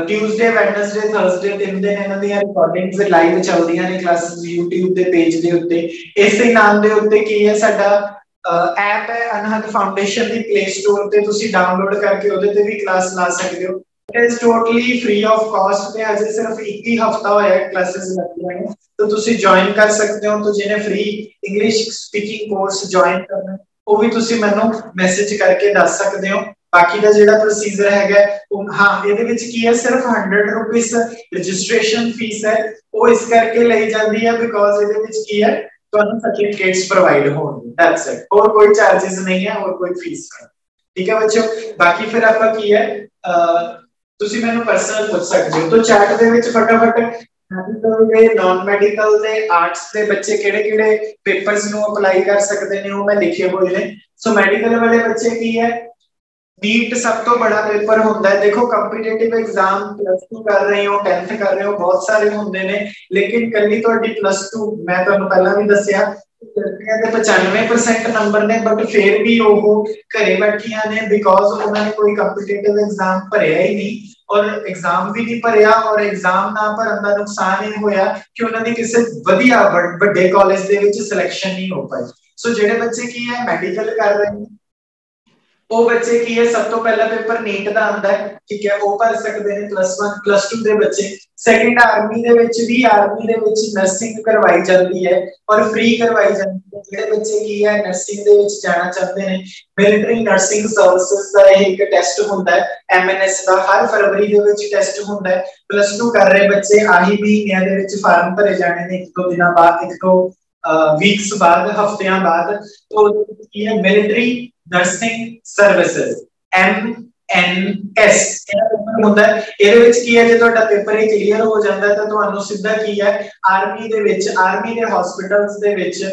ਟਿਊਜ਼ਡੇ ਵੈਡਨਸਡੇ ਥਰਸਡੇ ਤਿੰਨ ਦਿਨ ਇਹਨਾਂ ਦੀਆਂ ਰਿਕਾਰਡਿੰਗਸ ਲਾਈਵ ਚੱਲਦੀਆਂ ਨੇ ਕਲਾਸਿਸ YouTube ਦੇ ਪੇਜ ਦੇ ਉੱਤੇ। ਇਸੇ ਨਾਮ ਦੇ ਉੱਤੇ ਕੀ ਹੈ ਸਾਡਾ ਐਪ ਹੈ ਅਨਹਦ ਫਾਊਂਡੇਸ਼ਨ ਦੀ ਪਲੇ ਸਟੋਰ ਤੇ ਤੁਸੀਂ ਡਾਊਨਲੋਡ ਕਰਕੇ ਉਹਦੇ ਤੇ ਵੀ ਕਲਾਸ ਲਾ ਸਕਦੇ ਹੋ। It is totally free of cost ਤੇ ਅਜੇ ਸਿਰਫ ਇੱਕ ਹੀ ਹਫਤਾ ਹੋਇਆ ਹੈ ਕਲਾਸਿਸ ਲੱਗੀਆਂ ਨੇ। ਤਾਂ ਤੁਸੀਂ ਜੁਆਇਨ ਕਰ ਸਕਦੇ ਹੋ, ਤਾਂ ਜਿਹਨੇ free English speaking course join ਕਰਨਾ, ਉਹ ਵੀ ਤੁਸੀਂ ਮੈਨੂੰ ਮੈਸੇਜ ਕਰਕੇ ਦੱਸ ਸਕਦੇ ਹੋ। ਬਾਕੀ ਦਾ ਜਿਹੜਾ ਪ੍ਰੋਸੀਜਰ ਹੈਗਾ ਉਹ ਹਾਂ, ਇਹਦੇ ਵਿੱਚ ਕੀ ਹੈ, ਸਿਰਫ 100 ਰੁਪਏ ਰਜਿਸਟ੍ਰੇਸ਼ਨ ਫੀਸ ਹੈ। ਉਹ ਇਸ ਕਰਕੇ ਲਈ ਜਾਂਦੀ ਹੈ ਬਿਕੋਜ਼ ਇਹਦੇ ਵਿੱਚ ਕੀ ਹੈ, ਤੁਹਾਨੂੰ ਸਰਟੀਫਿਕੇਟਸ ਪ੍ਰੋਵਾਈਡ ਹੋਣ ਦੈਟਸ ਇਟ ਹੋਰ ਕੋਈ ਚਾਰजेस ਨਹੀਂ ਹੈ ਹੋਰ ਕੋਈ ਫੀਸ ਨਹੀਂ ਠੀਕ ਹੈ ਬੱਚਿਓ ਬਾਕੀ ਫਿਰ ਆਪਾਂ ਕੀ ਹੈ ਤੁਸੀਂ ਮੈਨੂੰ ਪਰਸਨਲ ਪੁੱਛ ਸਕਦੇ ਹੋ ਤਾਂ ਚੈਟ ਦੇ ਵਿੱਚ ਫਟਾਫਟ ਮੈਡੀਕਲ ਦੇ ਨਾਨ ਮੈਡੀਕਲ ਦੇ ਆਰਟਸ ਦੇ ਬੱਚੇ ਕਿਹੜੇ ਕਿਹੜੇ ਪੇਪਰਸ ਨੂੰ ਅਪਲਾਈ ਕਰ ਸਕਦੇ ਨੇ ਉਹ ਮੈਂ ਲਿਖੇ ਹੋਏ ਨੇ ਸੋ ਮੈਡੀਕਲ ਵਾਲੇ ਬੱਚੇ ਕੀ ਹੈ ਨੀਟ ਸਭ ਤੋਂ ਬੜਾ ਪੇਪਰ ਹੁੰਦਾ ਹੈ ਦੇਖੋ ਕੰਪੀਟੀਟਿਵ ਐਗਜ਼ਾਮ ਪਲੱਸ 2 ਕਰ ਰਹੇ ਹੋ 10th ਕਰ ਰਹੇ ਹੋ ਬਹੁਤ ਸਾਰੇ ਹੁੰਦੇ ਨੇ ਲੇਕਿਨ ਕੱਲੀ ਤੁਹਾਡੀ ਪਲੱਸ 2 ਮੈਂ ਤੁਹਾਨੂੰ ਪਹਿਲਾਂ ਵੀ ਦੱਸਿਆ ਲੜਕੀਆਂ ਦੇ 95% ਨੰਬਰ ਨੇ ਬਟ ਫਿਰ ਵੀ ਉਹ ਘਰੇ ਬੈਠੀਆਂ ਨੇ ਬਿਕੋਜ਼ ਉਹਨਾਂ ਨੇ ਕੋਈ ਕੰਪੀਟੀਟਿਵ ਐਗਜ਼ਾਮ ਭਰਿਆ ਹੀ ਨਹੀਂ ਔਰ ਐਗਜ਼ਾਮ ਵੀ ਨਹੀਂ ਭਰਿਆ ਔਰ ਐਗਜ਼ਾਮ ਨਾ ਭਰਨ ਦਾ ਨੁਕਸਾਨ ਇਹ ਹੋਇਆ ਕਿ ਉਹਨਾਂ ਦੀ ਕਿਸੇ ਵਧੀਆ ਵੱਡੇ ਕਾਲਜ ਦੇ ਵਿੱਚ ਸਿਲੈਕਸ਼ਨ ਨਹੀਂ ਹੋ ਪਾਈ ਸੋ ਜਿਹੜੇ ਬੱਚੇ ਕੀ ਹੈ ਮੈਡੀਕਲ ਕਰ ਰਹੇ ਨੇ ਉਹ ਬੱਚੇ ਕੀ ਹੈ? ਸਭ ਤੋਂ ਪਹਿਲਾ ਪੇਪਰ ਨੀਟ ਦਾ ਆਂਦਾ ਹੈ, ਠੀਕ ਹੈ? ਉਹ ਭਰ ਸਕਦੇ ਨੇ ਪਲੱਸ 1 ਪਲੱਸ 2 ਦੇ ਬੱਚੇ। ਸੈਕੰਡ ਆਰਮੀ ਦੇ ਵਿੱਚ ਵੀ ਆਰਮੀ ਦੇ ਵਿੱਚ ਨਰਸਿੰਗ ਕਰਵਾਈ ਜਾਂਦੀ ਹੈ ਔਰ ਫ੍ਰੀ ਕਰਵਾਈ ਜਾਂਦੀ ਹੈ। ਜਿਹੜੇ ਬੱਚੇ ਕੀ ਹੈ? ਨਰਸਿੰਗ ਦੇ ਵਿੱਚ ਜਾਣਾ ਚਾਹੁੰਦੇ ਨੇ। ਮਿਲਟਰੀ ਨਰਸਿੰਗ ਸਰਵਿਸਿਜ਼ ਦਾ ਇਹ ਇੱਕ ਟੈਸਟ ਹੁੰਦਾ ਹੈ। ਐਮਐਨਐਸ ਦਾ ਹਰ ਫਰਵਰੀ ਦੇ ਵਿੱਚ ਟੈਸਟ ਹੁੰਦਾ ਹੈ। ਪਲੱਸ 2 ਕਰ ਰਹੇ ਬੱਚੇ, ਆਹੀ ਮਹੀਨਿਆਂ ਦੇ ਵਿੱਚ ਫਾਰਮ ਭਰੇ ਜਾਣੇ ਨੇ। ਇੱਕ ਦੋ ਦਿਨਾਂ ਬਾਅਦ, ਇੱਕ ਦੋ ਵੀਕਸ ਬਾਅਦ ਹਫ਼ਤਿਆਂ ਬਾਅਦ ਤੋਂ ਕੀ ਹੈ military nursing services M N S ਇਹਦਾ ਪੇਪਰ ਹੁੰਦਾ ਹੈ ਇਹਦੇ ਵਿੱਚ ਕੀ ਹੈ ਜੇ ਤੁਹਾਡਾ ਪੇਪਰ ਇਹ ਕਲੀਅਰ ਹੋ ਜਾਂਦਾ ਹੈ ਤਾਂ ਤੁਹਾਨੂੰ ਸਿੱਧਾ ਕੀ ਹੈ ਆਰਮੀ ਦੇ ਵਿੱਚ ਆਰਮੀ ਦੇ ਹਸਪੀਟਲਸ ਦੇ ਵਿੱਚ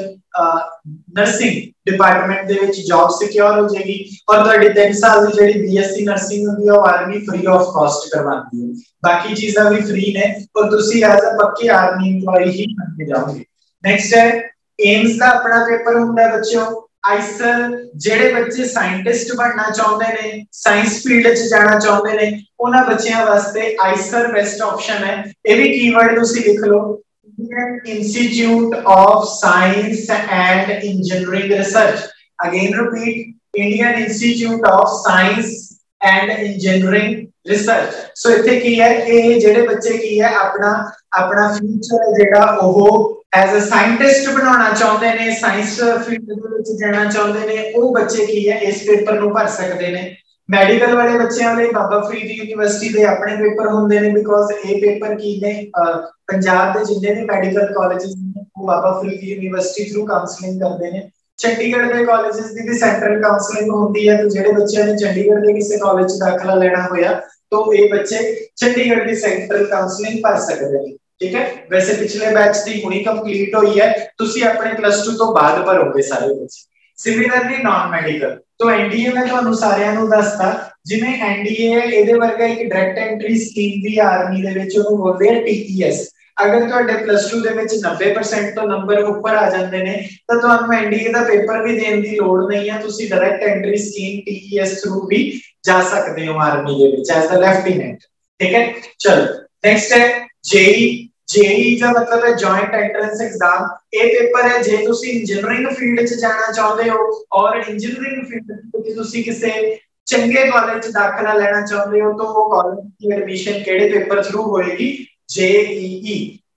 ਨਰਸਿੰਗ ਡਿਪਾਰਟਮੈਂਟ ਦੇ ਵਿੱਚ ਜੌਬ ਸਿਕਿਉਰ ਹੋ ਜਾਏਗੀ ਔਰ ਤੁਹਾਡੀ 3 ਸਾਲ ਦੀ ਜਿਹੜੀ ਬੀਐਸਸੀ ਨਰਸਿੰਗ ਹੁੰਦੀ ਹੈ ਉਹ ਆਰਮੀ ਫ੍ਰੀ ਆਫ ਕਾਸਟ ਕਰਵਾਉਂਦੀ ਹੈ ਬਾਕੀ ਚੀਜ਼ਾਂ ਵੀ ਫ੍ਰੀ ਨੇ ਔਰ ਤੁਸੀਂ ਐਜ਼ ਅ ਪੱਕੀ ਆਰਮੀ EMPLOYEE ਹੀ ਬਣ ਕੇ ਜਾਓਗੇ ਨੈਕਸਟ ਹੈ ਏਮਸ ਦਾ ਆਪਣਾ ਪੇਪਰ ਹੁੰਦਾ ਹੈ ਬੱਚਿਓ ਆਈਸਰ ਜਿਹੜੇ ਬੱਚੇ ਸਾਇੰਟਿਸਟ ਬਣਨਾ ਚਾਹੁੰਦੇ ਨੇ ਸਾਇੰਸ ਫੀਲਡ 'ਚ ਜਾਣਾ ਚਾਹੁੰਦੇ ਨੇ, ਉਹਨਾਂ ਬੱਚਿਆਂ ਵਾਸਤੇ ਆਈਸਰ ਬੈਸਟ ਆਪਸ਼ਨ ਹੈ। ਇਹ ਵੀ ਕੀਵਰਡ ਤੁਸੀਂ ਲਿਖ ਲਓ, Indian Institute of Science and Engineering Research again repeat, Indian Institute of Science and Engineering ਸੋ ਇੱਥੇ ਕੀ ਹੈ, ਇਹ ਜਿਹੜੇ ਬੱਚੇ ਕੀ ਹੈ, ਆਪਣਾ ਆਪਣਾ ਫਿਊਚਰ ਜਿਹੜਾ ਉਹ ਐਜ਼ ਅ ਸਾਇੰਟਿਸਟ ਬਣਾਉਣਾ ਚਾਹੁੰਦੇ ਨੇ ਸਾਇੰਸ ਫੀਲਡ ਦੇ ਵਿੱਚ ਜਾਣਾ ਚਾਹੁੰਦੇ ਨੇ, ਉਹ ਬੱਚੇ ਕੀ ਹੈ, ਇਸ ਪੇਪਰ ਨੂੰ ਭਰ ਸਕਦੇ ਨੇ। ਮੈਡੀਕਲ ਵਾਲੇ ਬੱਚਿਆਂ ਲਈ ਬਾਬਾ ਫਰੀਦ ਯੂਨੀਵਰਸਿਟੀ ਦੇ ਆਪਣੇ ਪੇਪਰ ਹੁੰਦੇ ਨੇ ਬਿਕੋਜ਼ ਇਹ ਪੇਪਰ ਕੀ ਨੇ ਪੰਜਾਬ ਦੇ ਜਿੰਨੇ ਵੀ ਮੈਡੀਕਲ ਕਾਲਜਸ ਨੇ, ਉਹ Baba Farid university through counselling ਕਰਦੇ ਨੇ। ਚੰਡੀਗੜ੍ਹ ਦੇ ਕਾਲਜਸ ਦੀ ਵੀ ਸੈਂਟਰਲ ਕਾਉਂਸਲਿੰਗ ਹੁੰਦੀ ਹੈ, ਤੇ ਜਿਹੜੇ ਬੱਚਿਆਂ ਨੇ ਚੰਡੀਗੜ੍ਹ ਦੇ ਕਿਸੇ ਕਾਲਜ 'ਚ ਦਾਖਲਾ ਲੈਣਾ ਹੋਇਆ, ਤਾਂ ਇਹ ਬੱਚੇ ਚੰਡੀਗੜ੍ਹ ਦੀ ਸੈਂਟਰਲ ਕਾਉਂਸਲਿੰਗ ਭਰ ਸਕਦੇ ਨੇ। ਠੀਕ ਹੈ? ਵੈਸੇ ਪਿਛਲੇ ਬੈਚ ਦੀ ਹੁਣੀ ਕੰਪਲੀਟ ਹੋਈ ਹੈ। ਤੁਸੀਂ ਆਪਣੇ ਪਲੱਸ 2 ਤੋਂ ਬਾਅਦ ਭਰੋਗੇ ਸਾਰੇ ਬੱਚੇ ਸਿਮਿਲਰਲੀ ਨਾਨ ਮੈਡੀਕਲ ਤੋਂ ਐਨਡੀਏ ਮੈਂ ਤੁਹਾਨੂੰ ਸਾਰਿਆਂ ਨੂੰ ਦੱਸਤਾ ਜਿਵੇਂ ਐਨਡੀਏ ਇਹਦੇ ਵਰਗਾ ਇੱਕ ਡਾਇਰੈਕਟ ਐਂਟਰੀ ਸਕੀਮ ਵੀ ਆਰਮੀ ਦੇ ਵਿੱਚ ਉਹਨੂੰ ਬੋਲਦੇ ਆ ਟੀਈਐਸ ਅਗਰ ਤੁਹਾਡੇ ਪਲੱਸ 2 ਦੇ ਵਿੱਚ 90% ਤੋਂ ਨੰਬਰ ਉੱਪਰ ਆ ਜਾਂਦੇ ਨੇ, ਤਾਂ ਤੁਹਾਨੂੰ ਐਨਡੀਏ ਦਾ ਪੇਪਰ ਵੀ ਦੇਣ ਦੀ ਲੋੜ ਨਹੀਂ ਹੈ ਤੁਸੀਂ direct entry scheme TES through ਵੀ ਜਾ ਸਕਦੇ ਹੋ ਆਰਮੀ ਦੇ ਵਿੱਚ ਐਜ਼ ਅ ਲੈਫਟੀਨੈਂਟ ਠੀਕ ਹੈ? ਚਲੋ ਨੈਕਸਟ ਹੈ ਜੇਈ ਜੇਈ ਦਾ ਮਤਲਬ ਹੈ ਜੁਆਇੰਟ ਐਂਟਰੈਂਸ ਐਗਜ਼ਾਮ ਇਹ ਪੇਪਰ ਹੈ, ਜੇ ਤੁਸੀਂ ਇੰਜੀਨੀਅਰਿੰਗ ਫੀਲਡ 'ਚ ਜਾਣਾ ਚਾਹੁੰਦੇ ਹੋ ਔਰ ਇੰਜੀਨੀਅਰਿੰਗ ਫੀਲਡ ਵਿੱਚ ਤੁਸੀਂ ਕਿਸੇ ਚੰਗੇ ਕਾਲਜ 'ਚ ਦਾਖਲਾ ਲੈਣਾ ਚਾਹੁੰਦੇ ਹੋ, ਤਾਂ ਉਹ ਕਾਲਜ ਦੀ ਐਡਮਿਸ਼ਨ ਕਿਹੜੇ ਪੇਪਰ ਥਰੂ ਹੋਏਗੀ? JEE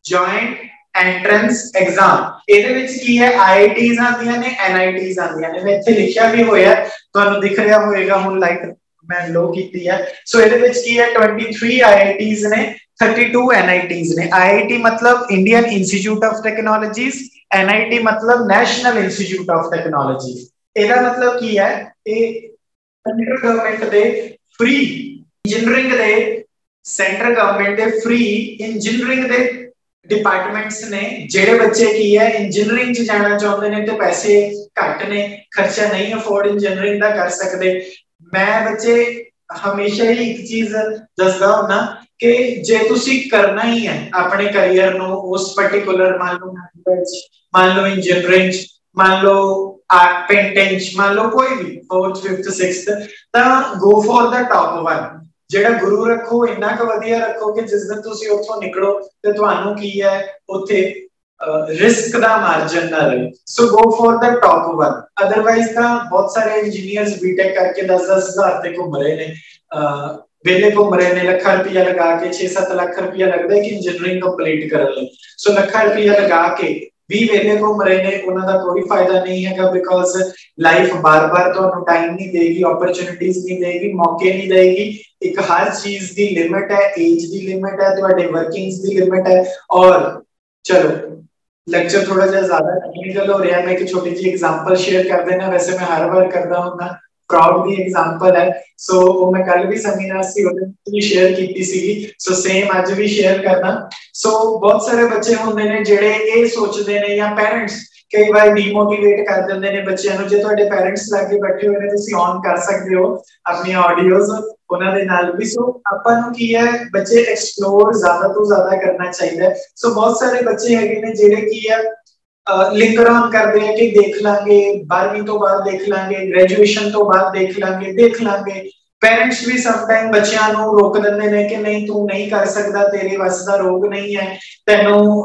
ਜੁਆਇੰਟ ਐਂਟਰੈਂਸ ਐਗਜ਼ਾਮ ਇਹਦੇ ਵਿੱਚ ਕੀ ਹੈ? IITs ਆਉਂਦੀਆਂ ਨੇ NITs ਆਉਂਦੀਆਂ ਨੇ। ਮੈਂ ਇੱਥੇ ਲਿਖਿਆ ਵੀ ਹੋਇਆ, ਤੁਹਾਨੂੰ ਦਿਖ ਰਿਹਾ ਹੋਵੇਗਾ ਹੁਣ ਲਾਈਟ ਮੈਂ ਲੋ ਕੀਤੀ ਹੈ। ਸੋ ਇਹਦੇ ਵਿੱਚ ਕੀ ਹੈ? 23 IITs ਨੇ 32 NITs ਨੇ। IIT ਮਤਲਬ Indian institute of technologies NIT ਮਤਲਬ ਨੈਸ਼ਨਲ ਇੰਸਟੀਚਿਊਟ ਆਫ ਟੈਕਨੋਲੋਜੀ ਇਹਦਾ ਮਤਲਬ ਕੀ ਹੈ? ਇਹ ਸੈਂਟਰ ਗਵਰਨਮੈਂਟ ਦੇ ਫ੍ਰੀ ਇੰਜੀਨੀਅਰਿੰਗ ਦੇ ਸੈਂਟਰ ਗਵਰਨਮੈਂਟ ਦੇ ਫ੍ਰੀ ਇੰਜੀਨੀਅਰਿੰਗ ਦੇ ਡਿਪਾਰਟਮੈਂਟਸ ਨੇ। ਜਿਹੜੇ ਬੱਚੇ ਕੀ ਹੈ? ਇੰਜੀਨੀਅਰਿੰਗ 'ਚ ਜਾਣਾ ਚਾਹੁੰਦੇ ਨੇ ਤੇ ਪੈਸੇ ਘੱਟ ਨੇ, ਖਰਚਾ ਨਹੀਂ ਅਫੋਰਡ ਇੰਜੀਨੀਅਰਿੰਗ ਦਾ ਕਰ ਸਕਦੇ। ਮੈਂ ਬੱਚੇ ਹਮੇਸ਼ਾ ਹੀ ਇੱਕ ਚੀਜ਼ ਦੱਸਦਾ ਹੁੰਦਾ ਕਿ ਜੇ ਤੁਸੀਂ ਕਰਨਾ ਹੀ ਹੈ ਆਪਣੇ ਕੈਰੀਅਰ ਨੂੰ, ਉਸ ਪਾਰਟਿਕੂਲਰ ਮੰਨ ਲਓ ਮੈਥਮੈਟਿਕਸ ਮੰਨ ਲਓ ਇੰਜੀਨੀਅਰਿੰਗ ਮੰਨ ਲਓ ਆਰਟ ਪੇਂਟਿੰਗ ਮੰਨ ਲਓ ਕੋਈ ਵੀ 4th 5th 6th ਤਾਂ go for the top one ਜਿਹੜਾ ਗੁਰੂ ਰੱਖੋ, ਇੰਨਾ ਕੁ ਵਧੀਆ ਰੱਖੋ ਕਿ ਜਿਸ ਦਿਨ ਤੁਸੀਂ ਉੱਥੋਂ ਨਿਕਲੋ ਤੇ ਤੁਹਾਨੂੰ ਕੀ ਹੈ? ਉੱਥੇ ਰਿਸਕ ਦਾ ਮਾਰਜਨ ਨਾ ਰਹੇ। So go for the top one otherwise ਤਾਂ ਬਹੁਤ ਸਾਰੇ ਇੰਜੀਨੀਅਰਸ ਬੀਟੈਕ ਕਰਕੇ 10-10000 ਤੇ ਘੁੰਮ ਰਹੇ ਨੇ। ਵੇਲੇ ਘੁੰਮ ਰਹੇ ਨੇ, ਲੱਖਾਂ ਰੁਪਇਆ ਲਗਾ ਕੇ 6-7 ਲੱਖ ਰੁਪਇਆ ਲੱਗਦਾ ਕਿ ਇੰਜੀਨੀਅਰਿੰਗ ਕੰਪਲੀਟ ਕਰਨ ਲਈ। ਸੋ ਲੱਖਾਂ ਰੁਪਇਆ ਲਗਾ ਕੇ ਵੀ ਵੇਲੇ ਘੁੰਮ ਰਹੇ ਨੇ, ਉਹਨਾਂ ਦਾ ਕੋਈ ਫਾਇਦਾ ਨਹੀਂ ਹੈਗਾ ਬਿਕੋਜ਼ ਲਾਈਫ ਬਾਰ-ਬਾਰ ਤੁਹਾਨੂੰ ਟਾਈਮ ਨਹੀਂ ਦੇਗੀ ਓਪਰਚ्युनिटीज ਨਹੀਂ ਦੇਗੀ, ਮੌਕੇ ਨਹੀਂ ਦੇਗੀ। ਇੱਕ ਹਰ ਚੀਜ਼ ਦੀ ਲਿਮਿਟ ਹੈ ਏਜ ਦੀ ਲਿਮਿਟ ਹੈ, ਤੁਹਾਡੇ ਵਰਕਿੰਗਸ ਦੀ ਲਿਮਿਟ ਹੈ। ਔਰ ਚਲੋ ਲੈਕਚਰ ਥੋੜਾ ਜਿਹਾ ਜ਼ਿਆਦਾ ਟੈਕਨੀਕਲ ਹੋ ਰਿਹਾ ਮੈਂ ਇੱਕ ਛੋਟੀ ਜਿਹੀ ਐਗਜ਼ਾਮਪਲ ਸ਼ੇਅਰ ਕਰ ਦੇਣਾ ਵੈਸੇ ਮੈਂ ਹਰ ਵਾਰ ਕਰਦਾ ਹੁੰਦਾ। ਫਰਾਡ ਦੀ ਐਗਜ਼ਾਮਪਲ ਹੈ। ਸੋ ਉਹ ਮੈਂ ਕੱਲ ਵੀ ਸੈਮੀਨਾਰ ਸੀ, ਉਹਦੇ ਵਿੱਚ ਵੀ ਸ਼ੇਅਰ ਕੀਤੀ ਸੀਗੀ। ਸੋ ਸੇਮ ਅੱਜ ਵੀ ਸ਼ੇਅਰ ਕਰਨਾ ਸੋ ਬਹੁਤ ਸਾਰੇ ਬੱਚੇ ਹੁੰਦੇ ਨੇ ਜਿਹੜੇ ਇਹ ਸੋਚਦੇ ਨੇ ਜਾਂ ਪੈਰੈਂਟਸ ਕਈ ਵਾਰ ਡੀਮੋਟੀਵੇਟ ਕਰ ਦਿੰਦੇ ਨੇ ਬੱਚਿਆਂ ਨੂੰ। ਜੇ ਤੁਹਾਡੇ ਪੈਰੈਂਟਸ ਲਾਗੇ ਬੈਠੇ ਹੋਏ ਨੇ, ਤੁਸੀਂ ਔਨ ਕਰ ਸਕਦੇ ਹੋ ਆਪਣੀਆਂ ਆਡੀਓਜ਼ ਉਹਨਾਂ ਦੇ ਨਾਲ ਵੀ। ਸੋ ਆਪਾਂ ਨੂੰ ਕੀ ਹੈ, ਬੱਚੇ ਐਕਸਪਲੋਰ ਜ਼ਿਆਦਾ ਤੋਂ ਜ਼ਿਆਦਾ ਕਰਨਾ ਚਾਹੀਦਾ ਸੋ ਬਹੁਤ ਸਾਰੇ ਬੱਚੇ ਹੈਗੇ ਨੇ ਜਿਹੜੇ ਕੀ ਹੈ ਲਿੰਕਰ ਆਨ ਕਰਦੇ ਆ ਕਿ ਦੇਖ ਲਾਂਗੇ 12ਵੀਂ ਤੋਂ ਬਾਅਦ ਦੇਖ ਲਾਂਗੇ ਗ੍ਰੈਜੂਏਸ਼ਨ ਤੋਂ ਬਾਅਦ ਦੇਖ ਲਾਂਗੇ ਦੇਖ ਲਾਂਗੇ। ਪੇਰੈਂਟਸ ਵੀ ਸਮ ਬੱਚਿਆਂ ਨੂੰ ਰੋਕ ਦਿੰਦੇ ਨੇ ਕਿ ਨਹੀਂ, ਤੂੰ ਨਹੀਂ ਕਰ ਸਕਦਾ, ਤੇਰੇ ਵੱਸ ਦਾ ਰੋਗ ਨਹੀਂ ਹੈ, ਤੈਨੂੰ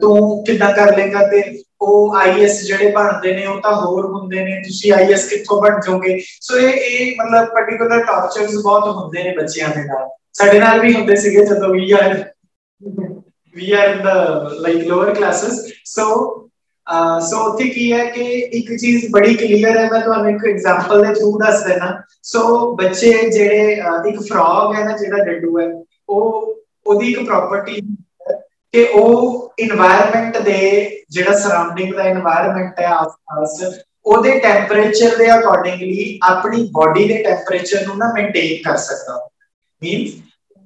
ਤੂੰ ਕਿੱਦਾਂ ਕਰ ਲੇਗਾ ਤੇ ਉਹ ਆਈਐਸ ਜਿਹੜੇ ਬਣਦੇ ਨੇ, ਉਹ ਤਾਂ ਹੋਰ ਹੁੰਦੇ ਨੇ, ਤੁਸੀਂ ਆਈਐਸ ਕਿੱਥੋਂ ਬਣ ਜਾਓਗੇ? ਸੋ ਇਹ ਇਹ ਮਤਲਬ ਪਾਰਟਿਕੂਲਰ ਟਾਰਚਰਸ ਬਹੁਤ ਹੁੰਦੇ ਨੇ ਬੱਚਿਆਂ ਦੇ ਨਾਲ। ਸਾਡੇ ਨਾਲ ਵੀ ਹੁੰਦੇ ਸੀਗੇ ਜਦੋਂ we are we are in the like lower classes so so ਉੱਥੇ ਕੀ ਹੈ ਕਿ ਇੱਕ ਚੀਜ਼ ਬੜੀ ਕਲੀਅਰ ਹੈ, ਮੈਂ ਤੁਹਾਨੂੰ ਇੱਕ ਐਗਜ਼ਾਮਪਲ ਦੇ ਥਰੂ ਦੱਸ ਦੇਣਾ ਸੋ ਬੱਚੇ ਜਿਹੜੇ ਇੱਕ ਫਰੌਗ ਹੈ ਨਾ ਜਿਹੜਾ ਡੱਡੂ ਹੈ, ਉਹ, ਉਹਦੀ ਇੱਕ ਪ੍ਰਾਪਰਟੀ ਕਿ ਉਹ এনवायरमेंट ਦੇ ਜਿਹੜਾ ਸਰਾਊਂਡਿੰਗ ਦਾ এনवायरमेंट ਹੈ ਆਸ-ਪਾਸ, ਉਹਦੇ ਟੈਂਪਰੇਚਰ ਦੇ ਅਕੋਰਡਿੰਗਲੀ ਆਪਣੀ ਬਾਡੀ ਦੇ ਟੈਂਪਰੇਚਰ ਨੂੰ ਨਾ ਮੇਨਟੇਨ ਕਰ ਸਕਦਾ ਮੀਨਸ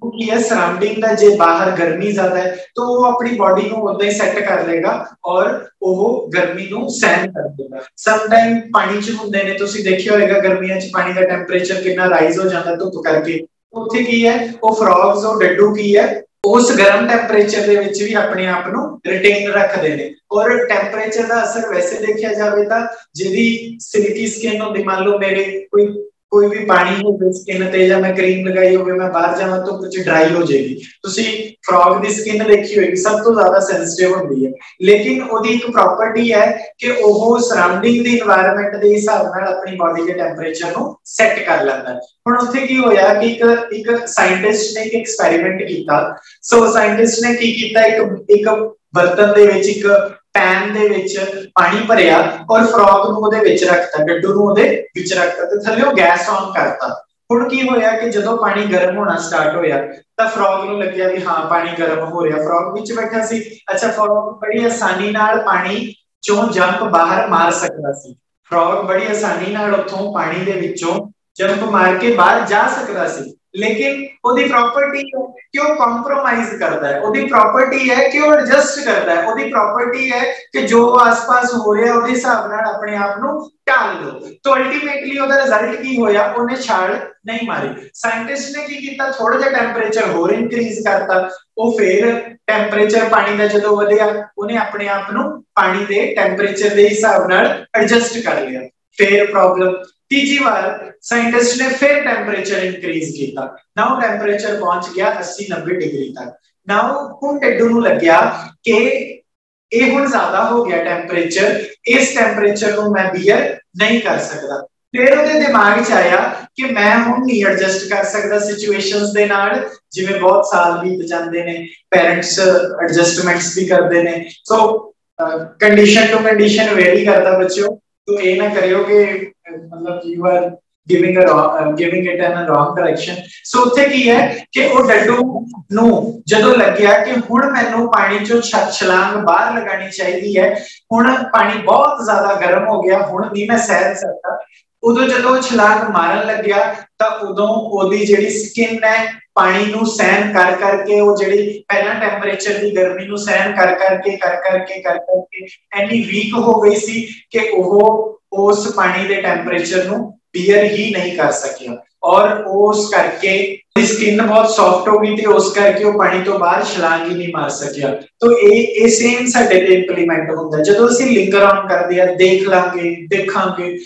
ਕਿ ਇਹ ਸਰਾਊਂਡਿੰਗ ਦਾ ਜੇ ਬਾਹਰ ਗਰਮੀ ਜ਼ਿਆਦਾ ਹੈ, ਤਾਂ ਉਹ ਆਪਣੀ ਬਾਡੀ ਨੂੰ ਉਦਾਂ ਹੀ ਸੈੱਟ ਕਰ ਲੇਗਾ ਔਰ ਉਹ ਗਰਮੀ ਨੂੰ ਸਹਿਨ ਕਰ ਦੇਗਾ। ਸਮ ਟਾਈਮ ਪਾਣੀ ਚ ਹੁੰਦੇ ਨੇ, ਤੁਸੀਂ ਦੇਖਿਆ ਹੋਵੇਗਾ ਗਰਮੀਆਂ ਚ ਪਾਣੀ ਦਾ ਟੈਂਪਰੇਚਰ ਕਿੰਨਾ ਰਾਈਜ਼ ਹੋ ਜਾਂਦਾ ਧੁੱਪ ਕਰਕੇ। ਉੱਥੇ ਕੀ ਹੈ? ਉਹ ਫਰੌਗਸ ਉਹ ਡੱਡੂ ਕੀ ਹੈ? ਉਸ ਗਰਮ ਟੈਂਪਰੇਚਰ ਦੇ ਵਿੱਚ ਵੀ ਆਪਣੇ ਆਪ ਨੂੰ ਰਿਟੇਨ ਰੱਖਦੇ ਨੇ। ਔਰ ਟੈਂਪਰੇਚਰ ਦਾ ਅਸਰ ਵੈਸੇ ਦੇਖਿਆ ਜਾਵੇ ਤਾਂ ਜਿਹਦੀ ਸਿਲਕੀ ਸਕਿਨ ਹੁੰਦੀ, ਮੰਨ ਲਓ ਮੇਰੇ ਕੋਈ ਕੋਈ ਵੀ ਪਾਣੀ ਹੋਵੇ ਸਕਿਨ ਤੇ ਜਾਂ ਮੈਂ ਕਰੀਮ ਲਗਾਈ ਹੋਵੇ, ਮੈਂ ਬਾਹਰ ਜਾਵਾਂ ਤਾਂ ਕੁਝ ਡਰਾਈ ਹੋ ਜਾਏਗੀ। ਤੁਸੀਂ ਫਰੋਗ ਦੀ ਸਕਿਨ ਦੇਖੀ ਹੋਏਗੀ, ਸਭ ਤੋਂ ਜ਼ਿਆਦਾ ਸੈਂਸਿਟਿਵ ਹੁੰਦੀ ਹੈ। ਲੇਕਿਨ ਉਹਦੀ ਇੱਕ ਪ੍ਰਾਪਰਟੀ ਹੈ ਕਿ ਉਹ ਸਰਾਊਂਡਿੰਗ ਦੀ এনवायरमेंट ਦੇ ਹਿਸਾਬ ਨਾਲ ਆਪਣੀ ਬਾਡੀ ਦੇ ਟੈਂਪਰੇਚਰ ਨੂੰ ਸੈੱਟ ਕਰ ਲੈਂਦਾ ਹੁਣ ਉੱਥੇ ਕੀ ਹੋਇਆ ਕਿ ਇੱਕ ਇੱਕ ਸਾਇੰਟਿਸਟ ਨੇ ਇੱਕ ਐਕਸਪੈਰੀਮੈਂਟ ਕੀਤਾ। ਸੋ ਸਾਇੰਟਿਸਟ ਨੇ ਕੀ ਕੀਤਾ? ਇੱਕ ਇੱਕ ਬਰਤਨ ਦੇ ਵਿੱਚ ਇੱਕ ਪੈਨ ਦੇ ਵਿੱਚ ਪਾਣੀ ਭਰਿਆ ਔਰ ਫਰੌਗ ਨੂੰ ਉਹਦੇ ਵਿੱਚ ਰੱਖਤਾ, ਡੱਡੂ ਨੂੰ ਉਹਦੇ ਵਿੱਚ ਰੱਖਤਾ ਤੇ ਥੱਲੇ ਉਹ ਗੈਸ ਆਨ ਕਰਤਾ। ਹੁਣ ਕੀ ਹੋਇਆ ਕਿ ਜਦੋਂ ਪਾਣੀ ਗਰਮ ਹੋਣਾ ਸਟਾਰਟ ਹੋਇਆ, ਤਾਂ ਫਰੌਗ ਨੂੰ ਲੱਗਿਆ ਵੀ ਹਾਂ, ਪਾਣੀ ਗਰਮ ਹੋ ਰਿਹਾ। ਫਰੌਗ ਵਿੱਚ ਬੈਠਾ ਸੀ। ਅੱਛਾ ਫਰੌਗ ਬੜੀ ਆਸਾਨੀ ਨਾਲ ਪਾਣੀ ਚੋਂ ਜੰਪ ਬਾਹਰ ਮਾਰ ਸਕਦਾ ਸੀ। ਫਰੌਗ ਬੜੀ ਆਸਾਨੀ ਨਾਲ ਉੱਥੋਂ ਪਾਣੀ ਦੇ ਵਿੱਚੋਂ ਜੰਪ ਮਾਰ ਕੇ ਬਾਹਰ ਜਾ ਸਕਦਾ ਸੀ। ਲੇਕਿਨ ਉਹਦੀ ਪ੍ਰਾਪਰਟੀ ਕਿ ਉਹ ਕੰਪਰੋਮਾਈਜ਼ ਕਰਦਾ ਹੈ? ਉਹਦੀ ਪ੍ਰਾਪਰਟੀ ਹੈ ਕਿ ਉਹ ਐਡਜਸਟ ਕਰਦਾ ਹੈ? ਉਹਦੀ ਪ੍ਰਾਪਰਟੀ ਹੈ ਕਿ ਜੋ ਆਸ-ਪਾਸ ਹੋ ਰਿਹਾ, ਉਹਦੇ ਹਿਸਾਬ ਨਾਲ ਆਪਣੇ ਆਪ ਨੂੰ ਢਾਲ ਲਓ ਤਾਂ ਅਲਟੀਮੇਟਲੀ ਉਹਦਾ ਰਿਜ਼ਲਟ ਕੀ ਹੋਇਆ? ਉਹਨੇ ਛਾਲ ਨਹੀਂ ਮਾਰੀ। ਸਾਇੰਟਿਸਟ ਨੇ ਕੀ ਕੀਤਾ? ਥੋੜਾ ਜਿਹਾ ਟੈਂਪਰੇਚਰ ਹੋਰ ਇਨਕਰੀਜ਼ ਕਰਤਾ। ਉਹ ਫੇਰ ਟੈਂਪਰੇਚਰ ਪਾਣੀ ਦਾ ਜਦੋਂ ਵਧਿਆ, ਉਹਨੇ ਆਪਣੇ ਆਪ ਨੂੰ ਪਾਣੀ ਦੇ ਟੈਂਪਰੇਚਰ ਦੇ ਹਿਸਾਬ ਨਾਲ ਐਡਜਸਟ ਕਰ ਲਿਆ। ਫੇਰ ਪ੍ਰੋਬਲਮ ਤੀਜੀ ਵਾਰ ਸਾਇੰਟਿਸਟ ਨੇ ਫਿਰ ਟੈਂਪਰੇਚਰ ਇਨਕਰੀਜ਼ ਕੀਤਾ। ਨਾਓ ਟੈਂਪਰੇਚਰ ਪਹੁੰਚ ਗਿਆ 80 90 ਡਿਗਰੀ ਤੱਕ। ਨਾਓ ਹੁਣ ਟੱਡੂ ਨੂੰ ਲੱਗਿਆ ਕਿ ਇਹ ਹੁਣ ਜ਼ਿਆਦਾ ਹੋ ਗਿਆ ਟੈਂਪਰੇਚਰ ਇਸ ਟੈਂਪਰੇਚਰ ਨੂੰ ਮੈਂ ਬੀਅਰ ਨਹੀਂ ਕਰ ਸਕਦਾ। ਫਿਰ ਉਹਦੇ ਦਿਮਾਗ 'ਚ ਆਇਆ ਕਿ ਮੈਂ ਹੁਣ ਨਹੀਂ ਐਡਜਸਟ ਕਰ ਸਕਦਾ ਸਿਚੁਏਸ਼ਨਸ ਦੇ ਨਾਲ। ਜਿਵੇਂ ਬਹੁਤ ਸਾਲ ਬੀਤ ਜਾਂਦੇ ਨੇ ਪੈਰੈਂਟਸ ਐਡਜਸਟਮੈਂਟਸ ਵੀ ਕਰਦੇ ਨੇ। So condition to condition very ਕਰਦਾ ਬੱਚਿਓ। ਤੋ ਇਹ ਨਾ ਕਰਿਓ ਕਿ ਮਤਲਬ you are giving a giving it in a direction so ਉੱਥੇ ਕੀ ਹੈ ਕਿ ਉਹ ਡੱਡੂ ਨੂੰ ਜਦੋਂ ਲੱਗਿਆ ਕਿ ਹੁਣ ਮੈਨੂੰ ਪਾਣੀ ਚੋਂ ਛਲਾਂਗ ਬਾਹਰ ਲਗਾਣੀ ਚਾਹੀਦੀ ਹੈ ਹੁਣ ਪਾਣੀ ਬਹੁਤ ਜ਼ਿਆਦਾ ਗਰਮ ਹੋ ਗਿਆ ਹੁਣ ਨਹੀਂ ਮੈਂ ਸਹਿ ਸਕਦਾ ਉਦੋਂ ਜਦੋਂ ਛਲਾਂਗ ਮਾਰਨ ਲੱਗਿਆ ਤਾਂ ਉਦੋਂ ਉਹਦੀ ਜਿਹੜੀ ਸਕਿਨ ਹੈ ਪਾਣੀ ਨੂੰ ਸਹਿਨ ਕਰ ਕਰਕੇ ਉਹ ਜਿਹੜੀ ਪਹਿਲਾਂ ਟੈਂਪਰੇਚਰ ਦੀ ਗਰਮੀ ਨੂੰ ਸਹਿਨ ਕਰ ਕਰਕੇ ਕਰ ਕਰਕੇ ਕਰ ਕਰਕੇ ਐਨੀ ਵੀਕ ਹੋ ਗਈ ਸੀ ਕਿ ਉਹ ਉਸ ਪਾਣੀ ਦੇ ਟੈਂਪਰੇਚਰ ਨੂੰ ਬੀਅਰ ਹੀ ਨਹੀਂ ਕਰ ਸਕਿਆ। ਔਰ ਉਸ ਕਰਕੇ ਦੀ ਸਕਿਨ ਬਹੁਤ ਸੌਫਟ ਹੋ ਗਈ ਤੇ ਉਸ ਕਰਕੇ ਉਹ ਪਾਣੀ ਤੋਂ ਬਾਹਰ ਛਲਾਂਗ ਹੀ ਨਹੀਂ ਮਾਰ ਸਕਿਆ। ਤੋਂ ਇਹ ਇਹ ਸੇਮ ਸਾਡੇ ਤੇ ਇੰਪਲੀਮੈਂਟ ਹੁੰਦਾ। ਜਦੋਂ ਅਸੀਂ ਲਿੰਕਰ ਆਨ ਕਰਦੇ ਆ, ਦੇਖ ਲਾਂਗੇ, ਦੇਖਾਂਗੇ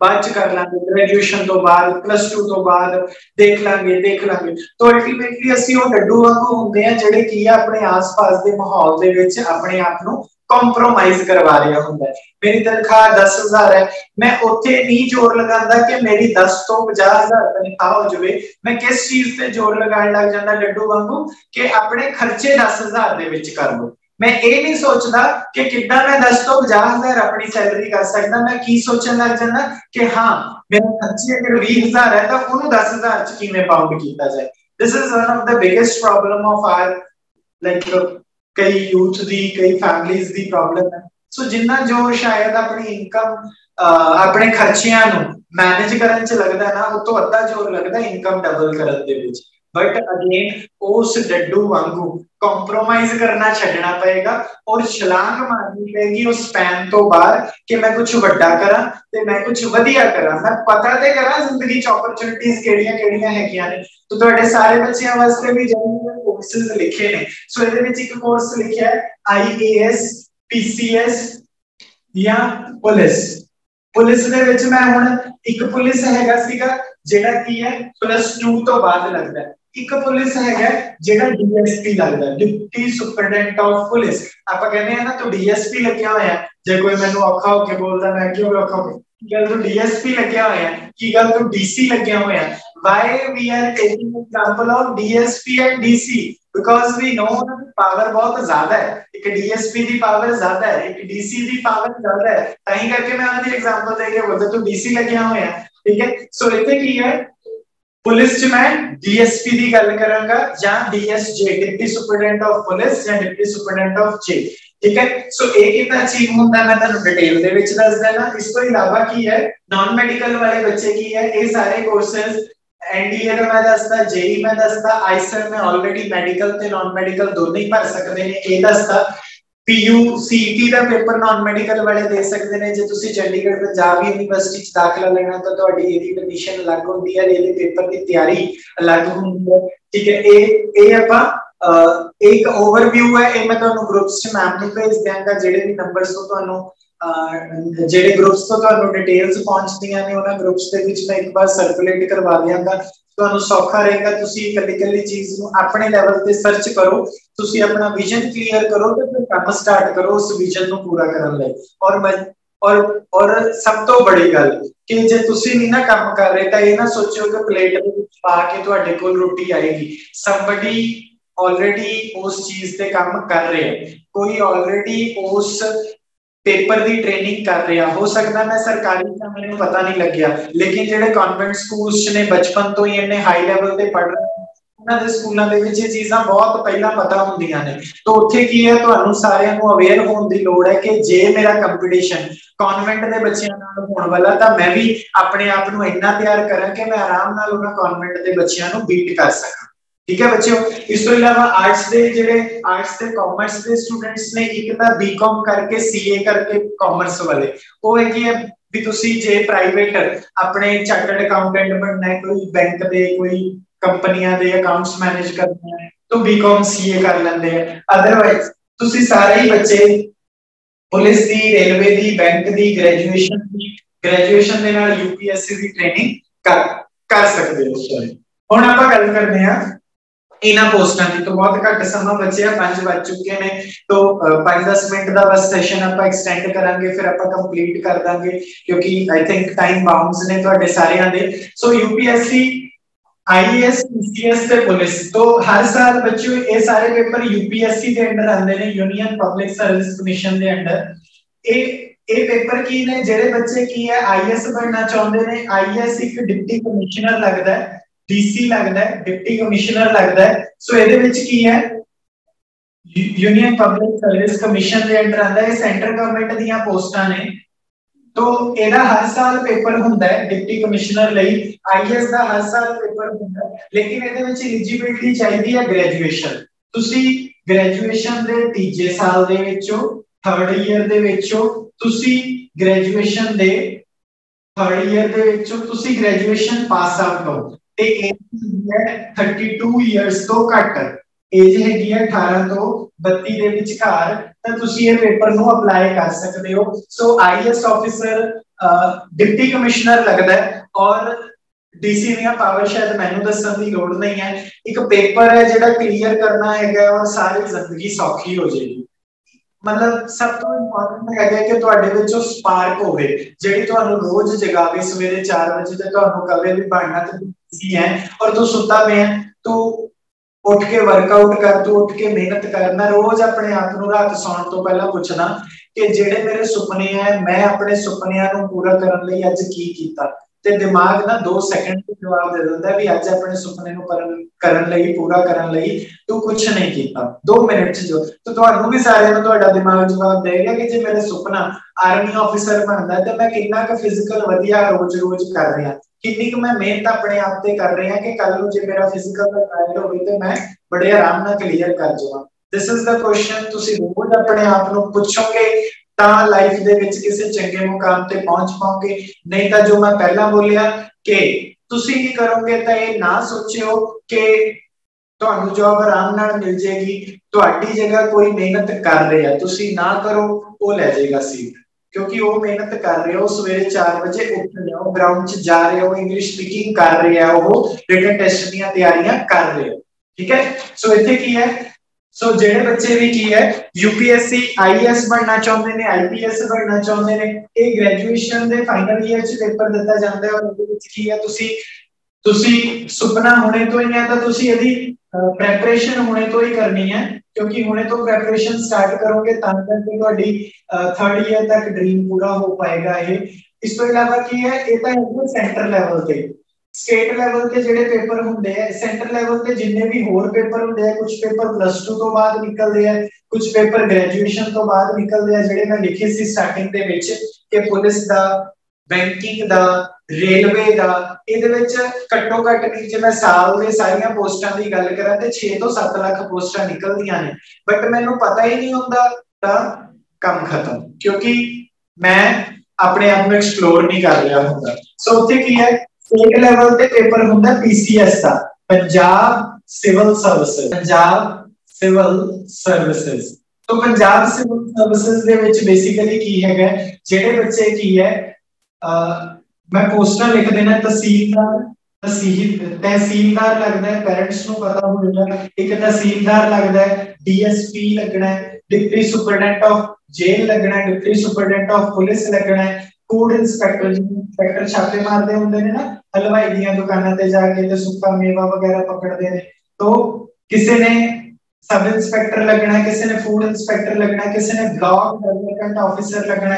ਬਾਅਦ ਚ ਕਰ ਲਾਂਗੇ ਗ੍ਰੈਜੂਏਸ਼ਨ ਤੋਂ ਬਾਅਦ ਪਲੱਸ 2 ਤੋਂ ਬਾਅਦ ਦੇਖ ਲਾਂਗੇ ਦੇਖ ਲਾਂਗੇ। ਤਾਂ ਅਲਟੀਮੇਟਲੀ ਅਸੀਂ ਉਹ ਡੱਡੂ ਵਾਂਗੂ ਹੁੰਦੇ ਆ ਜਿਹੜੇ ਕੀ ਆ ਆਪਣੇ ਆਸ-ਪਾਸ ਦੇ ਮਾਹੌਲ ਦੇ ਵਿੱਚ ਆਪਣੇ ਆਪ ਨੂੰ ਕੰਪਰੋਮਾਈਜ਼ ਕਰਵਾ ਰਿਹਾ ਹੁੰਦਾ ਹੈ। ਮੇਰੀ ਤਨਖਾਹ 10000 ਹੈ, ਮੈਂ ਉੱਥੇ ਨਹੀਂ ਜ਼ੋਰ ਲਗਾਉਂਦਾ ਕਿ ਮੇਰੀ 10 ਤੋਂ 50000 ਤਨਖਾਹ ਹੋ ਜਾਵੇ। ਮੈਂ ਕਿਸ ਚੀਜ਼ ਤੇ ਜ਼ੋਰ ਲਗਾਉਣ ਲੱਗ ਜਾਂਦਾ ਲੱਡੂ ਵਾਂਗੂ? ਕਿ ਆਪਣੇ ਖਰਚੇ 10000 ਦੇ ਵਿੱਚ ਕਰ ਲਓ। ਮੈਂ ਇਹ ਨਹੀਂ ਸੋਚਦਾ ਕਿ ਕਿੱਦਾਂ ਮੈਂ 10 ਤੋਂ 50000 ਆਪਣੀ ਸੈਲਰੀ ਕਰ ਸਕਦਾ, ਮੈਂ ਕੀ ਸੋਚਣ ਲੱਗ ਜਾਂਦਾ ਕਿ ਹਾਂ, ਮੇਰਾ ਖਰਚੇ ਅਗਰ 20000 ਹੈ ਤਾਂ ਉਹਨੂੰ 10000 ਚ ਕਿਵੇਂ ਪਾਉਂਡ ਕੀਤਾ ਜਾਏ? This is one of the biggest problem of our, like, ਕਈ ਯੂਥ ਦੀ, ਕਈ ਫੈਮਲੀਆਂ ਦੀ ਪ੍ਰੋਬਲਮ ਹੈ। ਸੋ ਜਿੰਨਾ ਜੋ ਸ਼ਾਇਦ ਆਪਣੀ ਇਨਕਮ ਆਪਣੇ ਖਰਚਿਆਂ ਨੂੰ ਮੈਨੇਜ ਕਰਨ ਚ ਲੱਗਦਾ ਨਾ, ਉਹ ਤੋਂ ਅੱਧਾ ਜ਼ੋਰ ਲੱਗਦਾ ਇਨਕਮ ਡਬਲ ਕਰਨ ਦੇ ਵਿੱਚ। ਬਟ ਅਗੇਨ ਉਸ ਡੱਡੂ ਵਾਂਗੂ ਕੰਪਰੋਮਾਈਜ਼ ਕਰਨਾ ਛੱਡਣਾ ਪਏਗਾ ਔਰ ਛਲਾਂਗ ਮਾਰਨੀ ਪਏਗੀ ਉਸ ਪੈਨ ਤੋਂ ਬਾਹਰ ਕਿ ਮੈਂ ਕੁਝ ਵੱਡਾ ਕਰਾਂ ਤੇ ਮੈਂ ਕੁਝ ਵਧੀਆ ਕਰਾਂ। ਮੈਂ ਪਤਾ ਤੇ ਕਰਾਂ ਜ਼ਿੰਦਗੀ ਚ ਓਪਰਚੁਨਿਟੀਆਂ ਕਿਹੜੀਆਂ ਕਿਹੜੀਆਂ ਹੈਗੀਆਂ ਨੇ। ਤੋ ਤੁਹਾਡੇ ਸਾਰੇ ਬੱਚਿਆਂ ਵਾਸਤੇ ਵੀ ਜਿਹੜੇ ਕੋਰਸਸ ਲਿਖੇ ਨੇ। ਸੋ ਇਹਦੇ ਵਿੱਚ ਇੱਕ ਕੋਰਸ ਲਿਖਿਆ ਹੈ ਆਈਏਐਸ ਪੀਸੀਐਸ ਜਾਂ ਪੁਲਿਸ। ਪੁਲਿਸ ਦੇ ਵਿੱਚ ਮੈਂ ਹੁਣ ਇੱਕ ਪੁਲਿਸ ਹੈਗਾ ਸੀਗਾ ਜਿਹੜਾ ਕੀ ਹੈ ਪਲੱਸ 2 ਤੋਂ ਬਾਅਦ ਲੱਗਦਾ ਹੈ। ਇੱਕ ਪੁਲਿਸ ਹੈਗਾ, ਜਿਹੜਾ ਡੀਐਸਪੀ ਲੱਗਦਾ ਡਿਪਟੀ ਸੁਪਰਡੈਂਟ ਆਫ ਪੁਲਿਸ ਆਪਾਂ ਕਹਿੰਦੇ ਆ ਨਾ, ਤੂੰ ਡੀਐਸਪੀ ਲੱਗਿਆ ਹੋਇਆ ਜੇ ਕੋਈ ਮੈਨੂੰ ਔਖਾ ਹੋ ਕੇ ਬੋਲਦਾ, ਮੈਂ ਕਿਉਂ ਔਖਾ ਹੋ ਕੀ? ਗੱਲ ਤੂੰ ਡੀਐਸਪੀ ਲੱਗਿਆ ਹੋਇਆ ਕੀ ਗੱਲ ਤੂੰ ਡੀਸੀ ਲੱਗਿਆ ਹੋਇਆ why we are taking example of DSP and DC because we know power ਬਹੁਤ ਜ਼ਿਆਦਾ ਹੈ। ਇੱਕ ਡੀਐਸਪੀ ਦੀ ਪਾਵਰ ਜ਼ਿਆਦਾ ਹੈ, ਇੱਕ ਡੀਸੀ ਦੀ ਪਾਵਰ ਜ਼ਿਆਦਾ ਹੈ। ਤਾਂ ਹੀ ਕਰਕੇ ਮੈਂ ਉਹਨਾਂ ਦੀ ਐਗਜ਼ਾਮਪਲ ਦੇ ਕੇ ਬੋਲਦਾ, ਤੂੰ ਡੀਸੀ ਲੱਗਿਆ ਹੋਇਆ ਠੀਕ ਹੈ ਸੋ ਇੱਥੇ ਕੀ ਹੈ ਪੁਲਿਸ ਚ ਮੈਂ ਡੀਐਸਪੀ ਦੀ ਗੱਲ ਕਰਾਂਗਾ ਜਾਂ DSP deputy superintendent of police ਜਾਂ ਡਿਪਟੀ ਸੁਪਰਡੈਂਟ ਆਫ ਜੇ ਠੀਕ ਹੈ ਸੋ ਇਹ ਕਿੰਨਾ ਅਚੀਵ ਹੁੰਦਾ ਮੈਂ ਤੁਹਾਨੂੰ ਡਿਟੇਲ ਦੇ ਵਿੱਚ ਦੱਸ ਦੇਣਾ ਇਸ ਤੋਂ ਇਲਾਵਾ ਕੀ ਹੈ ਨਾਨ ਮੈਡੀਕਲ ਵਾਲੇ ਬੱਚੇ ਕੀ ਹੈ ਇਹ ਸਾਰੇ ਕੋਰਸਸ ਐਨਡੀਏ ਦਾ ਮੈਂ ਦੱਸਦਾ ਜੇਈ ਮੈਂ ਦੱਸਦਾ ਆਈਸਰ ਮੈਂ ਆਲਰੇਡੀ ਮੈਡੀਕਲ ਤੇ ਨਾਨ ਮੈਡੀਕਲ ਦੋਨੇ ਹੀ ਭਰ ਸਕਦੇ ਨੇ ਇਹ ਦੱਸਦਾ ਪੀਯੂ ਸੀਟੀ ਦਾ ਪੇਪਰ ਨਾਨ ਮੈਡੀਕਲ ਵਾਲੇ ਦੇ ਸਕਦੇ ਨੇ। ਜੇ ਤੁਸੀਂ ਚੰਡੀਗੜ੍ਹ, ਪੰਜਾਬ ਯੂਨੀਵਰਸਿਟੀ ਚ ਦਾਖਲਾ ਲੈਣਾ, ਤਾਂ ਤੁਹਾਡੀ ਇਹਦੀ ਕੰਡੀਸ਼ਨ ਅਲੱਗ ਹੁੰਦੀ ਹੈ, ਇਹਦੇ ਪੇਪਰ ਦੀ ਤਿਆਰੀ ਅਲੱਗ ਹੁੰਦੀ ਹੈ। ਠੀਕ ਹੈ, ਇਹ ਇਹ ਆਪਾਂ ਇੱਕ ਓਵਰਵਿਊ ਹੈ, ਇਹ ਮੈਂ ਤੁਹਾਨੂੰ ਗਰੁੱਪਸ ਚ ਮੈਮ ਨੂੰ ਭੇਜ ਦਿਆਂਗਾ, ਜਿਹੜੇ ਵੀ ਨੰਬਰਸ ਤੋਂ ਤੁਹਾਨੂੰ ਜਿਹੜੇ ਗਰੁੱਪਸ ਤੋਂ ਤੁਹਾਨੂੰ ਡਿਟੇਲਸ ਪਹੁੰਚਦੀਆਂ ਨੇ, ਉਹਨਾਂ ਗਰੁੱਪਸ ਦੇ ਵਿੱਚ ਮੈਂ ਇੱਕ ਵਾਰ ਸਰਕੂਲੇਟ ਕਰਵਾ ਦਿਆਂਗਾ। ਤੁਹਾਨੂੰ ਸੌਖਾ ਰਹੇਗਾ, ਤੁਸੀਂ ਇਕੱਲੀ ਇਕੱਲੀ ਚੀਜ਼ ਨੂੰ ਆਪਣੇ ਲੈਵਲ ਤੇ ਸਰਚ ਕਰੋ, ਤੁਸੀਂ ਆਪਣਾ ਵਿਜ਼ਨ ਕਲੀਅਰ ਕਰੋ ਤੇ ਫਿਰ ਕੰਮ ਸਟਾਰਟ ਕਰੋ ਉਸ ਵਿਜ਼ਨ ਨੂੰ ਪੂਰਾ ਕਰਨ ਲਈ। ਔਰ ਮੈਂ, ਔਰ ਔਰ ਸਭ ਤੋਂ ਬੜੀ ਗੱਲ ਕਿ ਜੇ ਤੁਸੀਂ ਨਹੀਂ ਨਾ ਕੰਮ ਕਰ ਰਹੇ, ਤਾਂ ਇਹ ਨਾ ਸੋਚੋ ਕਿ ਪਲੇਟ ਦੇ ਵਿੱਚ ਪਾ ਕੇ ਤੁਹਾਡੇ ਕੋਲ ਰੋਟੀ ਆਏਗੀ। ਸਮਬਡੀ ਆਲਰੇਡੀ ਉਸ ਚੀਜ਼ ਤੇ ਕੰਮ ਕਰ ਰਿਹਾ ਕੋਈ ਆਲਰੇਡੀ ਉਸ ਪੇਪਰ ਦੀ ਟ੍ਰੇਨਿੰਗ ਕਰ ਰਿਹਾ। ਹੋ ਸਕਦਾ ਮੈਂ ਸਰਕਾਰੀ ਤਾਂ ਮੈਨੂੰ ਪਤਾ ਨਹੀਂ ਲੱਗਿਆ। ਲੇਕਿਨ ਜਿਹੜੇ ਕਨਵੈਂਟ ਸਕੂਲਸ ਨੇ, ਬਚਪਨ ਤੋਂ ਹੀ ਇਹਨੇ ਹਾਈ ਲੈਵਲ ਤੇ ਪੜ ਰਹੇ ਉਹਨਾਂ ਦੇ ਸਕੂਲਾਂ ਦੇ ਵਿੱਚ ਇਹ ਚੀਜ਼ਾਂ ਬਹੁਤ ਪਹਿਲਾਂ ਪਤਾ ਹੁੰਦੀਆਂ ਨੇ। ਤਾਂ ਉੱਥੇ ਕੀ ਹੈ? ਤੁਹਾਨੂੰ ਸਾਰਿਆਂ ਨੂੰ ਅਵੇਅਰ ਹੋਣ ਦੀ ਲੋੜ ਹੈ ਕਿ ਜੇ ਮੇਰਾ ਕੰਪੀਟੀਸ਼ਨ ਕਨਵੈਂਟ ਦੇ ਬੱਚਿਆਂ ਨਾਲ ਹੋਣ ਵਾਲਾ, ਤਾਂ ਮੈਂ ਵੀ ਆਪਣੇ ਆਪ ਨੂੰ ਇੰਨਾ ਤਿਆਰ ਕਰਾਂ ਕਿ ਮੈਂ ਆਰਾਮ ਨਾਲ ਉਹਨਾਂ ਕਨਵੈਂਟ ਦੇ ਬੱਚਿਆਂ ਨੂੰ ਬੀਟ ਕਰ ਸਕਾਂ। ਠੀਕ ਹੈ ਬੱਚਿਓ? ਇਸ ਤੋਂ ਇਲਾਵਾ ਆਰਟਸ ਦੇ ਜਿਹੜੇ ਆਰਟਸ ਤੇ ਕਾਮਰਸ ਦੇ ਸਟੂਡੈਂਟਸ ਨੇ, ਇੱਕ ਤਾਂ ਬੀਕਾਮ ਕਰਕੇ ਸੀਏ ਕਰਕੇ ਕਾਮਰਸ ਵਾਲੇ। ਉਹ ਹੈ ਕਿ ਵੀ ਤੁਸੀਂ ਜੇ ਪ੍ਰਾਈਵੇਟ ਆਪਣੇ ਚਾਰਟਰਡ ਅਕਾਊਂਟੈਂਟ ਬਣਨਾ ਹੈ, ਕੋਈ ਬੈਂਕ ਦੇ, ਕੋਈ ਕੰਪਨੀਆਂ ਦੇ ਅਕਾਊਂਟਸ ਮੈਨੇਜ ਕਰਨਾ ਹੈ, ਤਾਂ ਬੀਕਾਮ ਸੀਏ ਕਰ ਲੈਂਦੇ ਆ। ਅਦਰਵਾਈਜ਼ ਤੁਸੀਂ ਸਾਰੇ ਹੀ ਬੱਚੇ ਪੁਲਿਸ ਦੀ, ਰੇਲਵੇ ਦੀ ਬੈਂਕ ਦੀ ਗ੍ਰੈਜੂਏਸ਼ਨ ਦੀ ਗ੍ਰੈਜੂਏਸ਼ਨ ਦੇ ਨਾਲ ਯੂਪੀਐਸਸੀ ਦੀ ਟ੍ਰੇਨਿੰਗ ਕਰ ਕਰ ਸਕਦੇ ਹੋ ਹੁਣ ਆਪਾਂ ਗੱਲ ਕਰਦੇ ਹਾਂ ਇਹਨਾਂ ਪੋਸਟਾਂ ਦੀ ਤੋਂ ਬਹੁਤ ਘੱਟ ਸਮਾਂ ਬਚਿਆ 5 ਵੱਜ ਚੁੱਕੇ ਨੇ। ਤੋਂ 5-10 ਮਿੰਟ ਦਾ ਬਸ ਸੈਸ਼ਨ ਆਪਾਂ ਐਕਸਟੈਂਡ ਕਰਾਂਗੇ, ਫਿਰ ਆਪਾਂ ਕੰਪਲੀਟ ਕਰ ਦਾਂਗੇ, ਕਿਉਂਕਿ ਆਈ ਥਿੰਕ ਟਾਈਮ ਬਾਉਂਡਸ ਨੇ ਤੁਹਾਡੇ ਸਾਰਿਆਂ ਦੇ। ਸੋ ਯੂਪੀਐਸਸੀ ਆਈਐਸ ਪੀਸੀਐਸ ਤੇ ਪੁਲਿਸ। ਤੋਂ, ਹਰ ਸਾਲ ਬੱਚਿਓ, ਇਹ ਸਾਰੇ ਪੇਪਰ ਯੂਪੀਐਸਸੀ ਦੇ ਅੰਡਰ ਆਉਂਦੇ ਨੇ ਯੂਨੀਅਨ ਪਬਲਿਕ ਸਰਵਿਸ ਕਮਿਸ਼ਨ ਦੇ ਅੰਡਰ। ਇਹ ਇਹ ਪੇਪਰ ਕੀ ਨੇ? ਜਿਹੜੇ ਬੱਚੇ ਕੀ ਹੈ ਆਈਐਸ ਬਣਨਾ ਚਾਹੁੰਦੇ ਨੇ? ਆਈਐਸ ਇੱਕ ਡਿਪਟੀ ਕਮਿਸ਼ਨਰ ਲੱਗਦਾ ਹੈ। ਡੀਸੀ ਲੱਗਦਾ ਹੈ ਡਿਪਟੀ ਕਮਿਸ਼ਨਰ ਲੱਗਦਾ ਹੈ। ਸੋ ਇਹਦੇ ਵਿੱਚ ਕੀ ਹੈ? ਯੂਨੀਅਨ ਪਬਲਿਕ ਸਰਵਿਸ ਕਮਿਸ਼ਨ ਦੇ ਅੰਡਰ ਆਂਦਾ ਹੈ ਸੈਂਟਰ ਗਵਰਨਮੈਂਟ ਦੀਆਂ ਪੋਸਟਾਂ ਨੇ। ਤੋ ਇਹਦਾ ਹਰ ਸਾਲ ਪੇਪਰ ਹੁੰਦਾ ਹੈ ਡਿਪਟੀ ਕਮਿਸ਼ਨਰ ਲਈ। ਆਈਐਸ ਦਾ ਹਰ ਸਾਲ ਪੇਪਰ ਹੁੰਦਾ ਹੈ। ਲੇਕਿਨ ਇਹਦੇ ਵਿੱਚ ਐਲੀਜੀਬਿਲਟੀ ਚਾਹੀਦੀ ਹੈ ਗ੍ਰੈਜੂਏਸ਼ਨ ਤੁਸੀਂ ਗ੍ਰੈਜੂਏਸ਼ਨ ਦੇ ਤੀਜੇ ਸਾਲ ਦੇ ਵਿੱਚੋਂ ਥਰਡ ਇਅਰ ਦੇ ਵਿੱਚੋਂ, ਤੁਸੀਂ ਗ੍ਰੈਜੂਏਸ਼ਨ ਦੇ ਥਰਡ ਇਅਰ ਦੇ ਵਿੱਚੋਂ, ਤੁਸੀਂ ਗ੍ਰੈਜੂਏਸ਼ਨ ਪਾਸ ਆਊਟ ਹੋ। ਤੇ ਏਜ ਹੈ 32 ਇਅਰਸ ਤੋਂ ਘੱਟ। ਏਜ ਹੈਗੀ ਹੈ 18 ਤੋਂ 32 ਦੇ ਵਿਚਕਾਰ। ਤਾਂ ਤੁਸੀਂ ਇਹ ਪੇਪਰ ਨੂੰ ਅਪਲਾਈ ਕਰ ਸਕਦੇ ਹੋ। So IAS officer deputy commissioner ਲੱਗਦਾ ਹੈ ਔਰ ਡੀਸੀ ਦੀਆਂ ਪਾਵਰ ਸ਼ਾਇਦ ਮੈਨੂੰ ਦੱਸਣ ਦੀ ਲੋੜ ਨਹੀਂ ਹੈ। ਇੱਕ ਪੇਪਰ ਹੈ ਜਿਹੜਾ ਕਲੀਅਰ ਕਰਨਾ ਹੈਗਾ ਔਰ ਸਾਰੀ ਜ਼ਿੰਦਗੀ ਸੌਖੀ ਹੋ ਜਾਏਗੀ। ਮਤਲਬ ਸਭ ਤੋਂ ਇੰਪੋਰਟੈਂਟ ਹੈਗਾ ਕਿ ਤੁਹਾਡੇ ਵਿੱਚ ਉਹ ਸਪਾਰਕ ਹੋਵੇ, ਜਿਹੜੀ ਤੁਹਾਨੂੰ ਰੋਜ਼ ਜਗਾਵੇ ਸਵੇਰੇ 4 ਵਜੇ ਤੇ ਤੁਹਾਨੂੰ ਕਵੇ ਵੀ ਬਣਨਾ ਤੇ ਤੁਸੀਂ ਹੈ ਔਰ ਤੂੰ ਸੁੱਤਾ ਪਿਆ ਤੂੰ ਉੱਠ ਕੇ ਵਰਕਆਊਟ ਕਰ ਤੂੰ ਉੱਠ ਕੇ ਮਿਹਨਤ ਕਰ ਮੈਂ ਰੋਜ਼ ਆਪਣੇ ਆਪ ਨੂੰ ਰਾਤ ਸੌਣ ਤੋਂ ਪਹਿਲਾਂ ਪੁੱਛਣਾ ਕਿ ਜਿਹੜੇ ਮੇਰੇ ਸੁਪਨੇ ਆ, ਮੈਂ ਆਪਣੇ ਸੁਪਨਿਆਂ ਨੂੰ ਪੂਰਾ ਕਰਨ ਲਈ ਅੱਜ ਕੀ ਕੀਤਾ? ਤੇ ਦਿਮਾਗ ਨਾ 2 ਸੈਕਿੰਡ ਵਿੱਚ ਜਵਾਬ ਦੇ ਦਿੰਦਾ ਵੀ ਅੱਜ ਆਪਣੇ ਸੁਪਨੇ ਨੂੰ ਕਰਨ ਲਈ, ਪੂਰਾ ਕਰਨ ਲਈ ਤੂੰ ਕੁਝ ਨਹੀਂ ਕੀਤਾ। 2 ਮਿੰਟ ਚ ਜੋ ਤੇ ਤੁਹਾਨੂੰ ਵੀ ਸਾਰਿਆਂ ਨੂੰ ਤੁਹਾਡਾ ਦਿਮਾਗ ਜਵਾਬ ਦੇਗਾ ਕਿ ਜੇ ਮੇਰਾ ਸੁਪਨਾ ਆਰਮੀ ਆਫੀਸਰ ਬਣਦਾ, ਤੇ ਮੈਂ ਕਿੰਨਾ ਕੁ ਫਿਜ਼ੀਕਲ ਵਧੀਆ ਰੋਜ਼-ਰੋਜ਼ ਕਰ ਰਿਹਾ। ਕਿੰਨੀ ਕੁ ਮੈਂ ਮਿਹਨਤ ਆਪਣੇ ਆਪ ਤੇ ਕਰ ਰਿਹਾ ਕਿ ਕੱਲ ਨੂੰ ਜੇ ਮੇਰਾ ਫਿਜ਼ੀਕਲ ਦਾ ਟ੍ਰਾਇਲ ਹੋਵੇ ਤੇ ਮੈਂ ਬੜੇ ਆਰਾਮ ਨਾਲ ਕਲੀਅਰ ਕਰ ਜਾਵਾਂ। ਦਿਸ ਇਜ਼ ਦਾ ਕੁਐਸਚਨ ਤੁਸੀਂ ਰੋਜ਼ ਆਪਣੇ ਆਪ ਨੂੰ ਪੁੱਛੋਗੇ ਤਾਂ ਲਾਈਫ ਦੇ ਵਿੱਚ ਕਿਸੇ ਚੰਗੇ ਮੁਕਾਮ ਤੇ ਪਹੁੰਚ ਪਾਓਗੇ। ਨਹੀਂ ਤਾਂ ਜੋ ਮੈਂ ਪਹਿਲਾਂ ਬੋਲਿਆ ਕਿ ਤੁਸੀਂ ਕੀ ਕਰੋਗੇ, ਤਾਂ ਇਹ ਨਾ ਸੋਚਿਓ ਕਿ ਤੁਹਾਨੂੰ ਜੌਬ ਆਰਾਮ ਨਾਲ ਮਿਲ ਜੇਗੀ ਤੁਹਾਡੀ ਜਗ੍ਹਾ ਕੋਈ ਮਿਹਨਤ ਕਰ ਰਿਹਾ, ਤੁਸੀਂ ਨਾ ਕਰੋ, ਉਹ ਲੈ ਜਾਏਗਾ ਸੀਟ ਕਿਉਂਕਿ ਉਹ ਮਿਹਨਤ ਕਰ ਰਿਹਾ, ਉਹ ਸਵੇਰੇ 4 ਵਜੇ ਉੱਠ ਰਿਹਾ, ਉਹ ਗਰਾਊਂਡ 'ਚ ਜਾ ਰਿਹਾ, ਉਹ ਇੰਗਲਿਸ਼ ਸਪੀਕਿੰਗ ਕਰ ਰਿਹਾ, ਉਹ ਰਿਟਨ ਟੈਸਟ ਦੀਆਂ ਤਿਆਰੀਆਂ ਕਰ ਰਿਹਾ। ਠੀਕ ਹੈ? ਸੋ ਇੱਥੇ ਕੀ ਹੈ? ਸੋ ਜਿਹੜੇ ਬੱਚੇ ਵੀ ਕੀ ਹੈ? ਯੂਪੀਐਸਸੀ ਆਈਐਸ ਬਣਨਾ ਚਾਹੁੰਦੇ ਨੇ ਆਈਪੀਐਸ ਬਣਨਾ ਚਾਹੁੰਦੇ ਨੇ, ਇਹ ਗ੍ਰੈਜੂਏਸ਼ਨ ਦੇ ਫਾਈਨਲ ਈਅਰ ਚ ਪੇਪਰ ਦਿੱਤਾ ਜਾਂਦਾ ਹੈ ਔਰ ਉਹਦੇ ਵਿੱਚ ਕੀ ਹੈ? ਤੁਸੀਂ ਤੁਸੀਂ ਸੁਪਨਾ ਹੋਣੇ ਤੋਂ ਹੀ ਹੈ, ਤਾਂ ਤੁਸੀਂ ਇਹਦੀ ਪ੍ਰੈਪਰੇਸ਼ਨ ਹੋਣੇ ਤੋਂ ਹੀ ਕਰਨੀ ਹੈ, ਕਿਉਂਕਿ ਹੁਣੇ ਤੋਂ ਪ੍ਰੈਪਰੇਸ਼ਨ ਸਟਾਰਟ ਕਰੋਗੇ, ਤਾਂ ਕਰਕੇ ਤੁਹਾਡੀ 3rd ਈਅਰ ਤੱਕ ਡ੍ਰੀਮ ਪੂਰਾ ਹੋ ਪਾਏਗਾ ਇਹ। ਇਸ ਤੋਂ ਇਲਾਵਾ ਕੀ ਹੈ? ਇਹ ਤਾਂ ਹੈ ਸੈਂਟਰ ਲੈਵਲ ਤੇ। ਸਟੇਟ ਲੈਵਲ ਤੇ ਜਿਹੜੇ ਪੇਪਰ ਹੁੰਦੇ ਆ ਸੈਂਟਰ ਲੈਵਲ ਤੇ ਜਿੰਨੇ ਵੀ ਹੋਰ ਪੇਪਰ ਹੁੰਦੇ ਆ ਕੁਝ ਪੇਪਰ ਪਲੱਸ 2 ਤੋਂ ਬਾਅਦ ਨਿਕਲਦੇ ਆ ਕੁਝ ਪੇਪਰ ਗ੍ਰੈਜੂਏਸ਼ਨ ਤੋਂ ਬਾਅਦ ਨਿਕਲਦੇ ਆ, ਜਿਹੜੇ ਮੈਂ ਲਿਖੇ ਸੀ ਸਟਾਰਟਿੰਗ ਦੇ ਵਿੱਚ ਕਿ ਪੁਲਿਸ ਦਾ ਬੈਂਕਿੰਗ ਦਾ ਰੇਲਵੇ ਦਾ, ਇਹਦੇ ਵਿੱਚ ਘੱਟੋ ਘੱਟ ਨਹੀਂ ਜੇ ਮੈਂ ਸਾਲ ਦੇ ਸਾਰੀਆਂ ਪੋਸਟਾਂ ਦੀ ਗੱਲ ਕਰਾਂ ਤੇ 6 ਤੋਂ 7 ਲੱਖ ਪੋਸਟਾਂ ਨਿਕਲਦੀਆਂ ਨੇ। ਬਟ ਮੈਨੂੰ ਪਤਾ ਹੀ ਨਹੀਂ ਹੁੰਦਾ ਤਾਂ ਕੰਮ ਖਤਮ, ਕਿਉਂਕਿ ਮੈਂ ਆਪਣੇ ਆਪ ਨੂੰ ਐਕਸਪਲੋਰ ਨਹੀਂ ਕਰ ਰਿਹਾ ਹੁੰਦਾ। ਸੋ ਉੱਥੇ ਕੀ ਹੈ? ਸਟੇਟ ਲੈਵਲ ਤੇ ਪੇਪਰ ਹੁੰਦਾ ਪੀਸੀਐਸ ਦਾ। Punjab civil services Punjab civil services ਤੋਂ ਪੰਜਾਬ ਸਿਵਲ ਸਰਵਿਸਿਜ਼ ਦੇ ਵਿੱਚ ਬੇਸਿਕਲੀ ਕੀ ਹੈਗਾ ਜਿਹੜੇ ਬੱਚੇ ਕੀ ਹੈ? ਮੈਂ ਪੋਸਟਾਂ ਲਿਖ ਦੇਣਾ ਤਹਿਸੀਲਦਾਰ, ਤਹਿਸੀਲ, ਤਹਿਸੀਲਦਾਰ ਲੱਗਦਾ ਹੈ ਪੈਰੈਂਟਸ ਨੂੰ ਪਤਾ ਹੋਵੇਗਾ ਇੱਕ ਤਹਿਸੀਲਦਾਰ ਲੱਗਦਾ ਹੈ ਡੀਐਸਪੀ ਲੱਗਣਾ ਹੈ ਡਿਪਟੀ ਸੁਪਰਡੈਂਟ ਆਫ ਜੇਲ ਲੱਗਣਾ ਹੈ ਡਿਪਟੀ ਸੁਪਰਡੈਂਟ ਆਫ ਪੁਲਿਸ ਲੱਗਣਾ ਹੈ। ਫੂਡ ਇਨਸਪੈਕਟਰ ਇਨਸਪੈਕਟਰ ਛਾਪੇ ਮਾਰਦੇ ਹੁੰਦੇ ਨੇ ਨਾ। ਹਲਵਾਈ ਦੀਆਂ ਦੁਕਾਨਾਂ ਤੇ ਜਾ ਕੇ ਤੇ ਸੁੱਕਾ ਮੇਵਾ ਵਗੈਰਾ ਪਕੜਦੇ ਨੇ ਤੋਂ ਕਿਸੇ ਨੇ ਸਬ ਇੰਸਪੈਕਟਰ ਲੱਗਣਾ ਕਿਸੇ ਨੇ ਫੂਡ ਇੰਸਪੈਕਟਰ ਲੱਗਣਾ ਕਿਸੇ ਨੇ ਬਲਾਕ ਡਿਵੈਲਪਮੈਂਟ ਆਫੀਸਰ ਲੱਗਣਾ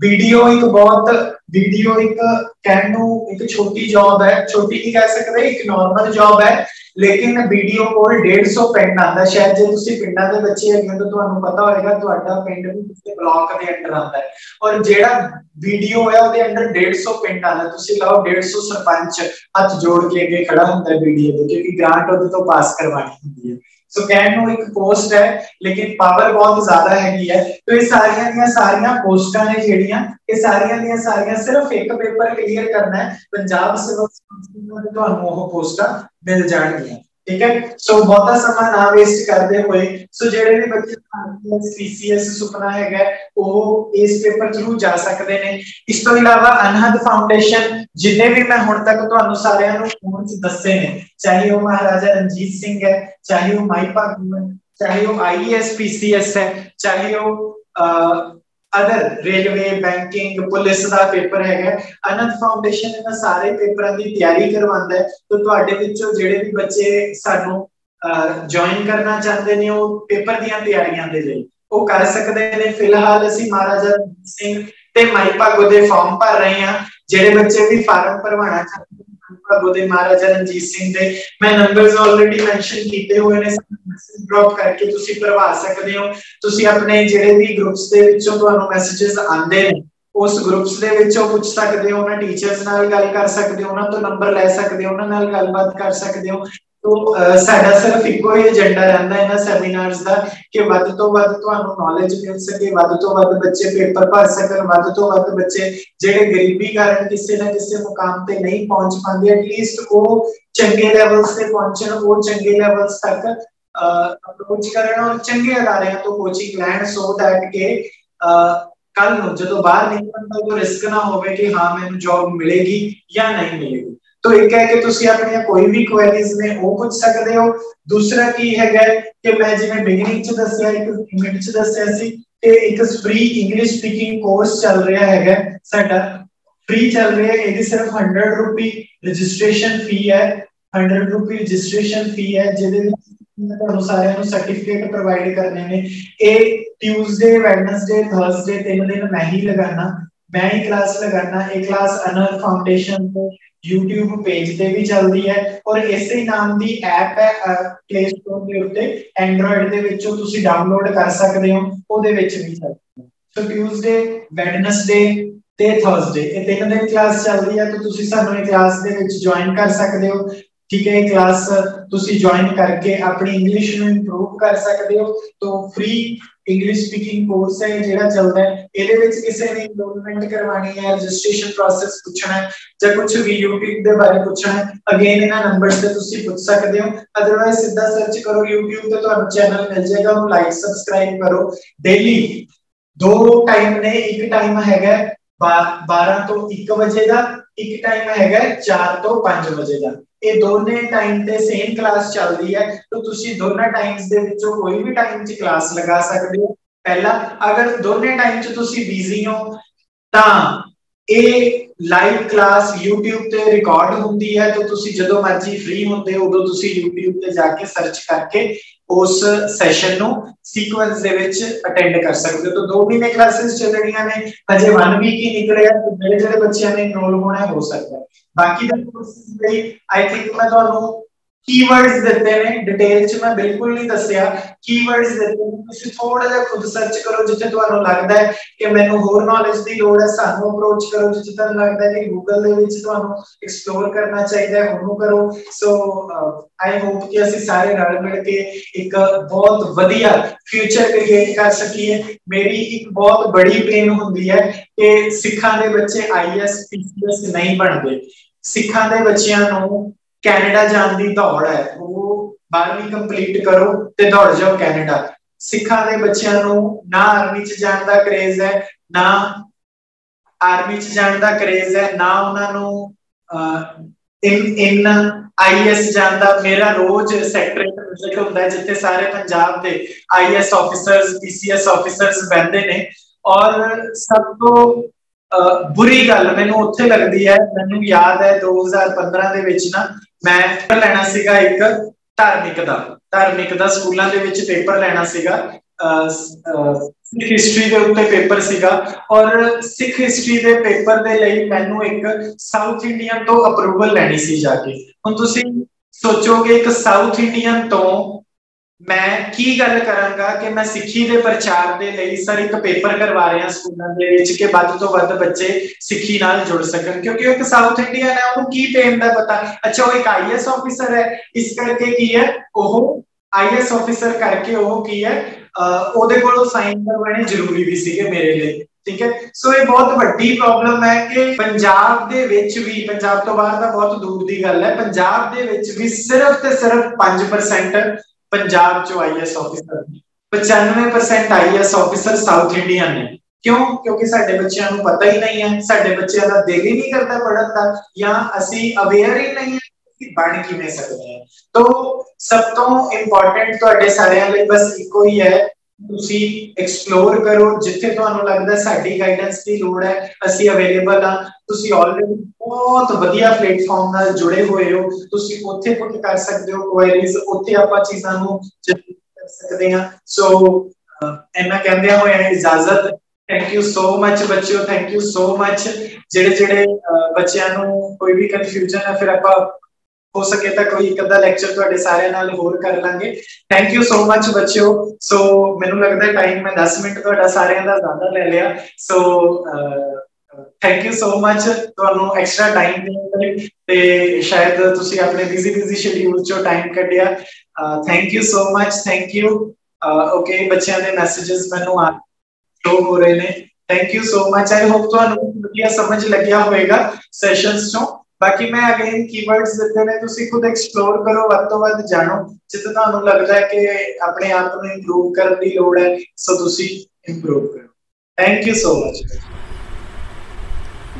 ਵੀਡੀਓ ਇੱਕ ਬਹੁਤ ਵੀਡੀਓ ਇੱਕ ਕਹਿਣ ਨੂੰ ਇੱਕ ਛੋਟੀ ਜੌਬ ਹੈ ਛੋਟੀ ਨਹੀਂ ਕਹਿ ਸਕਦੇ ਇੱਕ ਨਾਰਮਲ ਜੌਬ ਹੈ ਲੇਕਿਨ ਵੀਡੀਓ ਕੋਲ 150 ਪਿੰਡ ਆਂਦਾ ਸ਼ਾਇਦ ਜੇ ਤੁਸੀਂ ਪਿੰਡਾਂ ਦੇ ਬੱਚੇ ਹੈਗੇ ਤਾਂ ਤੁਹਾਨੂੰ ਪਤਾ ਹੋਏਗਾ, ਤੁਹਾਡਾ ਪਿੰਡ ਵੀ ਕਿਸੇ ਬਲਾਕ ਦੇ ਅੰਡਰ ਆਂਦਾ ਹੈ। ਔਰ ਜਿਹੜਾ ਵੀਡੀਓ ਹੈ ਉਹਦੇ ਅੰਡਰ 150 ਪਿੰਡ ਆਂਦਾ ਤੁਸੀਂ ਲਾਓ 150 ਸਰਪੰਚ ਹੱਥ ਜੋੜ ਕੇ ਅੱਗੇ ਖੜਾ ਹੁੰਦਾ ਵੀਡੀਓ ਦੇ, ਕਿਉਂਕਿ ਗ੍ਰਾਂਟ ਉਹਦੇ ਤੋਂ ਪਾਸ ਕਰਵਾਣੀ ਹੁੰਦੀ ਹੈ। ਸੋ ਕਹਿਣ ਨੂੰ ਇੱਕ ਪੋਸਟ ਹੈ ਲੇਕਿਨ ਪਾਵਰ ਬਹੁਤ ਜ਼ਿਆਦਾ ਹੈਗੀ ਹੈ ਤੇ ਇਹ ਸਾਰੀਆਂ ਦੀਆਂ ਸਾਰੀਆਂ ਪੋਸਟਾਂ ਨੇ ਜਿਹੜੀਆਂ ਇਹ ਸਾਰੀਆਂ ਦੀਆਂ ਸਾਰੀਆਂ ਸਿਰਫ ਇੱਕ ਪੇਪਰ ਕਲੀਅਰ ਕਰਨਾ ਹੈ ਪੰਜਾਬ ਸਿਵਲ ਸਰਵਿਸ ਤੁਹਾਨੂੰ ਉਹ ਪੋਸਟਾਂ ਮਿਲ ਜਾਣਗੀਆਂ ਠੀਕ ਹੈ? ਸੋ ਬਹੁਤਾ ਸਮਾਂ ਨਾ ਵੇਸਟ ਕਰਦੇ ਹੋਏ ਸੋ ਜਿਹੜੇ ਵੀ ਬੱਚੇ ਪੀਸੀਐਸ ਸੁਪਨਾ ਹੈਗਾ, ਉਹ ਇਸ ਪੇਪਰ ਥਰੂ ਜਾ ਸਕਦੇ ਨੇ। ਇਸ ਤੋਂ ਇਲਾਵਾ ਅਨਹਦ ਫਾਊਂਡੇਸ਼ਨ ਜਿੰਨੇ ਵੀ ਮੈਂ ਹੁਣ ਤੱਕ ਤੁਹਾਨੂੰ ਸਾਰਿਆਂ ਨੂੰ ਫੋਨ 'ਚ ਦੱਸੇ ਨੇ, ਚਾਹੇ ਉਹ ਮਹਾਰਾਜਾ ਰਣਜੀਤ ਸਿੰਘ ਹੈ, ਚਾਹੇ ਉਹ ਮਾਈ ਭਾਗੂ ਹੈ ਚਾਹੇ ਉਹ ਆਈਐਸ ਪੀਸੀਐਸ ਹੈ, ਚਾਹੇ ਉਹ ਅਦਰ ਰੇਲਵੇ, ਬੈਂਕਿੰਗ, ਪੁਲਿਸ ਦਾ ਪੇਪਰ ਹੈਗਾ ਅਨੰਦ ਫਾਊਂਡੇਸ਼ਨ ਇਹਨਾਂ ਸਾਰੇ ਪੇਪਰਾਂ ਦੀ ਤਿਆਰੀ ਕਰਵਾਉਂਦਾ ਹੈ। ਤੇ ਤੁਹਾਡੇ ਵਿੱਚੋਂ ਜਿਹੜੇ ਵੀ ਬੱਚੇ ਸਾਨੂੰ ਜੁਆਇਨ ਕਰਨਾ ਚਾਹੁੰਦੇ ਨੇ, ਉਹ ਪੇਪਰ ਦੀਆਂ ਤਿਆਰੀਆਂ ਦੇ ਲਈ। ਉਹ ਕਰ ਸਕਦੇ ਨੇ। ਫਿਲਹਾਲ ਅਸੀਂ ਮਹਾਰਾਜਾ ਸਿੰਘ ਤੇ ਮਾਈ ਭਾਗੋ ਦੇ ਫਾਰਮ ਭਰ ਰਹੇ ਹਾਂ। ਜਿਹੜੇ ਬੱਚੇ ਵੀ ਫਾਰਮ ਭਰਵਾਉਣਾ ਚਾਹੁੰਦੇ ਭਾਗੋ ਦੇ ਮਹਾਰਾਜਾ ਰਣਜੀਤ ਸਿੰਘ ਦੇ ਮੈਂ ਨੰਬਰਸ ਆਲਰੇਡੀ ਮੈਂਸ਼ਨ ਕੀਤੇ ਹੋਏ ਨੇ ਮੈਸੇਜ ਡ੍ਰੌਪ ਕਰਕੇ ਤੁਸੀਂ ਭਰਵਾ ਸਕਦੇ ਹੋ। ਤੁਸੀਂ ਆਪਣੇ ਜਿਹੜੇ ਵੀ ਗਰੁੱਪਸ ਦੇ ਵਿੱਚੋਂ ਤੁਹਾਨੂੰ ਮੈਸੇजेस ਆਉਂਦੇ ਨੇ, ਉਸ ਗਰੁੱਪਸ ਦੇ ਵਿੱਚੋਂ ਪੁੱਛ ਸਕਦੇ ਹੋ, ਉਹਨਾਂ ਟੀਚਰਸ ਨਾਲ ਗੱਲ ਕਰ ਸਕਦੇ ਹੋ, ਉਹਨਾਂ ਤੋਂ ਨੰਬਰ ਲੈ ਸਕਦੇ ਹੋ, ਉਹਨਾਂ ਨਾਲ ਗੱਲਬਾਤ ਕਰ ਸਕਦੇ ਹੋ। ਤੋਂ ਸਾਡਾ ਸਿਰਫ ਇੱਕੋ ਹੀ ਏਜੰਡਾ ਰਹਿੰਦਾ ਇਹਨਾਂ ਸੈਮੀਨਾਰਸ ਦਾ ਕਿ ਵੱਧ ਤੋਂ ਵੱਧ ਤੁਹਾਨੂੰ ਨੌਲੇਜ ਮਿਲ ਸਕੇ, ਵੱਧ ਤੋਂ ਵੱਧ ਬੱਚੇ ਪੇਪਰ ਭਰ ਸਕਣ, ਵੱਧ ਤੋਂ ਵੱਧ ਬੱਚੇ ਜਿਹੜੇ ਗਰੀਬੀ ਕਾਰਨ ਕਿਸੇ ਨਾ ਕਿਸੇ ਮੁਕਾਮ ਤੇ ਨਹੀਂ ਪਹੁੰਚ ਪਾਉਂਦੇ ਐਟਲੀਸਟ ਉਹ ਚੰਗੇ ਲੈਵਲਸ ਤੇ ਪਹੁੰਚਣ, ਉਹ ਚੰਗੇ ਲੈਵਲਸ ਤੱਕ ਅਪਰੋਚ ਕਰਨ ਔਰ ਚੰਗੇ ਅਦਾਰਿਆਂ ਤੋਂ ਕੋਚਿੰਗ ਲੈਣ ਸੋ ਦੈਟ ਕਿ ਕੱਲ ਨੂੰ ਜਦੋਂ ਬਾਹਰ ਨਿਕਲਣ ਦਾ ਕੋਈ ਰਿਸਕ ਨਾ ਹੋਵੇ ਕਿ ਹਾਂ, ਮੈਨੂੰ ਜੌਬ ਮਿਲੇਗੀ ਜਾਂ ਨਹੀਂ ਮਿਲੇਗੀ। ਤੋ ਇੱਕ ਹੈ ਕਿ ਤੁਸੀਂ ਆਪਣੀਆਂ ਕੋਈ ਵੀ ਕੁਐਰੀਜ਼ ਨੇ, ਉਹ ਪੁੱਛ ਸਕਦੇ ਹੋ। ਦੂਸਰਾ ਕੀ ਹੈਗਾ ਕਿ ਮੈਂ ਜਿਵੇਂ ਬਿਗਨਿੰਗ ਚ ਦੱਸਿਆ, ਇੱਕ ਮਿੰਟ ਚ ਦੱਸਿਆ ਸੀ ਕਿ ਇੱਕ ਫ੍ਰੀ ਇੰਗਲਿਸ਼ ਸਪੀਕਿੰਗ ਕੋਰਸ ਚੱਲ ਰਿਹਾ ਹੈਗਾ ਸਾਡਾ। ਫ੍ਰੀ ਚੱਲ ਰਿਹਾ ਇਹਦੀ ਸਿਰਫ 100 ਰੁਪਏ ਰਜਿਸਟ੍ਰੇਸ਼ਨ ਫੀ ਹੈ। 100 ਰੁਪਏ ਰਜਿਸਟ੍ਰੇਸ਼ਨ ਫੀ ਹੈ, ਜਿਹਦੇ ਵਿੱਚ ਤੁਹਾਨੂੰ ਸਾਰਿਆਂ ਨੂੰ ਸਰਟੀਫਿਕੇਟ ਪ੍ਰੋਵਾਈਡ ਕਰਨੇ ਨੇ। ਇਹ ਟਿਊਜ਼ਡੇ ਵੈਡਨਸਡੇ ਥਰਸਡੇ ਤਿੰਨ ਦਿਨ ਮੈਂ ਹੀ ਲਗਾਣਾ ਮੈਂ ਹੀ ਕਲਾਸ ਲਗਾਣਾ ਇਹ ਕਲਾਸ ਅਨਰ ਫਾਊਂਡੇਸ਼ਨ ਤੋਂ YouTube ਪੇਜ ਤੇ ਵੀ ਚੱਲਦੀ ਹੈ ਔਰ ਇਸੇ ਨਾਮ ਦੀ ਐਪ ਹੈ Play Store ਦੇ ਉੱਤੇ Android ਦੇ ਵਿੱਚੋਂ ਤੁਸੀਂ ਡਾਊਨਲੋਡ ਕਰ ਸਕਦੇ ਹੋ, ਉਹਦੇ ਵਿੱਚ ਵੀ ਚੱਲਦੀ ਹੈ। ਸੋ ਟਿਊਜ਼ਡੇ ਵੈਡਨਸਡੇ ਤੇ ਥਰਸਡੇ ਇਹ ਤਿੰਨ ਦਿਨ ਕਲਾਸ ਚੱਲਦੀ ਹੈ, ਤਾਂ ਤੁਸੀਂ ਸਾਨੂੰ ਇਹ ਕਲਾਸ ਦੇ ਵਿੱਚ ਜੁਆਇਨ ਕਰ ਸਕਦੇ ਹੋ। ਠੀਕ ਹੈ, ਇਹ ਕਲਾਸ ਤੁਸੀਂ ਜੁਆਇਨ ਕਰਕੇ ਆਪਣੀ ਇੰਗਲਿਸ਼ ਨੂੰ ਇੰਪਰੂਵ ਕਰ ਸਕਦੇ ਹੋ, ਤੋਂ ਫ੍ਰੀ ਇੰਗਲਿਸ਼ ਸਪੀਕਿੰਗ ਕੋਰਸ ਹੈ ਜਿਹੜਾ ਚੱਲਦਾ ਹੈ ਇਹਦੇ ਵਿੱਚ ਕਿਸੇ ਨੇ ਇਨਰੋਲਮੈਂਟ ਕਰਵਾਣੀ ਹੈ ਰਜਿਸਟ੍ਰੇਸ਼ਨ ਪ੍ਰੋਸੈਸ ਪੁੱਛਣਾ ਹੈ ਜਾਂ ਕੁਝ ਵੀ YouTube ਦੇ ਬਾਰੇ ਪੁੱਛਣਾ ਹੈ ਅਗੇਨ ਇਹਨਾਂ ਨੰਬਰਸ ਤੇ ਤੁਸੀਂ ਪੁੱਛ ਸਕਦੇ ਹੋ ਅਦਰਵਾਇਜ਼ ਸਿੱਧਾ ਸਰਚ ਕਰੋ YouTube ਤੇ ਤੁਹਾਨੂੰ ਚੈਨਲ ਮਿਲ ਜਾਏਗਾ ਉਹਨੂੰ ਲਾਈਕ ਸਬਸਕ੍ਰਾਈਬ ਕਰੋ ਡੇਲੀ ਦੋ ਟਾਈਮ ਨੇ ਇੱਕ ਟਾਈਮ ਹੈਗਾ 12 ਤੋਂ 1 ਵਜੇ ਦਾ ਇੱਕ ਟਾਈਮ ਹੈਗਾ 4 ਤੋਂ 5 ਵਜੇ ਦਾ ਇਹ ਦੋਨੇ ਟਾਈਮ ਤੇ ਸੇਮ ਕਲਾਸ ਚੱਲਦੀ ਹੈ, ਤਾਂ ਤੁਸੀਂ ਦੋਨਾਂ ਟਾਈਮਸ ਦੇ ਵਿੱਚੋਂ ਕੋਈ ਵੀ ਟਾਈਮ 'ਚ ਕਲਾਸ ਲਗਾ ਸਕਦੇ ਹੋ। ਪਹਿਲਾ, ਅਗਰ ਦੋਨੇ ਟਾਈਮ 'ਚ ਤੁਸੀਂ ਬਿਜ਼ੀ ਹੋ, ਤਾਂ ਇਹ ਲਾਈਵ ਕਲਾਸ YouTube ਤੇ ਰਿਕਾਰਡ ਹੁੰਦੀ ਹੈ, ਤਾਂ ਤੁਸੀਂ ਜਦੋਂ ਮਰਜ਼ੀ ਫ੍ਰੀ ਹੁੰਦੇ ਹੋ ਉਦੋਂ ਤੁਸੀਂ YouTube ਤੇ ਜਾ ਕੇ ਸਰਚ ਕਰਕੇ ਉਸ ਸੈਸ਼ਨ ਨੂੰ ਸੀਕੁਐਂਸ ਦੇ ਵਿੱਚ ਅਟੈਂਡ ਕਰ ਸਕਦੇ ਹੋ। ਤਾਂ ਦੋ ਮਹੀਨੇ ਕਲਾਸਿਸ ਚੱਲ ਰਹੀਆਂ ਨੇ। ਹਜੇ 1 ਵੀਕ ਹੀ ਨਿਕਲਿਆ ਤੇ ਜਿਹੜੇ ਜਿਹੜੇ ਬੱਚਿਆਂ ਨੇ ਇਨਰੋਲ ਹੋਣਾ ਹੋ ਸਕਦਾ ਬਾਕੀ ਦਾ ਕੋਰਸਿਸ ਲਈ ਆਈ ਥਿੰਕ ਮੈਂ ਤੁਹਾਨੂੰ ਕੀਵਰਡਸ ਦਿੱਤੇ ਨੇ ਡਿਟੇਲ ਚ ਮੈਂ ਬਿਲਕੁਲ ਨਹੀਂ ਦੱਸਿਆ। ਕੀਵਰਡਸ ਦਿੱਤੇ ਨੇ, ਤੁਸੀਂ ਥੋੜਾ ਜਿਹਾ ਖੁਦ ਸਰਚ ਕਰੋ, ਜਿੱਥੇ ਤੁਹਾਨੂੰ ਲੱਗਦਾ ਹੈ ਕਿ ਮੈਨੂੰ ਹੋਰ ਨੌਲੇਜ ਦੀ ਲੋੜ ਹੈ, ਸਾਨੂੰ ਅਪਰੋਚ ਕਰੋ, ਜਿੱਥੇ ਤੁਹਾਨੂੰ ਲੱਗਦਾ ਹੈ ਕਿ ਗੂਗਲ ਦੇ ਵਿੱਚ ਤੁਹਾਨੂੰ ਐਕਸਪਲੋਰ ਕਰਨਾ ਚਾਹੀਦਾ ਹੈ, ਉਹਨੂੰ ਕਰੋ। ਸੋ ਆਈ ਹੋਪ ਕਿ ਅਸੀਂ ਸਾਰੇ ਰਲ ਮਿਲ ਕੇ ਇੱਕ ਬਹੁਤ ਵਧੀਆ ਫਿਊਚਰ ਕ੍ਰੀਏਟ ਕਰ ਸਕੀਏ। ਮੇਰੀ ਇੱਕ ਬਹੁਤ ਬੜੀ ਪਲੇਨ ਹੁੰਦੀ ਹੈ ਕਿ ਸਿੱਖਾਂ ਦੇ ਬੱਚੇ ਆਈਐਸ ਪੀਸੀਐਸ ਨਹੀਂ ਬਣਦੇ। ਸਿੱਖਾਂ ਦੇ ਬੱਚਿਆਂ ਨੂੰ ਕੈਨੇਡਾ ਜਾਣ ਦੀ ਦੌੜ ਹੈ, ਉਹ 12ਵੀਂ ਕੰਪਲੀਟ ਕਰੋ ਤੇ ਦੌੜ ਜਾਓ ਕੈਨੇਡਾ। ਸਿੱਖਾਂ ਦੇ ਬੱਚਿਆਂ ਨੂੰ ਨਾ ਆਰਮੀ 'ਚ ਜਾਣ ਦਾ ਕਰੇਜ਼ ਹੈ, ਨਾ ਆਰਮੀ 'ਚ ਜਾਣ ਦਾ ਕਰੇਜ਼ ਹੈ, ਨਾ ਉਹਨਾਂ ਨੂੰ ਇਨ ਇਨ ਆਈਐਸ ਜਾਣ ਦਾ ਮੇਰਾ ਰੋਜ਼ ਸੈਕਟਰੇਟ ਵਿਜ਼ਿਟ ਹੁੰਦਾ ਜਿੱਥੇ ਸਾਰੇ ਪੰਜਾਬ ਦੇ ਆਈਐਸ ਆਫੀਸਰਸ ਪੀਸੀਐਸ ਆਫੀਸਰਸ ਬੰਦੇ ਨੇ। ਔਰ ਸਭ ਤੋਂ ਬੁਰੀ ਗੱਲ ਮੈਨੂੰ ਉੱਥੇ ਲੱਗਦੀ ਹੈ, ਮੈਨੂੰ ਯਾਦ ਹੈ 2015 ਦੇ ਵਿੱਚ ਨਾ ਮੈਂ ਲੈਣਾ ਸੀਗਾ ਇੱਕ ਧਾਰਮਿਕ ਦਾ ਧਾਰਮਿਕ ਦਾ ਸਕੂਲਾਂ ਦੇ ਵਿੱਚ ਪੇਪਰ ਲੈਣਾ ਸੀਗਾ ਸਿੱਖ ਹਿਸਟਰੀ ਦੇ ਉੱਤੇ ਪੇਪਰ ਸੀਗਾ ਔਰ ਸਿੱਖ ਹਿਸਟਰੀ ਦੇ ਪੇਪਰ ਦੇ ਲਈ ਮੈਨੂੰ ਇੱਕ ਸਾਊਥ ਇੰਡੀਅਨ ਤੋਂ ਅਪਰੂਵਲ ਲੈਣੀ ਸੀ ਜਾ ਕੇ। ਹੁਣ ਤੁਸੀਂ ਸੋਚੋਗੇ ਇੱਕ ਸਾਊਥ ਇੰਡੀਅਨ ਤੋਂ ਮੈਂ ਕੀ ਗੱਲ ਕਰਾਂਗਾ ਕਿ ਮੈਂ ਸਿੱਖੀ ਦੇ ਪ੍ਰਚਾਰ ਦੇ ਲਈ ਸਰ ਇੱਕ ਪੇਪਰ ਕਰਵਾ ਰਿਹਾ ਸਕੂਲਾਂ ਦੇ ਵਿੱਚ ਕਿ ਵੱਧ ਤੋਂ ਵੱਧ ਬੱਚੇ ਸਿੱਖੀ ਨਾਲ ਜੁੜ ਸਕਣ, ਕਿਉਂਕਿ ਉਹ ਇੱਕ ਸਾਊਥ ਇੰਡੀਅਨ ਹੈ, ਉਹਨੂੰ ਕੀ ਪੇਨ ਦਾ ਪਤਾ? ਅੱਛਾ, ਉਹ ਇੱਕ ਆਈਐਸ ਆਫੀਸਰ ਹੈ, ਇਸ ਕਰਕੇ ਕੀ ਹੈ? ਉਹ ਆਈਐਸ ਆਫੀਸਰ ਕਰਕੇ ਉਹ ਕੀ ਹੈ? ਉਹਦੇ ਕੋਲੋਂ ਸਾਈਨ ਕਰਵਾਣੇ ਜ਼ਰੂਰੀ ਵੀ ਸੀਗੇ ਮੇਰੇ ਲਈ, ਠੀਕ ਹੈ? ਸੋ ਇਹ ਬਹੁਤ ਵੱਡੀ ਪ੍ਰੋਬਲਮ ਹੈ ਕਿ ਪੰਜਾਬ ਦੇ ਵਿੱਚ ਵੀ, ਪੰਜਾਬ ਤੋਂ ਬਾਹਰ ਦਾ ਬਹੁਤ ਦੂਰ ਦੀ ਗੱਲ ਹੈ, ਪੰਜਾਬ ਦੇ ਵਿੱਚ ਵੀ ਸਿਰਫ ਤੇ ਸਿਰਫ 5% ਪੰਜਾਬ ਚੋਂ IAS officer 95% IAS officer south Indian ਨੇ ਕਿਉਂ ਕਿਉਂਕਿ ਸਾਡੇ ਬੱਚਿਆਂ ਨੂੰ ਪਤਾ ਹੀ ਨਹੀਂ ਹੈ ਸਾਡੇ ਬੱਚਿਆਂ ਦਾ ਦਿਲ ਹੀ ਨਹੀਂ ਕਰਦਾ ਪੜਨ ਦਾ ਜਾਂ ਅਸੀਂ ਅਵੇਅਰ ਹੀ ਨਹੀਂ ਹੈ ਕਿ ਬਣ ਕਿਵੇਂ ਸਕਦੇ ਹਾਂ ਤੋਂ ਸਭ ਤੋਂ ਇੰਪੋਰਟੈਂਟ ਤੁਹਾਡੇ ਸਾਰਿਆਂ ਲਈ ਬਸ ਇੱਕੋ ਹੀ ਹੈ ਤੁਸੀਂ ਐਕਸਪਲੋਰ ਕਰੋ, ਜਿੱਥੇ ਤੁਹਾਨੂੰ ਲੱਗਦਾ ਸਾਡੀ ਗਾਈਡੈਂਸ ਦੀ ਲੋੜ ਹੈ, ਅਸੀਂ ਅਵੇਲੇਬਲ ਆ ਤੁਸੀਂ ਆਲਰੇਡੀ ਬਹੁਤ ਵਧੀਆ ਪਲੇਟਫਾਰਮ ਨਾਲ ਜੁੜੇ ਹੋਏ ਹੋ। ਤੁਸੀਂ ਉੱਥੇ ਪੁੱਟ ਕਰ ਸਕਦੇ ਹੋ ਕੁਐਰੀਜ਼ ਉੱਥੇ ਆਪਾਂ ਚੀਜ਼ਾਂ ਨੂੰ ਕਰ ਸਕਦੇ ਹਾਂ। ਸੋ ਇਹਨਾਂ ਕਹਿੰਦੇ ਹੋਇਆ, ਇਜਾਜ਼ਤ। ਥੈਂਕ ਯੂ ਸੋ ਮੱਚ ਬੱਚਿਓ ਥੈਂਕ ਯੂ ਸੋ ਮੱਚ ਜਿਹੜੇ ਜਿਹੜੇ ਬੱਚਿਆਂ ਨੂੰ ਕੋਈ ਵੀ ਕਨਫਿਊਜ਼ਨ ਹੈ, ਫਿਰ ਆਪਾਂ ਹੋ ਸਕੇ ਤਾਂ ਕੋਈ ਇੱਕ ਅੱਧਾ ਲੈਕਚਰ ਤੁਹਾਡੇ ਸਾਰਿਆਂ ਨਾਲ ਹੋਰ ਕਰ ਲਾਂਗੇ। ਥੈਂਕ ਯੂ ਸੋ ਮੱਚ ਬੱਚਿਓ। ਸੋ ਮੈਨੂੰ ਲੱਗਦਾ ਟਾਈਮ ਮੈਂ 10 ਮਿੰਟ ਤੁਹਾਡਾ ਸਾਰਿਆਂ ਦਾ ਜ਼ਿਆਦਾ ਲੈ ਲਿਆ। ਸੋ ਥੈਂਕ ਯੂ ਸੋ ਮੱਚ ਤੁਹਾਨੂੰ ਐਕਸਟਰਾ ਟਾਈਮ ਦੇਣ ਲਈ ਤੇ ਸ਼ਾਇਦ ਤੁਸੀਂ ਆਪਣੇ ਬਿਜ਼ੀ ਬਿਜ਼ੀ ਸ਼ਡਿਊਲ ਚੋਂ ਟਾਈਮ ਕੱਢਿਆ। Thank you so much thank you okay ਬੱਚਿਆਂ ਦੇ ਮੈਸੇजेस ਮੈਨੂੰ ਆ ਸ਼ੋ ਹੋ ਰਹੇ ਨੇ। Thank you so much I hope ਤੁਹਾਨੂੰ ਵਧੀਆ ਸਮਝ ਲੱਗਿਆ ਹੋਵੇਗਾ ਸੈਸ਼ਨਸ ਤੋਂ ਬਾਕੀ ਮੈਂ ਅਗੇਨ ਕੀਵਰਡਸ ਦਿੱਤੇ ਨੇ ਤੁਸੀਂ ਖੁਦ ਐਕਸਪਲੋਰ ਕਰੋ ਵੱਧ ਤੋਂ ਵੱਧ ਜਾਣੋ। ਜਿੱਥੇ ਤੁਹਾਨੂੰ ਲੱਗਦਾ ਹੈ ਕਿ ਆਪਣੇ ਆਪ ਨੂੰ ਇੰਪਰੂਵ ਕਰਨ ਦੀ ਲੋੜ ਹੈ ਸੋ ਤੁਸੀਂ ਇੰਪਰੂਵ ਕਰੋ। Thank you so much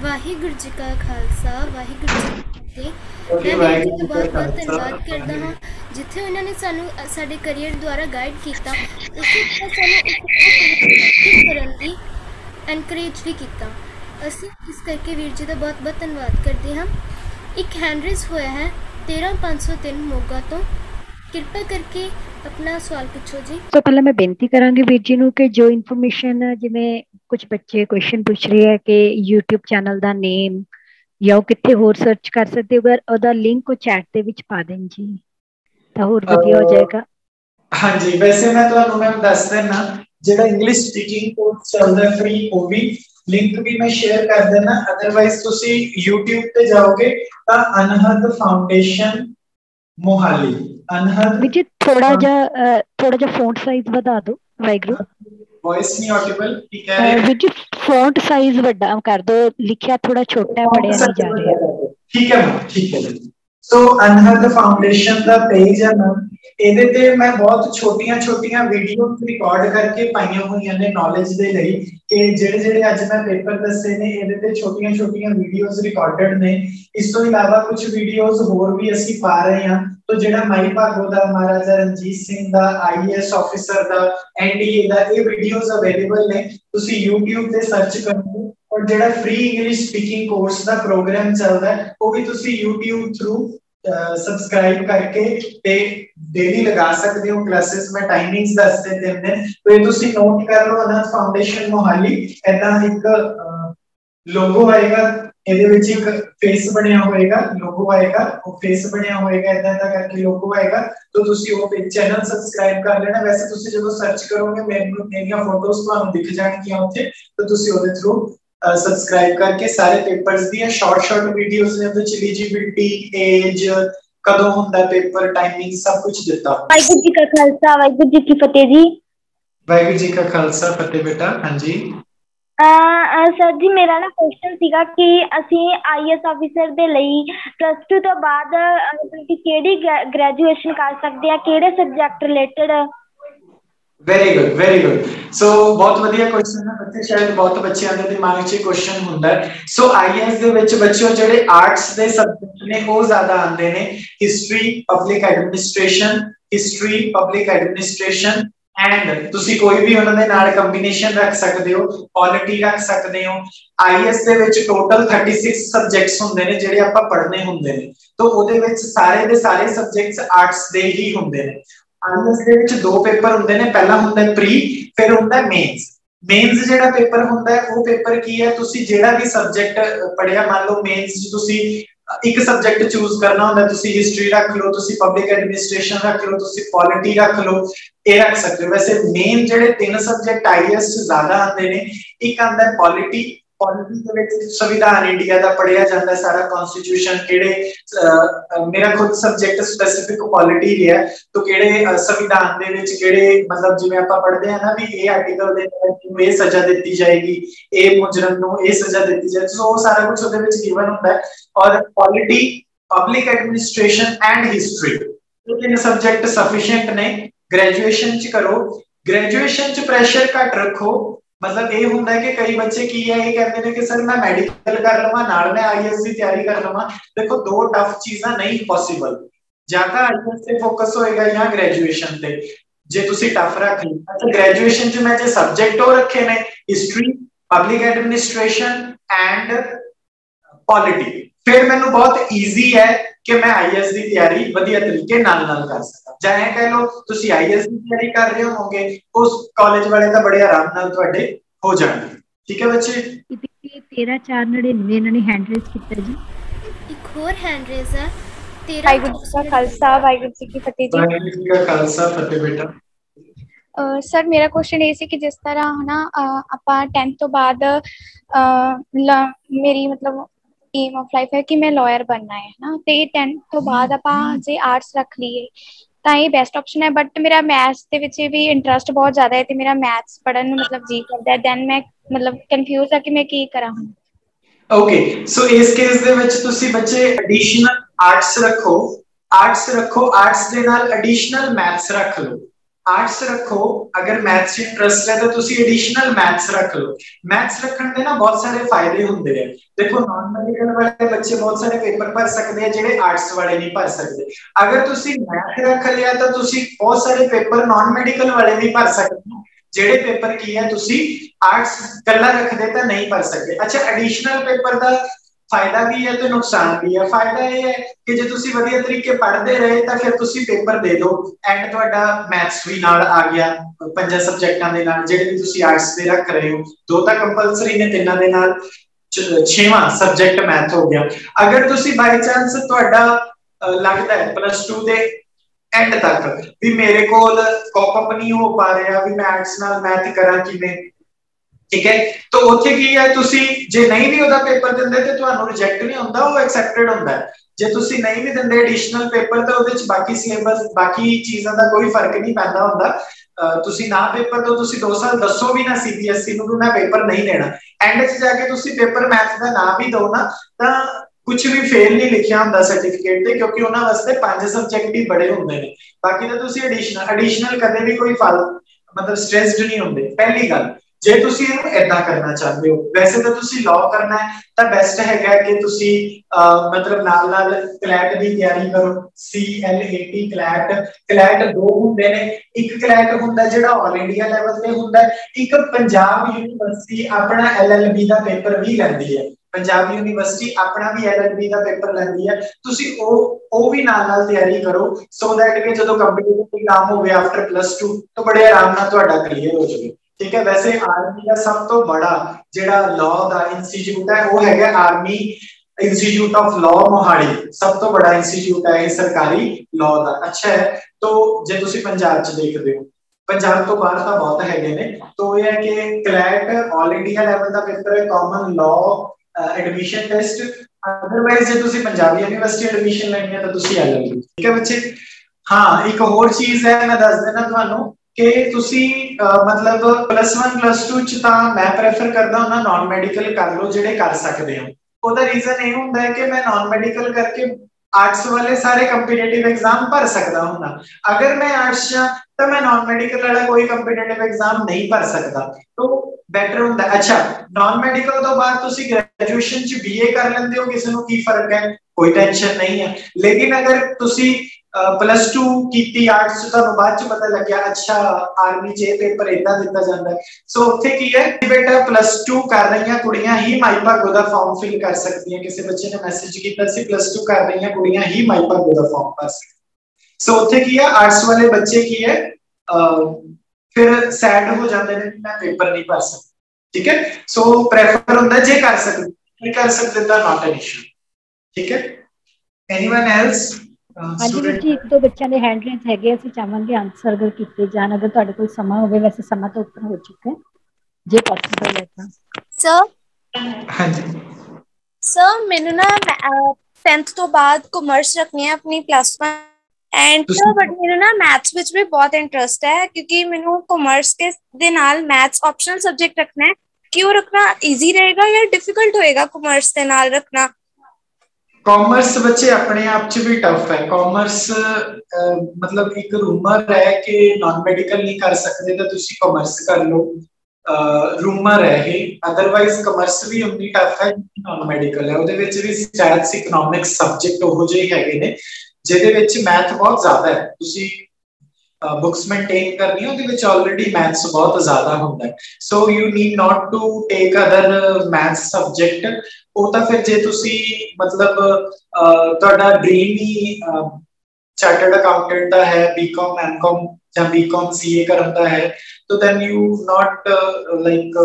Waheguru ji ਕਾ ਖਾਲਸਾ ਵਾਹਿਗੁਰੂ ਜੀ ਕੀ ਫਤਿਹ। Okay, ਮੈਂ ਬਹੁਤ ਬਹੁਤ ਧੰਨਵਾਦ ਕਰਦਾ ਹਾਂ। ਜਿੱਥੇ ਉਹਨਾਂ ਨੇ ਸਾਨੂੰ ਸਾਡੇ ਕੈਰੀਅਰ ਦੁਆਰਾ ਗਾਈਡ ਕੀਤਾ ਉਸੇ ਤਰ੍ਹਾਂ ਸਾਨੂੰ ਇੱਕ ਕਰਨ ਦੀ ਐਨਕਰੇਜ ਵੀ ਕੀਤਾ। ਅਸੀਂ ਇਸ ਕਰਕੇ ਵੀਰ ਜੀ ਦਾ ਬਹੁਤ ਬਹੁਤ ਧੰਨਵਾਦ ਕਰਦੇ ਹਾਂ। ਇੱਕ ਹੈਂਡ ਰੇਜ਼ ਹੋਇਆ ਹੈ 13503 ਮੋਗਾ ਤੋਂ। ਕਿਰਪਾ ਕਰਕੇ ਆਪਣਾ ਸਵਾਲ ਪੁੱਛੋ ਜੀ। ਤੋਂ ਪਹਿਲਾਂ ਮੈਂ ਬੇਨਤੀ ਕਰਾਂਗੀ ਵੀਰ ਜੀ ਨੂੰ ਕਿ ਜੋ ਇਨਫੋਰਮੇਸ਼ਨ ਜਿਵੇਂ ਕੁਝ ਬੱਚੇ ਕੁਐਸਚਨ ਪੁੱਛ ਰਹੇ ਹੈ ਕਿ YouTube ਚੈਨਲ ਦਾ ਨੇਮ ਜਾਂ ਉਹ ਕਿੱਥੇ ਹੋਰ ਸਰਚ ਕਰ ਸਕਦੇ ਹੋ ਅਗਰ ਉਹਦਾ ਲਿੰਕ ਉਹ ਚੈਟ ਦੇ ਵਿੱਚ ਪਾ ਦੇਣ ਜੀ ਤਾਂ ਹੋਰ ਵਧੀਆ ਹੋ ਜਾਏਗਾ। ਹਾਂਜੀ ਵੈਸੇ ਮੈਂ ਤੁਹਾਨੂੰ ਮੈਂ ਦੱਸ ਦਿੰਨਾ ਜਿਹੜਾ ਇੰਗਲਿਸ਼ ਸਪੀਕਿੰਗ ਕੋਰਸ ਚੱਲਦਾ ਫ੍ਰੀ ਉਹ ਵੀ ਲਿੰਕ ਵੀ ਮੈਂ ਸ਼ੇਅਰ ਕਰ ਦੇਣਾ ਅਦਰਵਾਈਜ਼ ਤੁਸੀਂ YouTube ਤੇ ਜਾਓਗੇ ਤਾਂ ਅਨਹਦ ਫਾਊਂਡੇਸ਼ਨ ਮੋਹਾਲੀ ਅਨਹਦ ਜੀ ਥੋੜਾ ਹਾਂ। ਜਿਹਾ ਥੋੜਾ ਜਿਹਾ ਫੌਂਟ ਸਾਈਜ਼ ਵਧਾ ਦਿਓ ਵਾਹਿਗੁਰੂ। ਵੌਇਸ ਨਹੀਂ ਆਡੀਬਲ ਕੀ ਕਹਿ ਅਹ, ਰਹੇ? ਵੀਰ ਜੀ ਫੌਂਟ ਸਾਈਜ਼ ਵੱਡਾ ਕਰ ਦਿਓ ਲਿਖਿਆ ਥੋੜਾ ਛੋਟਾ ਹੈ ਪੜਿਆ ਨਹੀਂ ਜਾ ਰਿਹਾ। ਠੀਕ ਹੈ ਠੀਕ ਹੈ। ਜੀ ਸੋ ਅਨਹਦ ਫਾਊਂਡੇਸ਼ਨ ਦਾ ਪੇਜ ਹੈ ਮੈਮ ਇਹਦੇ ਤੇ ਮੈਂ ਬਹੁਤ ਛੋਟੀਆਂ ਛੋਟੀਆਂ ਵੀਡੀਓਜ਼ ਰਿਕਾਰਡ ਕਰਕੇ ਪਾਈਆਂ ਹੋਈਆਂ ਨੇ ਨੌਲੇਜ ਦੇ ਲਈ ਕਿ ਜਿਹੜੇ ਜਿਹੜੇ ਅੱਜ ਮੈਂ ਪੇਪਰ ਦੱਸੇ ਨੇ, ਇਹਦੇ ਤੇ ਛੋਟੀਆਂ ਛੋਟੀਆਂ ਵੀਡੀਓਜ਼ ਰਿਕਾਰਡਡ ਨੇ। ਇਸ ਤੋਂ ਇਲਾਵਾ ਕੁਝ ਵੀਡੀਓਜ਼ ਹੋਰ ਵੀ ਅਸੀਂ ਪਾ ਰਹੇ ਹਾਂ। ਤੋ ਜਿਹੜਾ ਮਾਈ ਭਾਗੋ ਦਾ, ਮਹਾਰਾਜਾ ਰਣਜੀਤ ਸਿੰਘ ਦਾ ਆਈਐਸ ਆਫੀਸਰ ਦਾ ਐਨਡੀਏ ਦਾ, ਇਹ ਵੀਡੀਓਜ਼ ਅਵੇਲੇਬਲ ਨੇ। ਤੁਸੀਂ YouTube ਤੇ ਸਰਚ ਕਰੋ। ਔਰ ਜਿਹੜਾ ਫ੍ਰੀ ਇੰਗਲਿਸ਼ ਸਪੀਕਿੰਗ ਕੋਰਸ ਦਾ ਪ੍ਰੋਗਰਾਮ ਚੱਲਦਾ ਹੈ, ਉਹ ਵੀ ਤੁਸੀਂ YouTube ਥਰੂ ਸਬਸਕ੍ਰਾਈਬ ਕਰਕੇ ਤੇ ਡੇਲੀ ਲਗਾ ਸਕਦੇ ਹੋ ਕਲਾਸਿਸ ਮੈਂ ਟਾਈਮਿੰਗਸ ਦੱਸਦੇ ਦਿੰਦੇ ਤੇ ਤੁਸੀਂ ਨੋਟ ਕਰ ਲਓ ਅਨੰਦ ਫਾਊਂਡੇਸ਼ਨ ਮੋਹਾਲੀ ਐਦਾਂ ਇੱਕ ਲੋਗੋ ਆਏਗਾ, ਇਹਦੇ ਵਿੱਚ ਇੱਕ ਫੇਸ ਬਣਿਆ ਹੋਏਗਾ ਲੋਗੋ ਆਏਗਾ, ਉਹ ਫੇਸ ਬਣਿਆ ਹੋਏਗਾ ਇਦਾਂ ਦਾ ਕਰਕੇ ਲੋਗੋ ਆਏਗਾ। ਤਾਂ ਤੁਸੀਂ ਉਹ ਚੈਨਲ ਸਬਸਕ੍ਰਾਈਬ ਕਰ ਲੈਣਾ। ਵੈਸੇ ਤੁਸੀਂ ਜਦੋਂ ਸਰਚ ਕਰੋਗੇ ਮੈਨੂੰ ਮੇਰੀਆਂ ਫੋਟੋਜ਼ ਤੁਹਾਨੂੰ ਦਿਖ ਜਾਣਗੀਆਂ ਉੱਥੇ। ਤਾਂ ਤੁਸੀਂ ਉਹਦੇ ਥਰੂ ਸਬਸਕ੍ਰਾਈਬ ਕਰਕੇ ਸਾਰੇ ਪੇਪਰਸ ਦੀਆਂ ਸ਼ਾਰਟ ਸ਼ਾਰਟ ਵੀਡੀਓਜ਼ ਨੇ ਉਹਦੇ ਚ ਐਲੀਜੀਬਿਲਟੀ ਏਜ ਕਦੋਂ ਹੁੰਦਾ ਪੇਪਰ ਟਾਈਮਿੰਗ ਸਭ ਕੁਝ ਦਿੱਤਾ। ਵਾਹਿਗੁਰੂ ਜੀ ਕਾ ਖਾਲਸਾ ਵਾਹਿਗੁਰੂ ਜੀ ਕੀ ਫਤਿਹ ਜੀ। ਵਾਹਿਗੁਰੂ ਜੀ ਕਾ ਖਾਲਸਾ ਫਤਿਹ ਬੇਟਾ ਹਾਂਜੀ। ਸਰ ਜੀ ਮੇਰਾ ਨਾ ਕੁਐਸਚਨ ਸੀਗਾ ਕਿ ਅਸੀਂ ਆਈਐਸ ਆਫੀਸਰ ਦੇ ਲਈ ਪਲੱਸ 2 ਤੋਂ ਬਾਅਦ ਕਿਹੜੀ ਗ੍ਰੈਜੂਏਸ਼ਨ ਕਰ ਸਕਦੇ ਆ ਕਿਹੜੇ subject related very good very good so ਬਹੁਤ ਵਧੀਆ ਕੁਐਸਚਨ ਹੈ ਬੱਚੇ, ਸ਼ਾਇਦ ਬਹੁਤ ਬੱਚਿਆਂ ਦੇ ਦਿਮਾਗ 'ਚ ਕੁਐਸਚਨ ਹੁੰਦਾ ਹੈ। ਸੋ ਆਈਐਸ ਦੇ ਵਿੱਚ ਬੱਚਿਓ, ਜਿਹੜੇ ਆਰਟਸ ਦੇ ਸਬਜੈਕਟ ਨੇ, ਉਹ ਜ਼ਿਆਦਾ ਆਉਂਦੇ ਨੇ। History public administration history public administration and ਤੁਸੀਂ ਕੋਈ ਵੀ ਉਹਨਾਂ ਦੇ ਨਾਲ ਕੰਬੀਨੇਸ਼ਨ ਰੱਖ ਸਕਦੇ ਹੋ ਪੋਲਿਟੀ ਰੱਖ ਸਕਦੇ ਹੋ। ਆਈਐਸ ਦੇ ਵਿੱਚ ਟੋਟਲ 36 ਸਬਜੈਕਟਸ ਹੁੰਦੇ ਨੇ, ਜਿਹੜੇ ਆਪਾਂ ਪੜ੍ਹਨੇ ਹੁੰਦੇ ਨੇ। ਤੋਂ ਉਹਦੇ ਵਿੱਚ ਸਾਰੇ ਦੇ ਸਾਰੇ ਸਬਜੈਕਟਸ ਆਰਟਸ ਦੇ ਹੀ ਹੁੰਦੇ ਨੇ। ਆਈਐਸ ਦੇ ਵਿੱਚ ਦੋ ਪੇਪਰ ਹੁੰਦੇ ਨੇ, ਪਹਿਲਾ ਹੁੰਦਾ ਪ੍ਰੀ ਫਿਰ ਹੁੰਦਾ ਮੇਨਸ ਮੇਨਸ ਜਿਹੜਾ ਪੇਪਰ ਹੁੰਦਾ ਹੈ, ਉਹ ਪੇਪਰ ਕੀ ਹੈ? ਤੁਸੀਂ ਜਿਹੜਾ ਵੀ ਸਬਜੈਕਟ ਪੜਿਆ ਮੰਨ ਲਓ ਮੇਨਸ 'ਚ ਤੁਸੀਂ ਇੱਕ ਸਬਜੈਕਟ ਚੂਜ਼ ਕਰਨਾ ਹੁੰਦਾ, ਤੁਸੀਂ ਹਿਸਟਰੀ ਰੱਖ ਲਓ, ਤੁਸੀਂ ਪਬਲਿਕ ਐਡਮਿਨਿਸਟ੍ਰੇਸ਼ਨ ਰੱਖ ਲਓ, ਤੁਸੀਂ ਪੋਲਿਟੀ ਰੱਖ ਲਓ, ਇਹ ਰੱਖ ਸਕਦੇ ਹੋ। ਵੈਸੇ ਮੇਨ ਜਿਹੜੇ ਤਿੰਨ ਸਬਜੈਕਟ ਆਈਐਸ 'ਚ ਜ਼ਿਆਦਾ ਆਉਂਦੇ ਨੇ, ਇੱਕ ਆਉਂਦਾ ਪੋਲਿਟੀ ਪੋਲਿਟੀ ਦੇ ਵਿੱਚ ਸੰਵਿਧਾਨ ਇੰਡੀਆ ਦਾ ਪੜਿਆ ਜਾਂਦਾ ਸਾਰਾ ਕਨਸਟੀਟਿਊਸ਼ਨ ਕਿਹੜੇ ਮੇਰਾ ਖੁਦ ਸਬਜੈਕਟ ਸਪੈਸੀਫਿਕ ਪੋਲਿਟੀ ਰਿਹਾ ਤਾਂ ਕਿਹੜੇ ਸੰਵਿਧਾਨ ਦੇ ਵਿੱਚ ਕਿਹੜੇ, ਮਤਲਬ ਜਿਵੇਂ ਆਪਾਂ ਪੜ੍ਹਦੇ ਆ ਨਾ ਵੀ ਇਹ ਆਰਟੀਕਲ ਦੇ ਤਹਿਤ ਇਹ ਸਜ਼ਾ ਦਿੱਤੀ ਜਾਏਗੀ, ਇਹ ਮੁਜਰਮ ਨੂੰ ਇਹ ਸਜ਼ਾ ਦਿੱਤੀ ਜਾਏਗੀ ਸੋ ਉਹ ਸਾਰਾ ਕੁਝ ਉਹਦੇ ਵਿੱਚ ਗਿਵਨ ਹੁੰਦਾ ਹੈ ਔਰ polity public administration and history ਇਹ ਤਿੰਨ ਸਬਜੈਕਟ ਸਫੀਸ਼ੀਐਂਟ ਨੇ ਗ੍ਰੈਜੂਏਸ਼ਨ ਚ ਕਰੋ ਗ੍ਰੈਜੂਏਸ਼ਨ ਚ ਪ੍ਰੈਸ਼ਰ ਘੱਟ ਰੱਖੋ ਮਤਲਬ ਇਹ ਹੁੰਦਾ ਹੈ ਕਿ ਕਈ ਬੱਚੇ ਕੀ ਹੈ, ਇਹ ਕਹਿੰਦੇ ਨੇ ਕਿ ਸਰ ਮੈਂ ਮੈਡੀਕਲ ਕਰ ਲਵਾਂ, ਨਾਲ ਮੈਂ ਆਈਐਸ ਦੀ ਤਿਆਰੀ ਕਰ ਲਵਾਂ। ਦੇਖੋ, ਦੋ ਟਫ ਚੀਜ਼ਾਂ ਨਹੀਂ ਪੋਸੀਬਲ ਜਾਂ ਤਾਂ ਆਈਐਸ ਤੇ ਫੋਕਸ ਹੋਏਗਾ ਜਾਂ ਗ੍ਰੈਜੂਏਸ਼ਨ ਤੇ। ਜੇ ਤੁਸੀਂ ਟਫ ਰੱਖ ਲਈ, ਤਾਂ ਗ੍ਰੈਜੂਏਸ਼ਨ ਚ ਮੈਂ ਜੇ ਸਬਜੈਕਟ ਉਹ ਰੱਖੇ ਨੇ history public administration and polity ਫਿਰ ਮੈਨੂੰ ਬਹੁਤ ਈਜ਼ੀ ਹੈ ਕਿ ਮੈਂ ਆਈਐਸ ਦੀ ਤਿਆਰੀ ਵਧੀਆ ਤਰੀਕੇ ਨਾਲ ਨਾਲ ਕਰ ਸਕਾਂ ਜਾਂ ਇਹ ਕਹਿ ਲਓ ਤੁਸੀਂ ਆਈਐਸ ਦੀ ਤਿਆਰੀ ਕਰ ਰਹੇ ਹੋਵੋਗੇ ਉਸ ਕਾਲਜ ਵਾਲੇ ਤਾਂ ਬੜੇ ਆਰਾਮ ਨਾਲ ਤੁਹਾਡੇ ਹੋ ਜਾਣਗੇ। ਠੀਕ ਹੈ ਬੱਚੇ? ਇਹ 13499 ਇਹਨਾਂ ਨੇ ਹੈਂਡ ਰੇਜ਼ ਕੀਤਾ ਜੀ। ਇੱਕ ਹੋਰ ਹੈਂਡ ਰੇਜ਼ ਹੈ 13 ਵਾਹਿਗੁਰੂ ਜੀ ਖਾਲਸਾ ਵਾਹਿਗੁਰੂ ਜੀ ਕੀ ਫਤਿਹ ਜੀ। ਵਾਹਿਗੁਰੂ ਜੀ ਕਾ ਖਾਲਸਾ ਫਤਿਹ ਬੇਟਾ। ਸਰ ਮੇਰਾ ਕੁਐਸਚਨ ਇਹ ਸੀ ਕਿ ਜਿਸ ਤਰ੍ਹਾਂ ਹਨਾ ਆਪਾਂ 10th ਤੋਂ ਬਾਅਦ ਮੇਰੀ ਮਤਲਬ ਏਮ ਆਫ ਲਾਈਫ ਹੈ ਕਿ ਮੈਂ ਲਾਇਰ ਬਣਨਾ ਹੈ ਹਨਾ ਤੇ 10th ਤੋਂ ਬਾਅਦ ਆਪਾਂ ਜੇ ਆਰਟਸ ਰੱਖ ਲਈਏ ਤਾਂ ਇਹ ਬੈਸਟ ਆਪਸ਼ਨ ਹੈ ਬਟ ਮੇਰਾ ਮੈਥਸ ਦੇ ਵਿੱਚ ਵੀ ਇੰਟਰਸਟ ਬਹੁਤ ਜ਼ਿਆਦਾ ਹੈ ਤੇ ਮੇਰਾ ਮੈਥਸ ਪੜਨ ਨੂੰ ਮਤਲਬ ਜੀ ਕਰਦਾ ਹੈ ਦੈਨ ਮੈਂ ਮਤਲਬ ਕਨਫਿਊਜ਼ ਆ ਕਿ ਮੈਂ ਕੀ ਕਰਾਂ ਹੁਣ। ਓਕੇ ਸੋ ਇਸ ਕੇਸ ਦੇ ਵਿੱਚ ਤੁਸੀਂ ਬੱਚੇ ਐਡੀਸ਼ਨਲ ਆਰਟਸ ਰੱਖੋ ਆਰਟਸ ਰੱਖੋ ਆਰਟਸ ਦੇ ਨਾਲ ਐਡੀਸ਼ਨਲ ਮੈਥਸ ਰੱਖ ਲਓ। ਆਰਟਸ ਰੱਖੋ, ਅਗਰ ਮੈਥਸ 'ਚ ਇੰਟਰਸਟ ਹੈ ਤਾਂ ਤੁਸੀਂ ਐਡੀਸ਼ਨਲ ਮੈਥਸ ਰੱਖ ਲਓ। ਮੈਥਸ ਰੱਖਣ ਦੇ ਨਾ ਬਹੁਤ ਸਾਰੇ ਫਾਇਦੇ ਹੁੰਦੇ ਆ। ਦੇਖੋ ਨਾਨ ਮੈਡੀਕਲ ਵਾਲੇ ਬੱਚੇ ਬਹੁਤ ਸਾਰੇ ਪੇਪਰ ਭਰ ਸਕਦੇ ਆ ਜਿਹੜੇ ਆਰਟਸ ਵਾਲੇ ਨਹੀਂ ਭਰ ਸਕਦੇ। ਅਗਰ ਤੁਸੀਂ ਮੈਥ ਰੱਖ ਲਿਆ ਤਾਂ ਤੁਸੀਂ ਬਹੁਤ ਸਾਰੇ ਪੇਪਰ ਨਾਨ ਮੈਡੀਕਲ ਵਾਲੇ ਵੀ ਭਰ ਸਕਦੇ। ਹੋ ਜਿਹੜੇ ਪੇਪਰ ਕੀ ਹੈ, ਤੁਸੀਂ ਆਰਟਸ ਕੱਲਾ ਰੱਖਦੇ ਤਾਂ ਨਹੀਂ ਭਰ ਸਕਦੇ। ਅੱਛਾ ਐਡੀਸ਼ਨਲ ਪੇਪਰ ਦਾ ਫਾਇਦਾ ਵੀ ਹੈ ਤੇ ਨੁਕਸਾਨ ਵੀ ਹੈ? ਫਾਇਦਾ ਇਹ ਹੈ ਕਿ ਜੇ ਤੁਸੀਂ ਵਧੀਆ ਤਰੀਕੇ ਪੜ੍ਹਦੇ ਰਹੇ, ਤਾਂ ਫਿਰ ਤੁਸੀਂ ਪੇਪਰ ਦੇ ਦਿਓ। ਐਂਡ ਤੁਹਾਡਾ ਮੈਥਸ ਵੀ ਨਾਲ ਆ ਗਿਆ, ਪੰਜਾਂ ਸਬਜੈਕਟਾਂ ਦੇ ਨਾਲ, ਜਿਹੜੇ ਵੀ ਤੁਸੀਂ ਆਰਟਸ ਦੇ ਰੱਖ ਰਹੇ ਹੋ। ਦੋ ਤਾਂ ਕੰਪਲਸਰੀ ਨੇ ਤਿੰਨਾਂ ਦੇ ਨਾਲ। ਛੇਵਾਂ ਸਬਜੈਕਟ ਮੈਥ ਹੋ ਗਿਆ। ਅਗਰ ਤੁਸੀਂ ਬਾਈ ਚਾਂਸ ਤੁਹਾਡਾ ਲੱਗਦਾ ਹੈ ਪਲੱਸ 2 ਦੇ ਐਂਡ ਤੱਕ ਵੀ ਮੇਰੇ ਕੋਲ ਕੋਪ ਅਪ ਨਹੀਂ ਹੋ ਪਾ ਰਿਹਾ, ਵੀ ਮੈਂ ਆਰਟਸ ਨਾਲ ਮੈਥ ਕਰਾਂ ਕਿਵੇਂ ਠੀਕ ਹੈ? ਤਾਂ ਉੱਥੇ ਕੀ ਹੈ? ਤੁਸੀਂ ਜੇ ਨਹੀਂ ਵੀ ਉਹਦਾ ਪੇਪਰ ਦਿੰਦੇ ਤੇ ਤੁਹਾਨੂੰ ਰਿਜੈਕਟ ਨਹੀਂ ਹੁੰਦਾ, ਉਹ ਐਕਸੈਪਟਡ ਹੁੰਦਾ ਜੇ ਤੁਸੀਂ ਨਹੀਂ ਵੀ ਦਿੰਦੇ ਐਡੀਸ਼ਨਲ ਪੇਪਰ, ਤਾਂ ਉਹਦੇ ਵਿੱਚ ਬਾਕੀ ਸਿਲੇਬਸ ਬਾਕੀ ਚੀਜ਼ਾਂ ਦਾ ਕੋਈ ਫ਼ਰਕ ਨਹੀਂ ਪੈਂਦਾ ਹੁੰਦਾ। ਤੁਸੀਂ ਨਾ ਪੇਪਰ ਤੋਂ ਤੁਸੀਂ 2 ਸਾਲ ਦੱਸੋ ਵੀ ਨਾ ਸੀਬੀਐਸਈ ਨੂੰ ਕਿ ਮੈਂ ਪੇਪਰ ਨਹੀਂ ਦੇਣਾ। ਐਂਡ 'ਚ ਜਾ ਕੇ ਤੁਸੀਂ ਪੇਪਰ ਮੈਥ ਦਾ ਨਾਮ ਵੀ ਦਿਓ ਨਾ, ਤਾਂ ਕੁਝ ਵੀ ਫੇਲ ਨਹੀਂ ਲਿਖਿਆ ਹੁੰਦਾ ਸਰਟੀਫਿਕੇਟ ਤੇ, ਕਿਉਂਕਿ ਉਹਨਾਂ ਵਾਸਤੇ ਪੰਜ ਸਬਜੈਕਟ ਵੀ ਬੜੇ ਹੁੰਦੇ ਨੇ। ਬਾਕੀ ਤਾਂ ਤੁਸੀਂ ਐਡੀਸ਼ਨਲ ਐਡੀਸ਼ਨਲ ਕਦੇ ਵੀ ਕੋਈ ਫਲ, ਮਤਲਬ ਸਟ੍ਰੈਸਡ ਨਹੀਂ ਹੁੰਦੇ। ਪਹਿਲੀ ਗੱਲ। ਜੇ ਤੁਸੀਂ ਇਹਨੂੰ ਇਦਾਂ ਕਰਨਾ ਚਾਹੁੰਦੇ ਹੋ, ਵੈਸੇ ਤਾਂ ਤੁਸੀਂ ਲਾਅ ਕਰਨਾ ਹੈ, ਤਾਂ ਬੈਸਟ ਹੈਗਾ ਕਿ ਤੁਸੀਂ ਮਤਲਬ ਨਾਲ ਨਾਲ ਕਲੈਟ ਦੀ ਤਿਆਰੀ ਕਰੋ ਸੀ ਕਲੈਟ। ਕਲੈਟ ਦੋ ਹੁੰਦੇ ਨੇ, ਇੱਕ ਕਲੈਟ ਹੁੰਦਾ ਜਿਹੜਾ ਆਲ ਇੰਡੀਆ ਲੈਵਲ ਤੇ ਹੁੰਦਾ ਇੱਕ ਪੰਜਾਬ ਯੂਨੀਵਰਸਿਟੀ ਆਪਣਾ ਐਲ ਐਲ ਬੀ ਦਾ ਪੇਪਰ ਵੀ ਲੈਂਦੀ ਹੈ। ਪੰਜਾਬ ਯੂਨੀਵਰਸਿਟੀ ਆਪਣਾ ਵੀ ਐਲਐਲਬੀ ਦਾ ਪੇਪਰ ਲੈਂਦੀ ਹੈ। ਤੁਸੀਂ ਉਹ ਉਹ ਵੀ ਨਾਲ ਨਾਲ ਤਿਆਰੀ ਕਰੋ ਸੋ ਦੈਟ ਕਿ ਜਦੋਂ ਕੰਪੀਟੀਟਿਵ ਐਗਜ਼ਾਮ ਹੋਵੇ ਆਫਟਰ ਪਲੱਸ 2 ਤਾਂ ਬੜੇ ਆਰਾਮ ਨਾਲ ਤੁਹਾਡਾ ਕਲੀਅਰ ਹੋ ਜਾਵੇ। ਠੀਕ ਹੈ, ਵੈਸੇ ਆਰਮੀ ਦਾ ਸਭ ਤੋਂ ਬੜਾ ਜਿਹੜਾ ਲਾਅ ਦਾ ਇੰਸਟੀਚਿਊਟ ਹੈ, ਉਹ ਹੈਗਾ army institute of law Mohali. ਸਭ ਤੋਂ ਬੜਾ ਇੰਸਟੀਚਿਊਟ ਹੈ ਇਹ ਸਰਕਾਰੀ ਲਾਅ ਦਾ। ਅੱਛਾ ਹੈ, ਤੋਂ ਤੁਸੀਂ ਪੰਜਾਬ 'ਚ ਦੇਖਦੇ ਹੋ, ਪੰਜਾਬ ਤੋਂ ਬਾਹਰ ਤਾਂ ਬਹੁਤ ਹੈਗੇ ਨੇ। ਤੋਂ ਇਹ ਹੈ ਕਿ ਕਲੈਟ ਆਲ ਇੰਡੀਆ ਲੈਵਲ ਦਾ ਪੇਪਰ ਹੈ common law admission test otherwise ਜੇ ਤੁਸੀਂ ਪੰਜਾਬੀ ਯੂਨੀਵਰਸਿਟੀ ਐਡਮਿਸ਼ਨ ਲੈਣੀ ਹੈ ਤਾਂ ਤੁਸੀਂ ਐਲਐਲਬੀ ਠੀਕ ਹੈ ਬੱਚੇ? ਹਾਂ, ਇੱਕ ਹੋਰ ਚੀਜ਼ ਹੈ, ਮੈਂ ਦੱਸ ਦੇਣਾ ਤੁਹਾਨੂੰ। ਕਿ ਤੁਸੀਂ ਮਤਲਬ ਪਲੱਸ 1 ਪਲੱਸ 2 ਚ ਤਾਂ ਮੈਂ ਪ੍ਰੇਫਰ ਕਰਦਾ ਹਾਂ ਨਾਨ ਮੈਡੀਕਲ ਕਰ ਲਓ ਜਿਹੜੇ ਕਰ ਸਕਦੇ ਹੋ। ਉਹਦਾ ਰੀਜ਼ਨ ਇਹ ਹੁੰਦਾ ਹੈ ਕਿ ਮੈਂ ਨਾਨ ਮੈਡੀਕਲ ਕਰਕੇ ਆਰਟਸ ਵਾਲੇ ਸਾਰੇ ਕੰਪੀਟੀਟਿਵ ਐਗਜ਼ਾਮ ਭਰ ਸਕਦਾ ਹੁੰਦਾ। ਅਗਰ ਮੈਂ ਆਰਟਸ ਚ ਤਾਂ ਮੈਂ ਨਾਨ ਮੈਡੀਕਲ ਵਾਲਾ ਕੋਈ ਕੰਪੀਟੀਟਿਵ ਐਗਜ਼ਾਮ ਨਹੀਂ ਭਰ ਸਕਦਾ। ਤੋਂ ਬੈਟਰ ਹੁੰਦਾ। ਅੱਛਾ ਨਾਨ ਮੈਡੀਕਲ ਤੋਂ ਬਾਅਦ ਤੁਸੀਂ ਗ੍ਰੈਜੂਏਸ਼ਨ ਚ ਬੀਏ ਕਰ ਲੈਂਦੇ ਹੋ, ਕਿਸੇ ਨੂੰ ਕੀ ਫ਼ਰਕ ਹੈ? ਕੋਈ ਟੈਨਸ਼ਨ ਨਹੀਂ ਹੈ। ਲੇਕਿਨ ਅਗਰ ਤੁਸੀਂ ਪਲੱਸ 2 ਕੀਤੀ ਆਰਟਸ ਤੁਹਾਨੂੰ ਬਾਅਦ ਚ ਪਤਾ ਲੱਗਿਆ, ਅੱਛਾ ਆਰਮੀ ਚ ਇਹ ਪੇਪਰ ਇਦਾਂ ਦਿੱਤਾ ਜਾਂਦਾ ਹੈ। ਸੋ ਉੱਥੇ ਕੀ ਹੈ ਬੇਟਾ ਪਲੱਸ 2 ਕਰ ਰਹੀਆਂ ਕੁੜੀਆਂ ਹੀ ਮਾਈ ਭਾਗੋ ਦਾ ਫਾਰਮ ਫਿਲ ਕਰ ਸਕਦੀਆਂ। ਕਿਸੇ ਬੱਚੇ ਨੇ ਮੈਸੇਜ ਕੀਤਾ ਸੀ ਪਲੱਸ 2 ਕਰ ਰਹੀਆਂ ਕੁੜੀਆਂ ਹੀ ਮਾਈ ਭਾਗੋ ਦਾ ਫਾਰਮ ਭਰ ਸਕਦੀਆਂ। ਸੋ ਉੱਥੇ ਕੀ ਹੈ ਆਰਟਸ ਵਾਲੇ ਬੱਚੇ ਕੀ ਹੈ ਫਿਰ ਸੈਡ ਹੋ ਜਾਂਦੇ ਨੇ ਮੈਂ ਪੇਪਰ ਨਹੀਂ ਭਰ ਸਕਦਾ। ਠੀਕ ਹੈ? ਸੋ ਪ੍ਰੈਫਰ ਹੁੰਦਾ ਜੇ ਕਰ ਸਕਦੇ, ਨਹੀਂ ਕਰ ਸਕਦੇ ਤਾਂ ਨਾਟ ਐਨ ਇਸ਼ੂ ਠੀਕ ਹੈ? ਐਨੀਵਨ ਐਲਸ ਹਾਂਜੀ ਵੀਰ ਜੀ ਇੱਕ ਦੋ ਬੱਚਿਆਂ ਦੇ ਹੈਂਡ ਰੇਜ਼ ਹੈਗੇ ਅਸੀਂ ਚਾਹਾਂਗੇ ਆਨਸਰ ਅਗਰ ਕੀਤੇ ਜਾਣ ਅਗਰ ਤੁਹਾਡੇ ਕੋਲ ਸਮਾਂ ਹੋਵੇ ਵੈਸੇ ਸਮਾਂ ਤਾਂ ਉੱਪਰ ਹੋ ਚੁੱਕਾ ਹੈ। ਜੇ ਪੋਸੀਬਲ ਹੈ ਤਾਂ। ਸਰ ਹਾਂਜੀ। ਸਰ ਮੈਨੂੰ ਨਾ 10th ਤੋਂ ਬਾਅਦ ਕਾਮਰਸ ਰੱਖਣੀ ਹੈ ਆਪਣੀ ਪਲੱਸ 1 ਐਂਡ ਬਟ ਮੈਨੂੰ ਨਾ ਮੈਥਸ ਵਿੱਚ ਵੀ ਬਹੁਤ ਇੰਟਰਸਟ ਹੈ ਕਿਉਂਕਿ ਮੈਨੂੰ ਕਾਮਰਸ ਕੇ ਦੇ ਨਾਲ ਮੈਥਸ ਆਪਸ਼ਨਲ ਸਬਜੈਕਟ ਰੱਖਣਾ ਹੈ। ਕਿ ਉਹ ਰੱਖਣਾ? ਈਜ਼ੀ ਰਹੇਗਾ ਜਾਂ ਡਿਫਿਕਲਟ ਹੋਏਗਾ ਕਾਮਰਸ ਦੇ ਨਾਲ ਰੱਖਣਾ? ਕਾਮਰਸ ਬੱਚੇ ਆਪਣੇ ਆਪ 'ਚ ਵੀ ਟਫ ਹੈ। ਕਾਮਰਸ ਮਤਲਬ ਇੱਕ ਰੂਮਰ ਹੈ ਕਿ ਨਾਨ ਮੈਡੀਕਲ ਨਹੀਂ ਕਰ ਸਕਦੇ ਤਾਂ ਤੁਸੀਂ ਕਾਮਰਸ ਕਰ ਲਓ। ਰੂਮਰ ਹੈ ਇਹ। ਅਦਰਵਾਈਜ਼ ਕਾਮਰਸ ਵੀ ਉਨੀ ਟਫ ਹੈ ਨਾਨ ਮੈਡੀਕਲ ਹੈ। ਉਹਦੇ ਵਿੱਚ ਵੀ ਸਟੈਟਸ ਇਕਨੋਮਿਕਸ ਸਬਜੈਕਟ ਉਹੋ ਜਿਹੇ ਹੈਗੇ ਨੇ, ਜਿਹਦੇ ਵਿੱਚ ਮੈਥ ਬਹੁਤ ਜ਼ਿਆਦਾ ਹੈ। ਤੁਸੀਂ ਬੁక్స్ ਮੇਨਟੇਨ ਕਰਨੀ, ਉਹਦੇ ਵਿੱਚ ਆਲਰੇਡੀ ਮੈਥਸ ਬਹੁਤ ਜ਼ਿਆਦਾ ਹੁੰਦਾ। ਹੈ so you need not to take other maths ਉਹ ਤਾਂ ਫਿਰ ਜੇ ਤੁਸੀਂ, ਮਤਲਬ ਤੁਹਾਡਾ ਡ੍ਰੀਮ ਹੀ ਚਾਰਟਰਡ ਅਕਾਊਂਟੈਂਟ ਦਾ ਹੈ ਬੀਕਾਮ ਐਮਕਾਮ ਜਾਂ ਬੀਕਾਮ ਸੀਏ ਕਰਨ ਦਾ ਹੈ, ਤਾਂ ਦੈਨ ਯੂ ਨਾਟ ਲਾਈਕ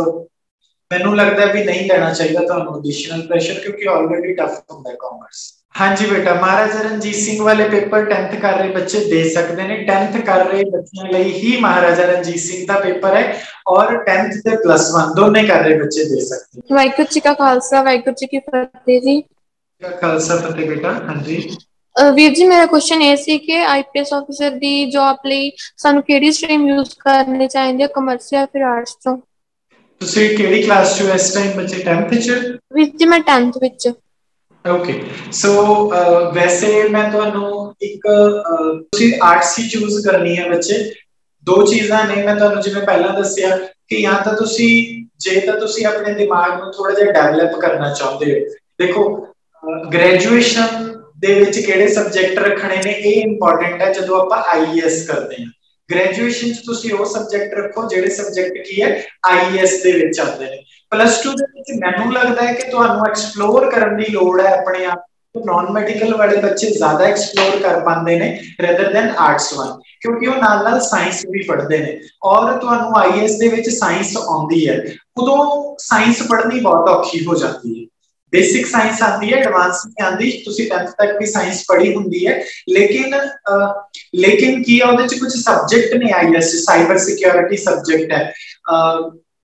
ਮੈਨੂੰ ਲੱਗਦਾ ਵੀ ਨਹੀਂ ਲੈਣਾ ਚਾਹੀਦਾ ਤੁਹਾਨੂੰ ਐਡੀਸ਼ਨਲ ਪ੍ਰੈਸ਼ਰ ਕਿਉਂਕਿ ਆਲਰੇਡੀ ਟਫ ਹੁੰਦਾ ਹੈ ਕਾਮਰਸ ਹਾਂਜੀ ਬੇਟਾ ਮਹਾਰਾਜਾ ਰਣਜੀਤ ਸਿੰਘ ਵਾਲੇ ਪੇਪਰ 10th ਕਰ ਰਹੇ ਬੱਚੇ ਦੇ ਸਕਦੇ ਨੇ। 10th ਕਰ ਰਹੇ ਬੱਚਿਆਂ ਲਈ ਹੀ ਮਹਾਰਾਜਾ ਰਣਜੀਤ ਸਿੰਘ ਦਾ ਪੇਪਰ ਹੈ ਔਰ 10th ਤੇ ਪਲੱਸ 1 ਦੋਨੇ ਕਰ ਰਹੇ ਬੱਚੇ ਦੇ ਸਕਦੇ ਵਾਹਿਗੁਰੂ ਜੀ ਕਾ ਖਾਲਸਾ ਵਾਹਿਗੁਰੂ ਜੀ ਕੀ ਫਤਿਹ ਜੀ। ਖਾਲਸਾ ਫਤਿਹ ਬੇਟਾ ਹਾਂਜੀ। ਵੀਰ ਜੀ ਮੇਰਾ ਕੁਐਸਚਨ ਇਹ ਸੀ ਕਿ ਆਈਪੀਐਸ ਆਫੀਸਰ ਦੀ ਜੌਬ ਲਈ ਸਾਨੂੰ ਕਿਹੜੀ ਸਟਰੀਮ ਯੂਜ਼ ਕਰਨੀ ਚਾਹੀਦੀ ਹੈ ਕਮਰਸ ਜਾਂ ਫਿਰ ਆਰਟਸ ਤੋਂ ਤੁਸੀਂ ਕਿਹੜੀ ਕਲਾਸ ਚ ਇਸ ਟਾਈਮ ਬੱਚੇ 10th ਚ? ਵੀਰ ਜੀ ਮੈਂ 10th ਵਿੱਚ। ਓਕੇ ਸੋ ਵੈਸੇ ਮੈਂ ਤੁਹਾਨੂੰ ਇੱਕ ਤੁਸੀਂ ਆਰਟਸ ਹੀ ਚੂਜ਼ ਕਰਨੀ ਹੈ ਬੱਚੇ ਦੋ ਚੀਜ਼ਾਂ ਨੇ ਮੈਂ ਤੁਹਾਨੂੰ ਜਿਵੇਂ ਪਹਿਲਾਂ ਦੱਸਿਆ ਕਿ ਜਾਂ ਤਾਂ ਤੁਸੀਂ ਜੇ ਤਾਂ ਤੁਸੀਂ ਆਪਣੇ ਦਿਮਾਗ ਨੂੰ ਥੋੜਾ ਜਿਹਾ ਡਿਵੈਲਪ ਕਰਨਾ ਚਾਹੁੰਦੇ ਹੋ ਦੇਖੋ ਗ੍ਰੈਜੂਏਸ਼ਨ ਦੇ ਵਿੱਚ ਕਿਹੜੇ ਸਬਜੈਕਟ ਰੱਖਣੇ ਨੇ ਇਹ ਇੰਪੋਰਟੈਂਟ ਹੈ ਜਦੋਂ ਆਪਾਂ ਆਈਐਸ ਕਰਦੇ ਹਾਂ ਗ੍ਰੈਜੂਏਸ਼ਨ ਚ ਤੁਸੀਂ ਉਹ ਸਬਜੈਕਟ ਰੱਖੋ ਜਿਹੜੇ ਸਬਜੈਕਟ ਕੀ ਹੈ ਆਈਐਸ ਦੇ ਵਿੱਚ ਆਉਂਦੇ ਨੇ ਪਲੱਸ 2 ਦੇ ਵਿੱਚ ਮੈਨੂੰ ਲੱਗਦਾ ਹੈ ਕਿ ਤੁਹਾਨੂੰ ਐਕਸਪਲੋਰ ਕਰਨ ਦੀ ਲੋੜ ਹੈ ਆਪਣੇ ਆਪ ਨॉन ਮੈਡੀਕਲ ਵਾਲੇ ਬੱਚੇ ਜ਼ਿਆਦਾ ਐਕਸਪਲੋਰ ਕਰ ਪਾਉਂਦੇ ਨੇ ਰਦਰ ਦੈਨ ਆਰਟਸ ਵਨ ਕਿਉਂਕਿ ਉਹ ਨਾਲ ਨਾਲ ਸਾਇੰਸ ਵੀ ਪੜ੍ਹਦੇ ਨੇ। ਔਰ ਤੁਹਾਨੂੰ ਆਈਐਸ ਦੇ ਵਿੱਚ ਸਾਇੰਸ ਆਉਂਦੀ ਹੈ। ਉਦੋਂ ਸਾਇੰਸ ਪੜ੍ਹਨੀ ਬਹੁਤ ਔਖੀ ਹੋ ਜਾਂਦੀ ਹੈ। ਬੇਸਿਕ ਸਾਇੰਸ ਆਂਦੀ ਹੈ ਐਡਵਾਂਸ ਨਹੀਂ ਆਂਦੀ ਤੁਸੀਂ 10th ਤੱਕ ਵੀ ਸਾਇੰਸ ਪੜ੍ਹੀ ਹੁੰਦੀ ਹੈ। ਲੇਕਿਨ ਲੇਕਿਨ ਕੀ ਆ, ਉਹਦੇ ਚ ਕੁਝ ਸਬਜੈਕਟ ਨੇ ਆਈਐਸ ਸਾਈਬਰ ਸਿਕਿਉਰਿਟੀ ਸਬਜੈਕਟ ਹੈ।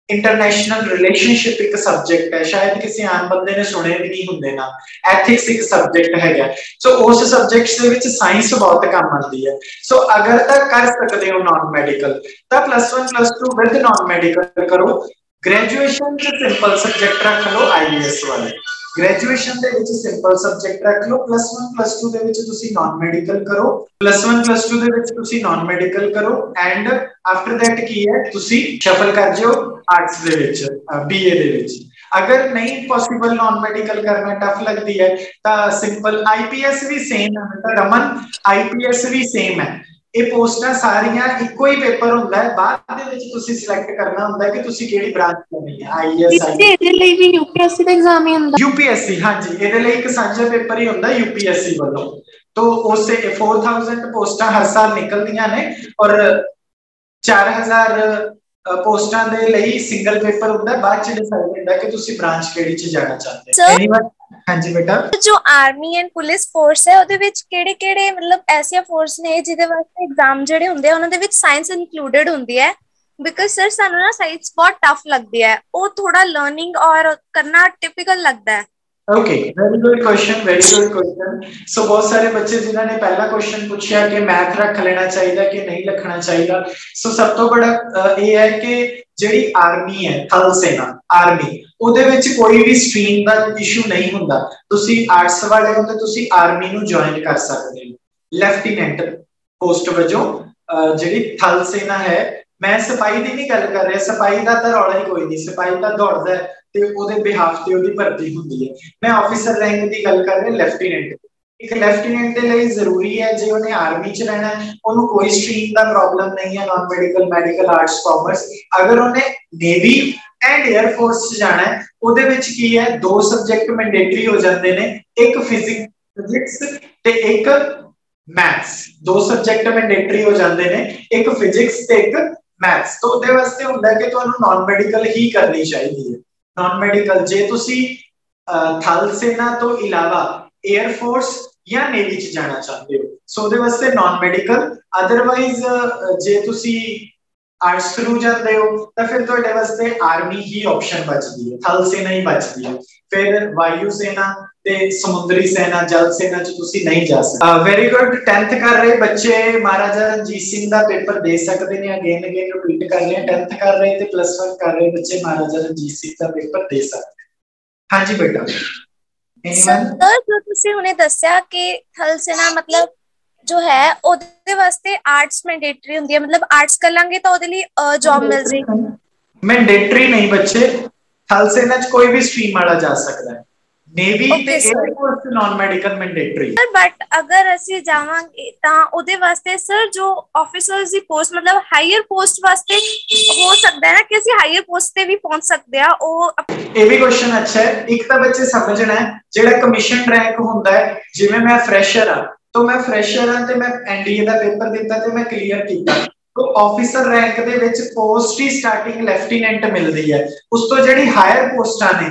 ਇੰਟਰਨੈਸ਼ਨਲ ਰਿਲੇਸ਼ਨਸ਼ਿਪ ਇੱਕ ਸਬਜੈਕਟ ਹੈ। ਸ਼ਾਇਦ ਕਿਸੇ ਆਮ ਬੰਦੇ ਨੇ ਸੁਣੇ ਵੀ ਨਹੀਂ ਹੁੰਦੇ ਨਾ। ਐਥਿਕਸ ਇੱਕ ਸਬਜੈਕਟ ਹੈਗਾ। ਸੋ ਉਸ ਸਬਜੈਕਟਸ ਦੇ ਵਿੱਚ ਸਾਇੰਸ ਬਹੁਤ ਕੰਮ ਆਉਂਦੀ ਹੈ। ਸੋ ਅਗਰ ਤਾਂ ਕਰ ਸਕਦੇ ਹੋ ਨਾਨ ਮੈਡੀਕਲ ਤਾਂ plus 1 plus 2 with non medical ਕਰੋ। ਗ੍ਰੈਜੂਏਸ਼ਨ ਚ ਸਿੰਪਲ ਸਬਜੈਕਟ ਰੱਖ ਲਓ ਆਈਐਸ ਵਾਲੇ। ਗ੍ਰੈਜੂਏਸ਼ਨ ਦੇ ਵਿੱਚ ਸਿੰਪਲ ਸਬਜੈਕਟ ਰੱਖ ਲਓ। ਪਲੱਸ 1 ਪਲੱਸ 2 ਦੇ ਵਿੱਚ ਤੁਸੀਂ ਨਾਨ ਮੈਡੀਕਲ ਕਰੋ। ਪਲੱਸ 1 ਪਲੱਸ 2 ਦੇ ਵਿੱਚ ਤੁਸੀਂ ਨਾਨ ਮੈਡੀਕਲ ਕਰੋ। ਐਂਡ ਆਫਟਰ ਥੈਟ ਕੀ ਹੈ? ਤੁਸੀਂ ਸ਼ਫਲ ਕਰ ਜਿਓ। ਆਰਟਸ ਦੇ ਵਿੱਚ ਬੀਏ ਦੇ ਵਿੱਚ। ਅਗਰ ਨਹੀਂ ਪੋਸੀਬਲ ਨਾਨ ਮੈਡੀਕਲ ਕਰਨਾ ਟਫ ਲੱਗਦੀ ਹੈ ਤਾਂ ਸਿੰਪਲ ਆਈਪੀਐਸ ਵੀ ਸੇਮ ਹੈ ਬੇਟਾ ਰਮਨ ਆਈਪੀਐਸ ਵੀ ਸੇਮ ਹੈ। ਇਹ ਪੋਸਟਾਂ ਸਾਰੀਆਂ ਇੱਕੋ ਹੀ ਪੇਪਰ ਹੁੰਦਾ ਹੈ। ਬਾਅਦ ਦੇ ਵਿੱਚ ਤੁਸੀਂ ਸਿਲੈਕਟ ਕਰਨਾ ਹੁੰਦਾ ਹੈ ਕਿ ਤੁਸੀਂ ਕਿਹੜੀ ਬ੍ਰਾਂਚ ਕਰਨੀ ਹੈ ਆਈਐਸ ਜੀ ਇਹਦੇ ਲਈ ਵੀ ਯੂਪੀਐਸਸੀ ਦਾ ਐਗਜ਼ਾਮ ਹੀ ਹੁੰਦਾ। ਯੂਪੀਐਸਸੀ ਹਾਂਜੀ। ਇਹਦੇ ਲਈ ਇੱਕ ਸਾਂਝਾ ਪੇਪਰ ਹੀ ਹੁੰਦਾ ਯੂਪੀਐਸਸੀ ਵੱਲੋਂ। ਤੋਂ ਉਸੇ 4000 ਪੋਸਟਾਂ ਹਰ ਸਾਲ ਨਿਕਲਦੀਆਂ ਨੇ ਔਰ 4000 ਪੋਸਟਾਂ ਦੇ ਲਈ ਸਿੰਗਲ ਪੇਪਰ ਹੁੰਦਾ ਬਾਅਦ ਚ ਡਿਸਾਈਡ ਹੁੰਦਾ ਕਿ ਤੁਸੀਂ ਬ੍ਰਾਂਚ ਕਿਹੜੀ ਚ ਜਾਣਾ ਚਾਹੁੰਦੇ ਹੋ। ਹਾਂਜੀ ਬੇਟਾ। ਜੋ ਆਰਮੀ ਐਂਡ ਪੁਲਿਸ ਫੋਰਸ ਹੈ ਉਹਦੇ ਵਿੱਚ ਕਿਹੜੇ ਕਿਹੜੇ ਮਤਲਬ ਐਸੀਆਂ ਫੋਰਸ ਨੇ ਜਿਹਦੇ ਵਾਸਤੇ ਐਗਜ਼ਾਮ ਜਿਹੜੇ ਹੁੰਦੇ ਆ ਉਹਨਾਂ ਦੇ ਵਿੱਚ ਸਾਇੰਸ ਇਨਕਲੂਡਡ ਹੁੰਦੀ ਹੈ? ਬਿਕਾਜ਼ ਸਰ ਸਾਨੂੰ ਨਾ ਸਾਇੰਸ ਬਹੁਤ ਟਫ ਲੱਗਦੀ ਹੈ। ਉਹ ਥੋੜਾ ਲਰਨਿੰਗ ਔਰ ਕਰਨਾ ਟਿਪੀਕਲ ਲੱਗਦਾ ਹੈ। Okay very good question very good question so ਬਹੁਤ ਸਾਰੇ ਬੱਚੇ ਜਿਨ੍ਹਾਂ ਨੇ ਪਹਿਲਾ ਕੁਐਸਚਨ ਪੁੱਛਿਆ ਕਿ ਮੈਥ ਰੱਖ ਲੈਣਾ ਚਾਹੀਦਾ ਕਿ ਨਹੀਂ ਰੱਖਣਾ ਚਾਹੀਦਾ ਸੋ ਸਭ ਤੋਂ ਬੜਾ ਇਹ ਹੈ ਕਿ ਜਿਹੜੀ ਆਰਮੀ ਹੈ ਥਲ ਸੈਨਾ ਆਰਮੀ ਉਹਦੇ ਵਿੱਚ ਕੋਈ ਵੀ ਸਟਰੀਮ ਦਾ ਇਸ਼ੂ ਨਹੀਂ ਹੁੰਦਾ ਤੁਸੀਂ ਆਰਟਸ ਵਾਲੇ ਹੋ ਤੇ ਤੁਸੀਂ ਆਰਮੀ ਨੂੰ ਜੁਆਇਨ ਕਰ ਸਕਦੇ ਹੋ ਲੈਫਟੀਨੈਂਟ ਪੋਸਟ ਵਜੋਂ ਜਿਹੜੀ ਥਲ ਸੈਨਾ ਹੈ ਮੈਂ ਸਿਪਾਹੀ ਦੀ ਨਹੀਂ ਗੱਲ ਕਰ ਰਿਹਾ ਸਿਪਾਹੀ ਦਾ ਤਾਂ ਰੌਲਾ ਹੀ ਕੋਈ ਨਹੀਂ ਸਿਪਾਹੀ ਤਾਂ ਦੌੜਦਾ ਤੇ ਉਹਦੇ ਬਿਹਾਫ ਤੇ ਉਹਦੀ ਭਰਤੀ ਹੁੰਦੀ ਹੈ। ਮੈਂ ਆਫੀਸਰ ਰੈਂਕ ਦੀ ਗੱਲ ਕਰ ਰਿਹਾ ਲੈਫਟੀਨੈਂਟ ਇੱਕ ਲੈਫਟੀਨੈਂਟ ਦੇ ਲਈ ਜ਼ਰੂਰੀ ਹੈ, ਜੇ ਉਹਨੇ ਆਰਮੀ ਚ ਰਹਿਣਾ ਉਹਨੂੰ ਕੋਈ ਸਟਰੀਮ ਦਾ ਪ੍ਰੋਬਲਮ ਨਹੀਂ ਹੈ non medical medical arts commerce ਅਗਰ ਉਹਨੇ ਨੇਵੀ ਐਂਡ 에ਅਰ ਫੋਰਸ ਚ ਜਾਣਾ ਹੈ, ਉਹਦੇ ਵਿੱਚ ਕੀ ਹੈ, ਦੋ ਸਬਜੈਕਟ ਮੈਂਡੇਟਰੀ ਹੋ ਜਾਂਦੇ ਨੇ, ਇੱਕ ਫਿਜ਼ਿਕਸ ਤੇ ਇੱਕ ਮੈਥਸ ਦੋ ਸਬਜੈਕਟ ਮੈਂਡੇਟਰੀ ਹੋ ਜਾਂਦੇ ਨੇ, ਇੱਕ ਫਿਜ਼ਿਕਸ ਤੇ ਇੱਕ ਮੈਥਸ ਤੋਂ ਉਹਦੇ ਵਾਸਤੇ ਹੁੰਦਾ ਕਿ ਤੁਹਾਨੂੰ ਨਾਨ ਮੈਡੀਕਲ ਹੀ ਕਰਨੀ ਚਾਹੀਦੀ ਹੈ। ਨਾਨ ਮੈਡੀਕਲ ਜੇ ਤੁਸੀਂ ਥਲ ਸੈਨਾ ਤੋਂ ਇਲਾਵਾ 에ਅਰ ਫੋਰਸ ਜਾਂ ਨੇਵੀ ਚ ਜਾਣਾ ਚਾਹੁੰਦੇ ਹੋ, ਸੋ ਉਹਦੇ ਵਾਸਤੇ ਨਾਨ ਮੈਡੀਕਲ ਅਦਰਵਾਈਜ਼ ਜੇ ਤੁਸੀਂ ਆਰਟਸ ਥਰੂ ਜਾਂਦੇ ਹੋ, ਤਾਂ ਫਿਰ ਤੁਹਾਡੇ ਵਾਸਤੇ ਆਰਮੀ ਹੀ ਆਪਸ਼ਨ ਬਚਦੀ ਹੈ, ਥਲ ਸੈਨਾ ਹੀ ਬਚਦੀ ਹੈ। ਫਿਰ ਵਾਯੂ ਸੈਨਾ ਤੇ ਸਮੁੰਦਰੀ ਸੈਨਾ ਜਲ ਸੈਨਾ ਚ ਤੁਸੀਂ ਨਹੀਂ ਜਾ ਸਕਦੇ। ਵੈਰੀ ਗੁੱਡ 10th ਕਰ ਰਹੇ ਬੱਚੇ ਮਹਾਰਾਜਾ ਰਣਜੀਤ ਸਿੰਘ ਦਾ ਪੇਪਰ ਦੇ ਸਕਦੇ ਨੇ ਅਗੇਨ ਅਗੇਨ ਰਿਪੀਟ ਕਰ ਲਿਆ 10th ਕਰ ਰਹੇ ਤੇ ਪਲੱਸ 1 ਕਰ ਰਹੇ ਬੱਚੇ ਮਹਾਰਾਜਾ ਰਣਜੀਤ ਸਿੰਘ ਦਾ ਪੇਪਰ ਦੇ ਸਕਦੇ। ਹਾਂਜੀ ਬੇਟਾ। ਸਰ ਜੋ ਤੁਸੀਂ ਹੁਣੇ ਦੱਸਿਆ ਕਿ ਥਲ ਸੈਨਾ ਮਤਲਬ ਜੋ ਹੈ ਉਹਦੇ ਵਾਸਤੇ ਆਰਟਸ ਮੈਂਡੇਟਰੀ ਹੁੰਦੀ ਹੈ। ਮਤਲਬ ਆਰਟਸ ਕਰ ਲਾਂਗੇ ਤਾਂ ਉਹਦੇ ਲਈ ਜੌਬ ਮਿਲ ਜਾਏਗੀ ਮੈਂਡੇਟਰੀ ਨਹੀਂ ਬੱਚੇ। ਥਲ ਸੈਨਾ ਚ ਕੋਈ ਵੀ ਸਟਰੀਮ ਵਾਲਾ ਜਾ ਸਕਦਾ ਹੈ। ਨੇਵੀ ਤੇ air force non medical mandatory sir but ਅਗਰ ਅਸੀਂ ਜਾਵਾਂਗੇ ਤਾਂ ਉਹਦੇ ਵਾਸਤੇ ਸਰ ਜੋ ਆਫੀਸਰਸ ਦੀ ਪੋਸਟ ਮਤਲਬ ਹਾਇਰ ਪੋਸਟ ਵਾਸਤੇ ਹੋ ਸਕਦਾ ਹੈ ਕਿ ਅਸੀਂ ਹਾਇਰ ਪੋਸਟ ਤੇ ਵੀ ਪਹੁੰਚ ਸਕਦੇ ਆ ਉਹ ਇਹ ਵੀ ਕੁਐਸਚਨ ਅੱਛਾ ਹੈ ਇੱਕ ਤਾਂ ਬੱਚੇ ਸਮਝਣਾ ਹੈ ਜਿਹੜਾ ਕਮਿਸ਼ਨ ਰੈਂਕ ਹੁੰਦਾ ਹੈ ਜਿਵੇਂ ਮੈਂ ਫਰੈਸ਼ਰ ਆ ਤਾਂ ਮੈਂ ਫਰੈਸ਼ਰ ਆ ਤੇ ਮੈਂ ਐਨਡੀਏ ਦਾ ਪੇਪਰ ਦਿੱਤਾ ਤੇ ਮੈਂ ਕਲੀਅਰ ਕੀਤਾ ਤੋ ਆਫੀਸਰ ਰੈਂਕ ਦੇ ਵਿੱਚ ਪੋਸਟ ਹੀ ਸਟਾਰਟਿੰਗ ਲੈਫਟੀਨੈਂਟ ਮਿਲਦੀ ਹੈ ਉਸ ਤੋਂ ਜਿਹੜੀ ਹਾਇਰ ਪੋਸਟਾਂ ਨੇ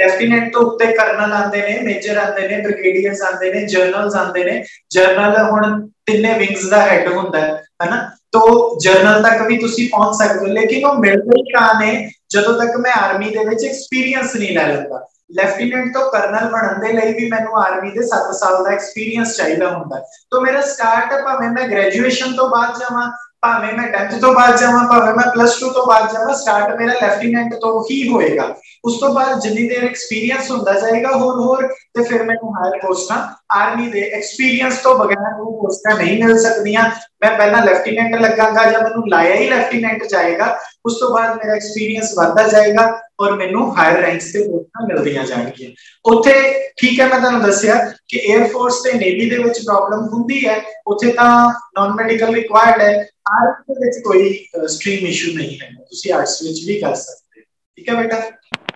ਲੈਫਟੀਨੈਂਟ ਤੋਂ ਉੱਤੇ ਕਰਨਲ ਆਉਂਦੇ ਨੇ ਮੇਜਰ ਆਉਂਦੇ ਨੇ ਬ੍ਰਿਗੇਡੀਅਰਸ ਆਉਂਦੇ ਨੇ ਜਰਨਲਸ ਆਉਂਦੇ ਨੇ। ਜਰਨਲ ਹੁਣ ਤਿੰਨੇ ਵਿੰਗਸ ਦਾ ਹੈੱਡ ਹੁੰਦਾ ਹੈ, ਹੈਨਾ? ਤੋ ਜਰਨਲ ਤੱਕ ਵੀ ਤੁਸੀਂ ਪਹੁੰਚ ਸਕਦੇ ਹੋ, ਲੇਕਿਨ ਉਹ ਮਿਲਦੇ ਹੀ ਕਾ ਨੇ, ਜਦੋਂ ਤੱਕ ਮੈਂ ਆਰਮੀ ਦੇ ਵਿੱਚ ਐਕਸਪੀਰੀਅੰਸ ਨਹੀਂ ਲੈ ਲੈਂਦਾ। ਲੈਫਟੀਨੈਂਟ ਤੋਂ ਕਰਨਲ ਬਣਨ ਦੇ ਲਈ ਵੀ ਮੈਨੂੰ ਆਰਮੀ ਦੇ 7 ਸਾਲ ਦਾ ਐਕਸਪੀਰੀਅੰਸ ਚਾਹੀਦਾ ਹੁੰਦਾ ਤੋਂ ਮੇਰਾ ਸਟਾਰਟ ਭਾਵੇਂ ਮੈਂ ਗ੍ਰੈਜੂਏਸ਼ਨ ਤੋਂ ਬਾਅਦ ਜਾਵਾਂ ਭਾਵੇਂ ਮੈਂ 10th ਤੋਂ ਬਾਅਦ ਜਾਵਾਂ, ਭਾਵੇਂ ਮੈਂ ਪਲੱਸ 2 ਤੋਂ ਬਾਅਦ ਜਾਵਾਂ ਸਟਾਰਟ ਮੇਰਾ ਲੈਫਟੀਨੈਂਟ ਤੋਂ ਹੀ ਹੋਏਗਾ। ਉਸ ਤੋਂ ਬਾਅਦ ਜਿੰਨੀ ਦੇਰ ਐਕਸਪੀਰੀਅੰਸ ਹੁੰਦਾ ਜਾਏਗਾ ਹੋਰ ਹੋਰ, ਤੇ ਫਿਰ ਮੈਨੂੰ ਹਾਇਰ ਪੋਸਟਾਂ ਆਰਮੀ ਦੇ ਐਕਸਪੀਰੀਅੰਸ ਤੋਂ ਬਗੈਰ ਉਹ ਪੋਸਟਾਂ ਨਹੀਂ ਮਿਲ ਸਕਦੀਆਂ। ਮੈਂ ਪਹਿਲਾਂ ਲੈਫਟੀਨੈਂਟ ਲੱਗਾਂਗਾ ਜਾਂ ਮੈਨੂੰ ਲਾਇਆ ਹੀ ਲੈਫਟੀਨੈਂਟ ਜਾਏਗਾ, ਉਸ ਤੋਂ ਬਾਅਦ ਮੇਰਾ ਐਕਸਪੀਰੀਅੰਸ ਵੱਧਦਾ ਜਾਏਗਾ ਔਰ ਮੈਨੂੰ ਹਾਇਰ ਰੈਂਕਸ ਤੇ ਪੋਸਟਾਂ ਮਿਲਦੀਆਂ ਜਾਣਗੀਆਂ। ਉੱਥੇ ਠੀਕ ਹੈ, ਮੈਂ ਤੁਹਾਨੂੰ ਦੱਸਿਆ ਕਿ 에ਅਰ ਫੋਰਸ ਤੇ ਨੇਵੀ ਦੇ ਵਿੱਚ ਪ੍ਰੋਬਲਮ ਹੁੰਦੀ ਹੈ। ਉੱਥੇ ਤਾਂ ਨਾਨ ਮੈਡੀਕਲ ਰਿਕੁਆਇਰਡ ਹੈ। ਆਰਟਸ ਦੇ ਵਿੱਚ ਕੋਈ ਸਟਰੀਮ ਇਸ਼ੂ ਨਹੀਂ ਹੈ ਤੁਸੀਂ ਆਰਟਸ ਵਿੱਚ ਵੀ ਕਰ ਸਕਦੇ ਠੀਕ ਹੈ ਬੇਟਾ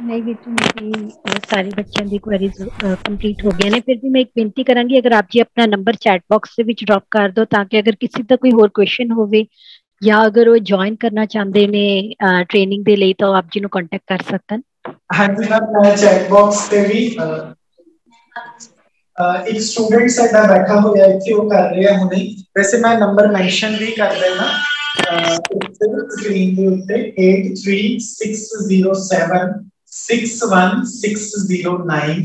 ਨਹੀਂ ਵੀ ਮੇਰੀ ਸਾਰੀ ਬੱਚਿਆਂ ਦੀ ਕੁਐਰੀਜ਼ ਕੰਪਲੀਟ ਹੋ ਗਈਆਂ ਨੇ ਫਿਰ ਵੀ ਮੈਂ ਇੱਕ ਬੇਨਤੀ ਕਰਾਂਗੀ ਅਗਰ ਆਪ ਜੀ ਆਪਣਾ ਨੰਬਰ ਚੈਟ ਬਾਕਸ ਦੇ ਵਿੱਚ ਡ੍ਰੌਪ ਕਰ ਦਿਓ ਤਾਂ ਕਿ ਅਗਰ ਕਿਸੇ ਦਾ ਕੋਈ ਹੋਰ ਕੁਐਸਚਨ ਹੋਵੇ ਜਾਂ ਅਗਰ ਉਹ ਜੁਆਇਨ ਕਰਨਾ ਚਾਹੁੰਦੇ ਨੇ ਟ੍ਰੇਨਿੰਗ ਦੇ ਲਈ ਤਾਂ ਆਪ ਜੀ ਨੂੰ ਕੰਟੈਕਟ ਕਰ ਸਕਣ ਹਾਂਜੀ ਮੈਂ ਚੈਟ ਬਾਕਸ ਤੇ ਵੀ ਇੱਕ ਸਟੂਡੈਂਟ ਸਾਡਾ ਬੈਠਾ ਹੋਇਆ ਇੱਥੇ, ਉਹ ਕਰ ਰਿਹਾ ਹੁਣੇ। ਵੈਸੇ ਮੈਂ ਨੰਬਰ ਮੈਂਸ਼ਨ ਵੀ ਕਰ ਦੇਣਾ ਸਕਰੀਨ ਦੇ ਉੱਤੇ 83607 61609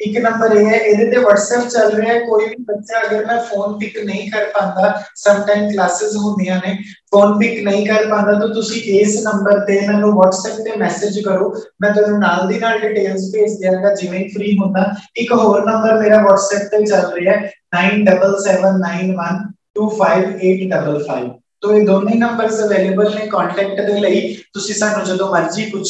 ਇੱਕ ਨੰਬਰ ਇਹ ਹੈ, ਇਹਦੇ ਤੇ WhatsApp ਚੱਲ ਰਿਹਾ ਹੈ, ਕੋਈ ਵੀ ਬੱਚਾ ਅਗਰ ਮੈਂ ਫੋਨ ਪਿਕ ਨਹੀਂ ਕਰ ਪਾਉਂਦਾ ਸਮ ਟਾਈਮ ਕਲਾਸਿਸ ਹੁੰਦੀਆਂ ਨੇ ਫੋਨ ਪਿਕ ਨਹੀਂ ਕਰ ਪਾਉਂਦਾ, ਤਾਂ ਤੁਸੀਂ ਇਸ ਨੰਬਰ ਤੇ ਮੈਨੂੰ WhatsApp ਤੇ ਮੈਸੇਜ ਕਰੋ। ਮੈਂ ਤੁਹਾਨੂੰ ਨਾਲ ਦੀ ਨਾਲ ਡਿਟੇਲਸ ਭੇਜ ਦਿਆਂਗਾ, ਜਿਵੇਂ ਫ੍ਰੀ ਹੁੰਦਾ। ਇੱਕ ਹੋਰ ਨੰਬਰ ਮੇਰਾ WhatsApp ਤੇ ਚੱਲ ਰਿਹਾ ਹੈ 9779125855 ਤੋ ਇਹ ਦੋਨੇ ਨੰਬਰਸ ਅਵੇਲੇਬਲ ਨੇ ਕੰਟੈਕਟ ਦੇ ਲਈ, ਤੁਸੀਂ ਸਾਨੂੰ ਜਦੋਂ ਮਰਜ਼ੀ ਕੁਝ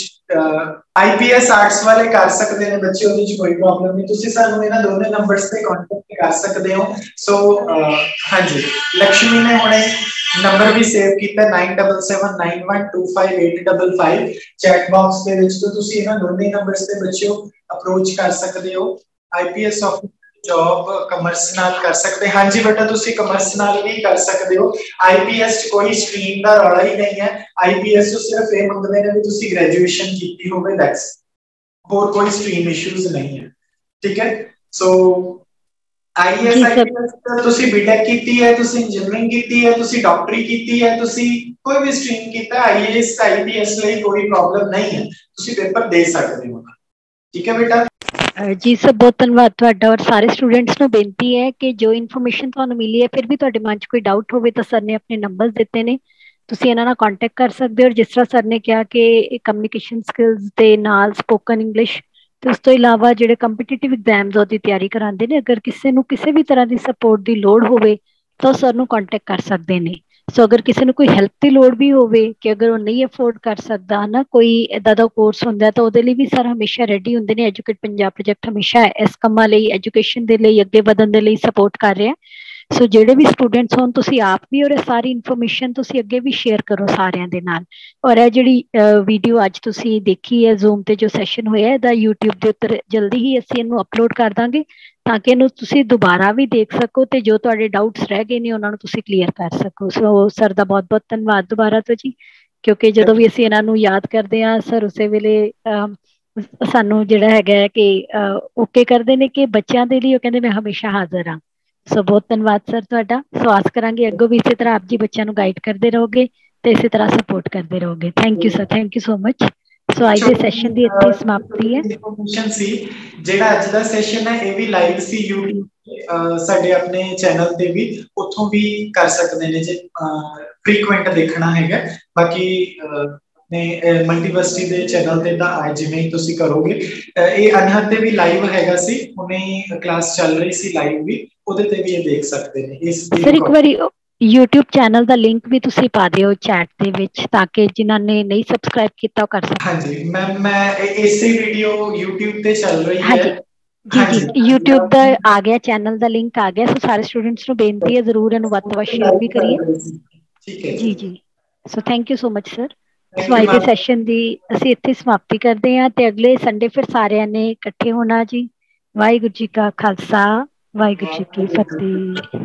ਆਈਪੀਐਸ ਆਰਟਸ ਵਾਲੇ ਕਰ ਸਕਦੇ ਨੇ ਬੱਚੇ, ਉਹਦੇ ਵਿੱਚ ਕੋਈ ਪ੍ਰੋਬਲਮ ਨਹੀਂ। ਤੁਸੀਂ ਸਾਨੂੰ ਇਹਨਾਂ ਦੋਨੇ ਨੰਬਰਸ ਤੇ ਕੰਟੈਕਟ ਕਰ ਸਕਦੇ ਹੋ। ਸੋ ਹਾਂਜੀ। ਲక్ష్ਮੀ ਨੇ ਹੁਣੇ ਨੰਬਰ ਵੀ ਸੇਵ ਕੀਤਾ 9779125855 ਚੈਟ ਬਾਕਸ ਦੇ ਵਿੱਚ ਤੋਂ ਤੁਸੀਂ ਇਹਨਾਂ ਦੋਨੇ ਨੰਬਰਸ ਤੇ ਬੱਚਿਓ ਅਪਰੋਚ ਕਰ ਸਕਦੇ ਹੋ। ਆਈਪੀਐਸ ਆਫਿਸਰ ਜੌਬ ਕਮਰਸ ਨਾਲ ਕਰ ਸਕਦੇ। ਹਾਂਜੀ ਬੇਟਾ ਤੁਸੀਂ ਕਮਰਸ ਨਾਲ ਵੀ ਕਰ ਸਕਦੇ ਹੋ। ਆਈਪੀਐਸ ਚ ਕੋਈ ਸਟਰੀਮ ਦਾ ਰੌਲਾ ਹੀ ਨਹੀਂ ਹੈ। ਆਈਪੀਐਸ ਤੋਂ ਸਿਰਫ ਇਹ ਮੰਗਦੇ ਨੇ ਵੀ ਤੁਸੀਂ ਗ੍ਰੈਜੂਏਸ਼ਨ ਕੀਤੀ ਹੋਵੇ ਦੈਟਸ ਹੋਰ ਕੋਈ ਸਟਰੀਮ ਇਸ਼ੂਜ਼ ਨਹੀਂ ਹੈ। ਠੀਕ ਹੈ? ਸੋ ਆਈਐਸ ਆਈਪੀਐਸ ਤੁਸੀਂ ਬੀਟੈਕ ਕੀਤੀ ਹੈ ਤੁਸੀਂ ਇੰਜੀਨੀਅਰਿੰਗ ਕੀਤੀ ਹੈ ਤੁਸੀਂ ਡਾਕਟਰੀ ਕੀਤੀ ਹੈ ਤੁਸੀਂ ਕੋਈ ਵੀ ਸਟਰੀਮ ਕੀਤਾ ਆਈਐਸ ਆਈਪੀਐਸ ਲਈ ਕੋਈ ਪ੍ਰੋਬਲਮ ਨਹੀਂ ਹੈ। ਤੁਸੀਂ ਪੇਪਰ ਦੇ ਸਕਦੇ ਹੋ। ਠੀਕ ਹੈ ਬੇਟਾ? ਜੀ ਸਰ, ਬਹੁਤ ਧੰਨਵਾਦ ਤੁਹਾਡਾ ਔਰ ਸਾਰੇ ਸਟੂਡੈਂਟਸ ਨੂੰ ਬੇਨਤੀ ਹੈ ਕਿ ਜੋ ਇਨਫੋਰਮੇਸ਼ਨ ਤੁਹਾਨੂੰ ਮਿਲੀ ਹੈ, ਫਿਰ ਵੀ ਤੁਹਾਡੇ ਮਨ 'ਚ ਕੋਈ ਡਾਊਟ ਹੋਵੇ ਤਾਂ ਸਰ ਨੇ ਆਪਣੇ ਨੰਬਰਸ ਦਿੱਤੇ ਨੇ। ਤੁਸੀਂ ਇਹਨਾਂ ਨਾਲ ਕੰਟੈਕਟ ਕਰ ਸਕਦੇ ਹੋ ਜਿਸ ਤਰ੍ਹਾਂ ਸਰ ਨੇ ਕਿਹਾ ਕਿ ਕਮਿਊਨੀਕੇਸ਼ਨ ਸਕਿੱਲਸ ਦੇ ਨਾਲ ਸਪੋਕਨ ਇੰਗਲਿਸ਼ ਤੇ ਉਸ ਤੋਂ ਇਲਾਵਾ ਜਿਹੜੇ ਕੰਪੀਟੀਟਿਵ ਐਗਜ਼ਾਮਸ ਉਹਦੀ ਤਿਆਰੀ ਕਰਾਉਂਦੇ ਨੇ। ਅਗਰ ਕਿਸੇ ਨੂੰ ਕਿਸੇ ਵੀ ਤਰ੍ਹਾਂ ਦੀ ਸਪੋਰਟ ਦੀ ਲੋੜ ਹੋਵੇ ਤਾਂ ਸਰ ਨੂੰ ਕੰਟੈਕਟ ਕਰ ਸਕਦੇ ਨੇ। ਸੋ ਅਗਰ ਕਿਸੇ ਨੂੰ ਕੋਈ ਹੈਲਪ ਦੀ ਲੋੜ ਵੀ ਹੋਵੇ ਕਿ ਅਗਰ ਉਹ ਨਹੀਂ ਅਫੋਰਡ ਕਰ ਸਕਦਾ ਨਾ ਕੋਈ ਇਦਾਂ ਦਾ ਕੋਰਸ ਹੁੰਦਾ, ਤਾਂ ਉਹਦੇ ਲਈ ਵੀ ਸਰ ਹਮੇਸ਼ਾ ਰੈਡੀ ਹੁੰਦੇ ਨੇ ਐਜੂਕੇਟ ਪੰਜਾਬ ਪ੍ਰੋਜੈਕਟ ਹਮੇਸ਼ਾ ਇਸ ਕੰਮਾਂ ਲਈ ਐਜੂਕੇਸ਼ਨ ਦੇ ਲਈ, ਅੱਗੇ ਵਧਣ ਦੇ ਲਈ ਸਪੋਰਟ ਕਰ ਰਿਹਾ। ਸੋ ਜਿਹੜੇ ਵੀ ਸਟੂਡੈਂਟਸ ਹੋਣ, ਤੁਸੀਂ ਆਪ ਵੀ ਔਰ ਇਹ ਸਾਰੀ ਇਨਫੋਰਮੇਸ਼ਨ ਤੁਸੀਂ ਅੱਗੇ ਵੀ ਸ਼ੇਅਰ ਕਰੋ ਸਾਰਿਆਂ ਦੇ ਨਾਲ। ਔਰ ਇਹ ਜਿਹੜੀ ਵੀਡੀਓ ਅੱਜ ਤੁਸੀਂ ਦੇਖੀ ਹੈ ਜ਼ੂਮ ਤੇ ਜੋ ਸੈਸ਼ਨ ਹੋਇਆ, ਇਹਦਾ YouTube ਦੇ ਉੱਤੇ ਜਲਦੀ ਹੀ ਅਸੀਂ ਇਹਨੂੰ ਅਪਲੋਡ ਕਰ ਦਾਂਗੇ। ਤਾਂ ਕਿ ਇਹਨੂੰ ਤੁਸੀਂ ਦੁਬਾਰਾ ਵੀ ਦੇਖ ਸਕੋ ਤੇ ਜੋ ਤੁਹਾਡੇ ਡਾਊਟਸ ਰਹਿ ਗਏ ਨੇ, ਉਹਨਾਂ ਨੂੰ ਤੁਸੀਂ ਕਲੀਅਰ ਕਰ ਸਕੋ। ਸੋ ਸਰ ਦਾ ਬਹੁਤ ਬਹੁਤ ਧੰਨਵਾਦ ਦੁਬਾਰਾ ਤੋਂ ਜੀ, ਕਿਉਂਕਿ ਜਦੋਂ ਵੀ ਅਸੀਂ ਇਹਨਾਂ ਨੂੰ ਯਾਦ ਕਰਦੇ ਹਾਂ ਸਰ ਉਸੇ ਵੇਲੇ ਸਾਨੂੰ ਜਿਹੜਾ ਹੈਗਾ ਕਿ ਓਕੇ ਕਰਦੇ ਨੇ ਕਿ ਬੱਚਿਆਂ ਦੇ ਲਈ ਉਹ ਕਹਿੰਦੇ ਮੈਂ ਹਮੇਸ਼ਾ ਹਾਜ਼ਰ ਹਾਂ। ਸੋ ਬਹੁਤ ਧੰਨਵਾਦ ਸਰ ਤੁਹਾਡਾ। ਸੋ ਆਸ ਕਰਾਂਗੇ ਅੱਗੋਂ ਵੀ ਇਸੇ ਤਰ੍ਹਾਂ ਆਪ ਜੀ ਬੱਚਿਆਂ ਨੂੰ ਗਾਈਡ ਕਰਦੇ ਰਹੋਗੇ ਤੇ ਇਸੇ ਤਰ੍ਹਾਂ ਸਪੋਰਟ ਕਰਦੇ ਰਹੋਗੇ। Thank you sir thank you so much so ਅੱਜ ਦੇ ਸੈਸ਼ਨ ਦੀ ਇੱਥੇ ਸਮਾਪਤੀ ਹੈ। ਇਨਫੋਰਮੇਸ਼ਨ ਸੀ ਜਿਹੜਾ ਅੱਜ ਦਾ ਸੈਸ਼ਨ ਹੈ ਇਹ ਵੀ ਲਾਈਵ ਸੀ YouTube ਸਾਡੇ ਆਪਣੇ ਚੈਨਲ ਤੇ ਵੀ। ਉੱਥੋਂ ਵੀ ਕਰ ਸਕਦੇ ਨੇ ਜੇ ਫ੍ਰੀਕੁਐਂਟ ਦੇਖਣਾ ਹੈਗਾ। ਬਾਕੀ ਨੇ ਮਲਟੀਵਰਸਿਟੀ ਦੇ ਚੈਨਲ ਤੇ ਤਾਂ ਅੱਜ ਜਿਵੇਂ ਹੀ ਤੁਸੀਂ ਕਰੋਗੇ। ਇਹ ਅਨਹਦ ਤੇ ਵੀ ਲਾਈਵ ਹੈਗਾ ਸੀ। ਉਹਨੇ ਕਲਾਸ ਚੱਲ ਰਹੀ ਸੀ ਲਾਈਵ ਵੀ। ਉਹਦੇ ਤੇ ਵੀ ਇਹ ਦੇਖ ਸਕਦੇ ਨੇ। ਇਸ ਸਰ ਇੱਕ ਵਾਰੀ YouTube ਚੈਨਲ ਦਾ ਲਿੰਕ ਵੀ ਤੁਸੀਂ ਪਾ ਦਿਓ ਚੈਟ ਦੇ ਵਿੱਚ ਤਾਂ ਕਿ ਜਿਨ੍ਹਾਂ ਨੇ ਨਹੀਂ ਸਬਸਕ੍ਰਾਈਬ ਕੀਤਾ ਉਹ ਕਰ ਸਕਣ। ਹਾਂਜੀ ਮੈਂ ਮੈਂ ਇਸੇ ਵੀਡੀਓ YouTube ਤੇ ਚੱਲ ਰਹੀ ਹੈ। ਜੀ ਜੀ। YouTube ਦਾ ਆ ਗਿਆ ਚੈਨਲ ਦਾ ਲਿੰਕ ਆ ਗਿਆ। ਸੋ ਸਾਰੇ ਸਟੂਡੈਂਟਸ ਨੂੰ ਬੇਨਤੀ ਹੈ ਜ਼ਰੂਰ ਇਹਨੂੰ ਵੱਧ ਤੋਂ ਵੱਧ ਸ਼ੇਅਰ ਵੀ ਕਰੀਏ। ਠੀਕ ਹੈ ਜੀ। ਜੀ so thank you so much sir so ਅੱਜ ਦੇ ਸੈਸ਼ਨ ਦੀ ਅਸੀਂ ਇੱਥੇ ਸਮਾਪਤੀ ਕਰਦੇ ਹਾਂ ਤੇ ਅਗਲੇ ਸੰਡੇ ਫਿਰ ਸਾਰਿਆਂ ਨੇ ਇਕੱਠੇ ਹੋਣਾ ਜੀ। ਵਾਹਿਗੁਰੂ ਜੀ ਕਾ ਖਾਲਸਾ ਵਾਹਿਗੁਰੂ ਜੀ ਕੀ ਫਤਿਹ।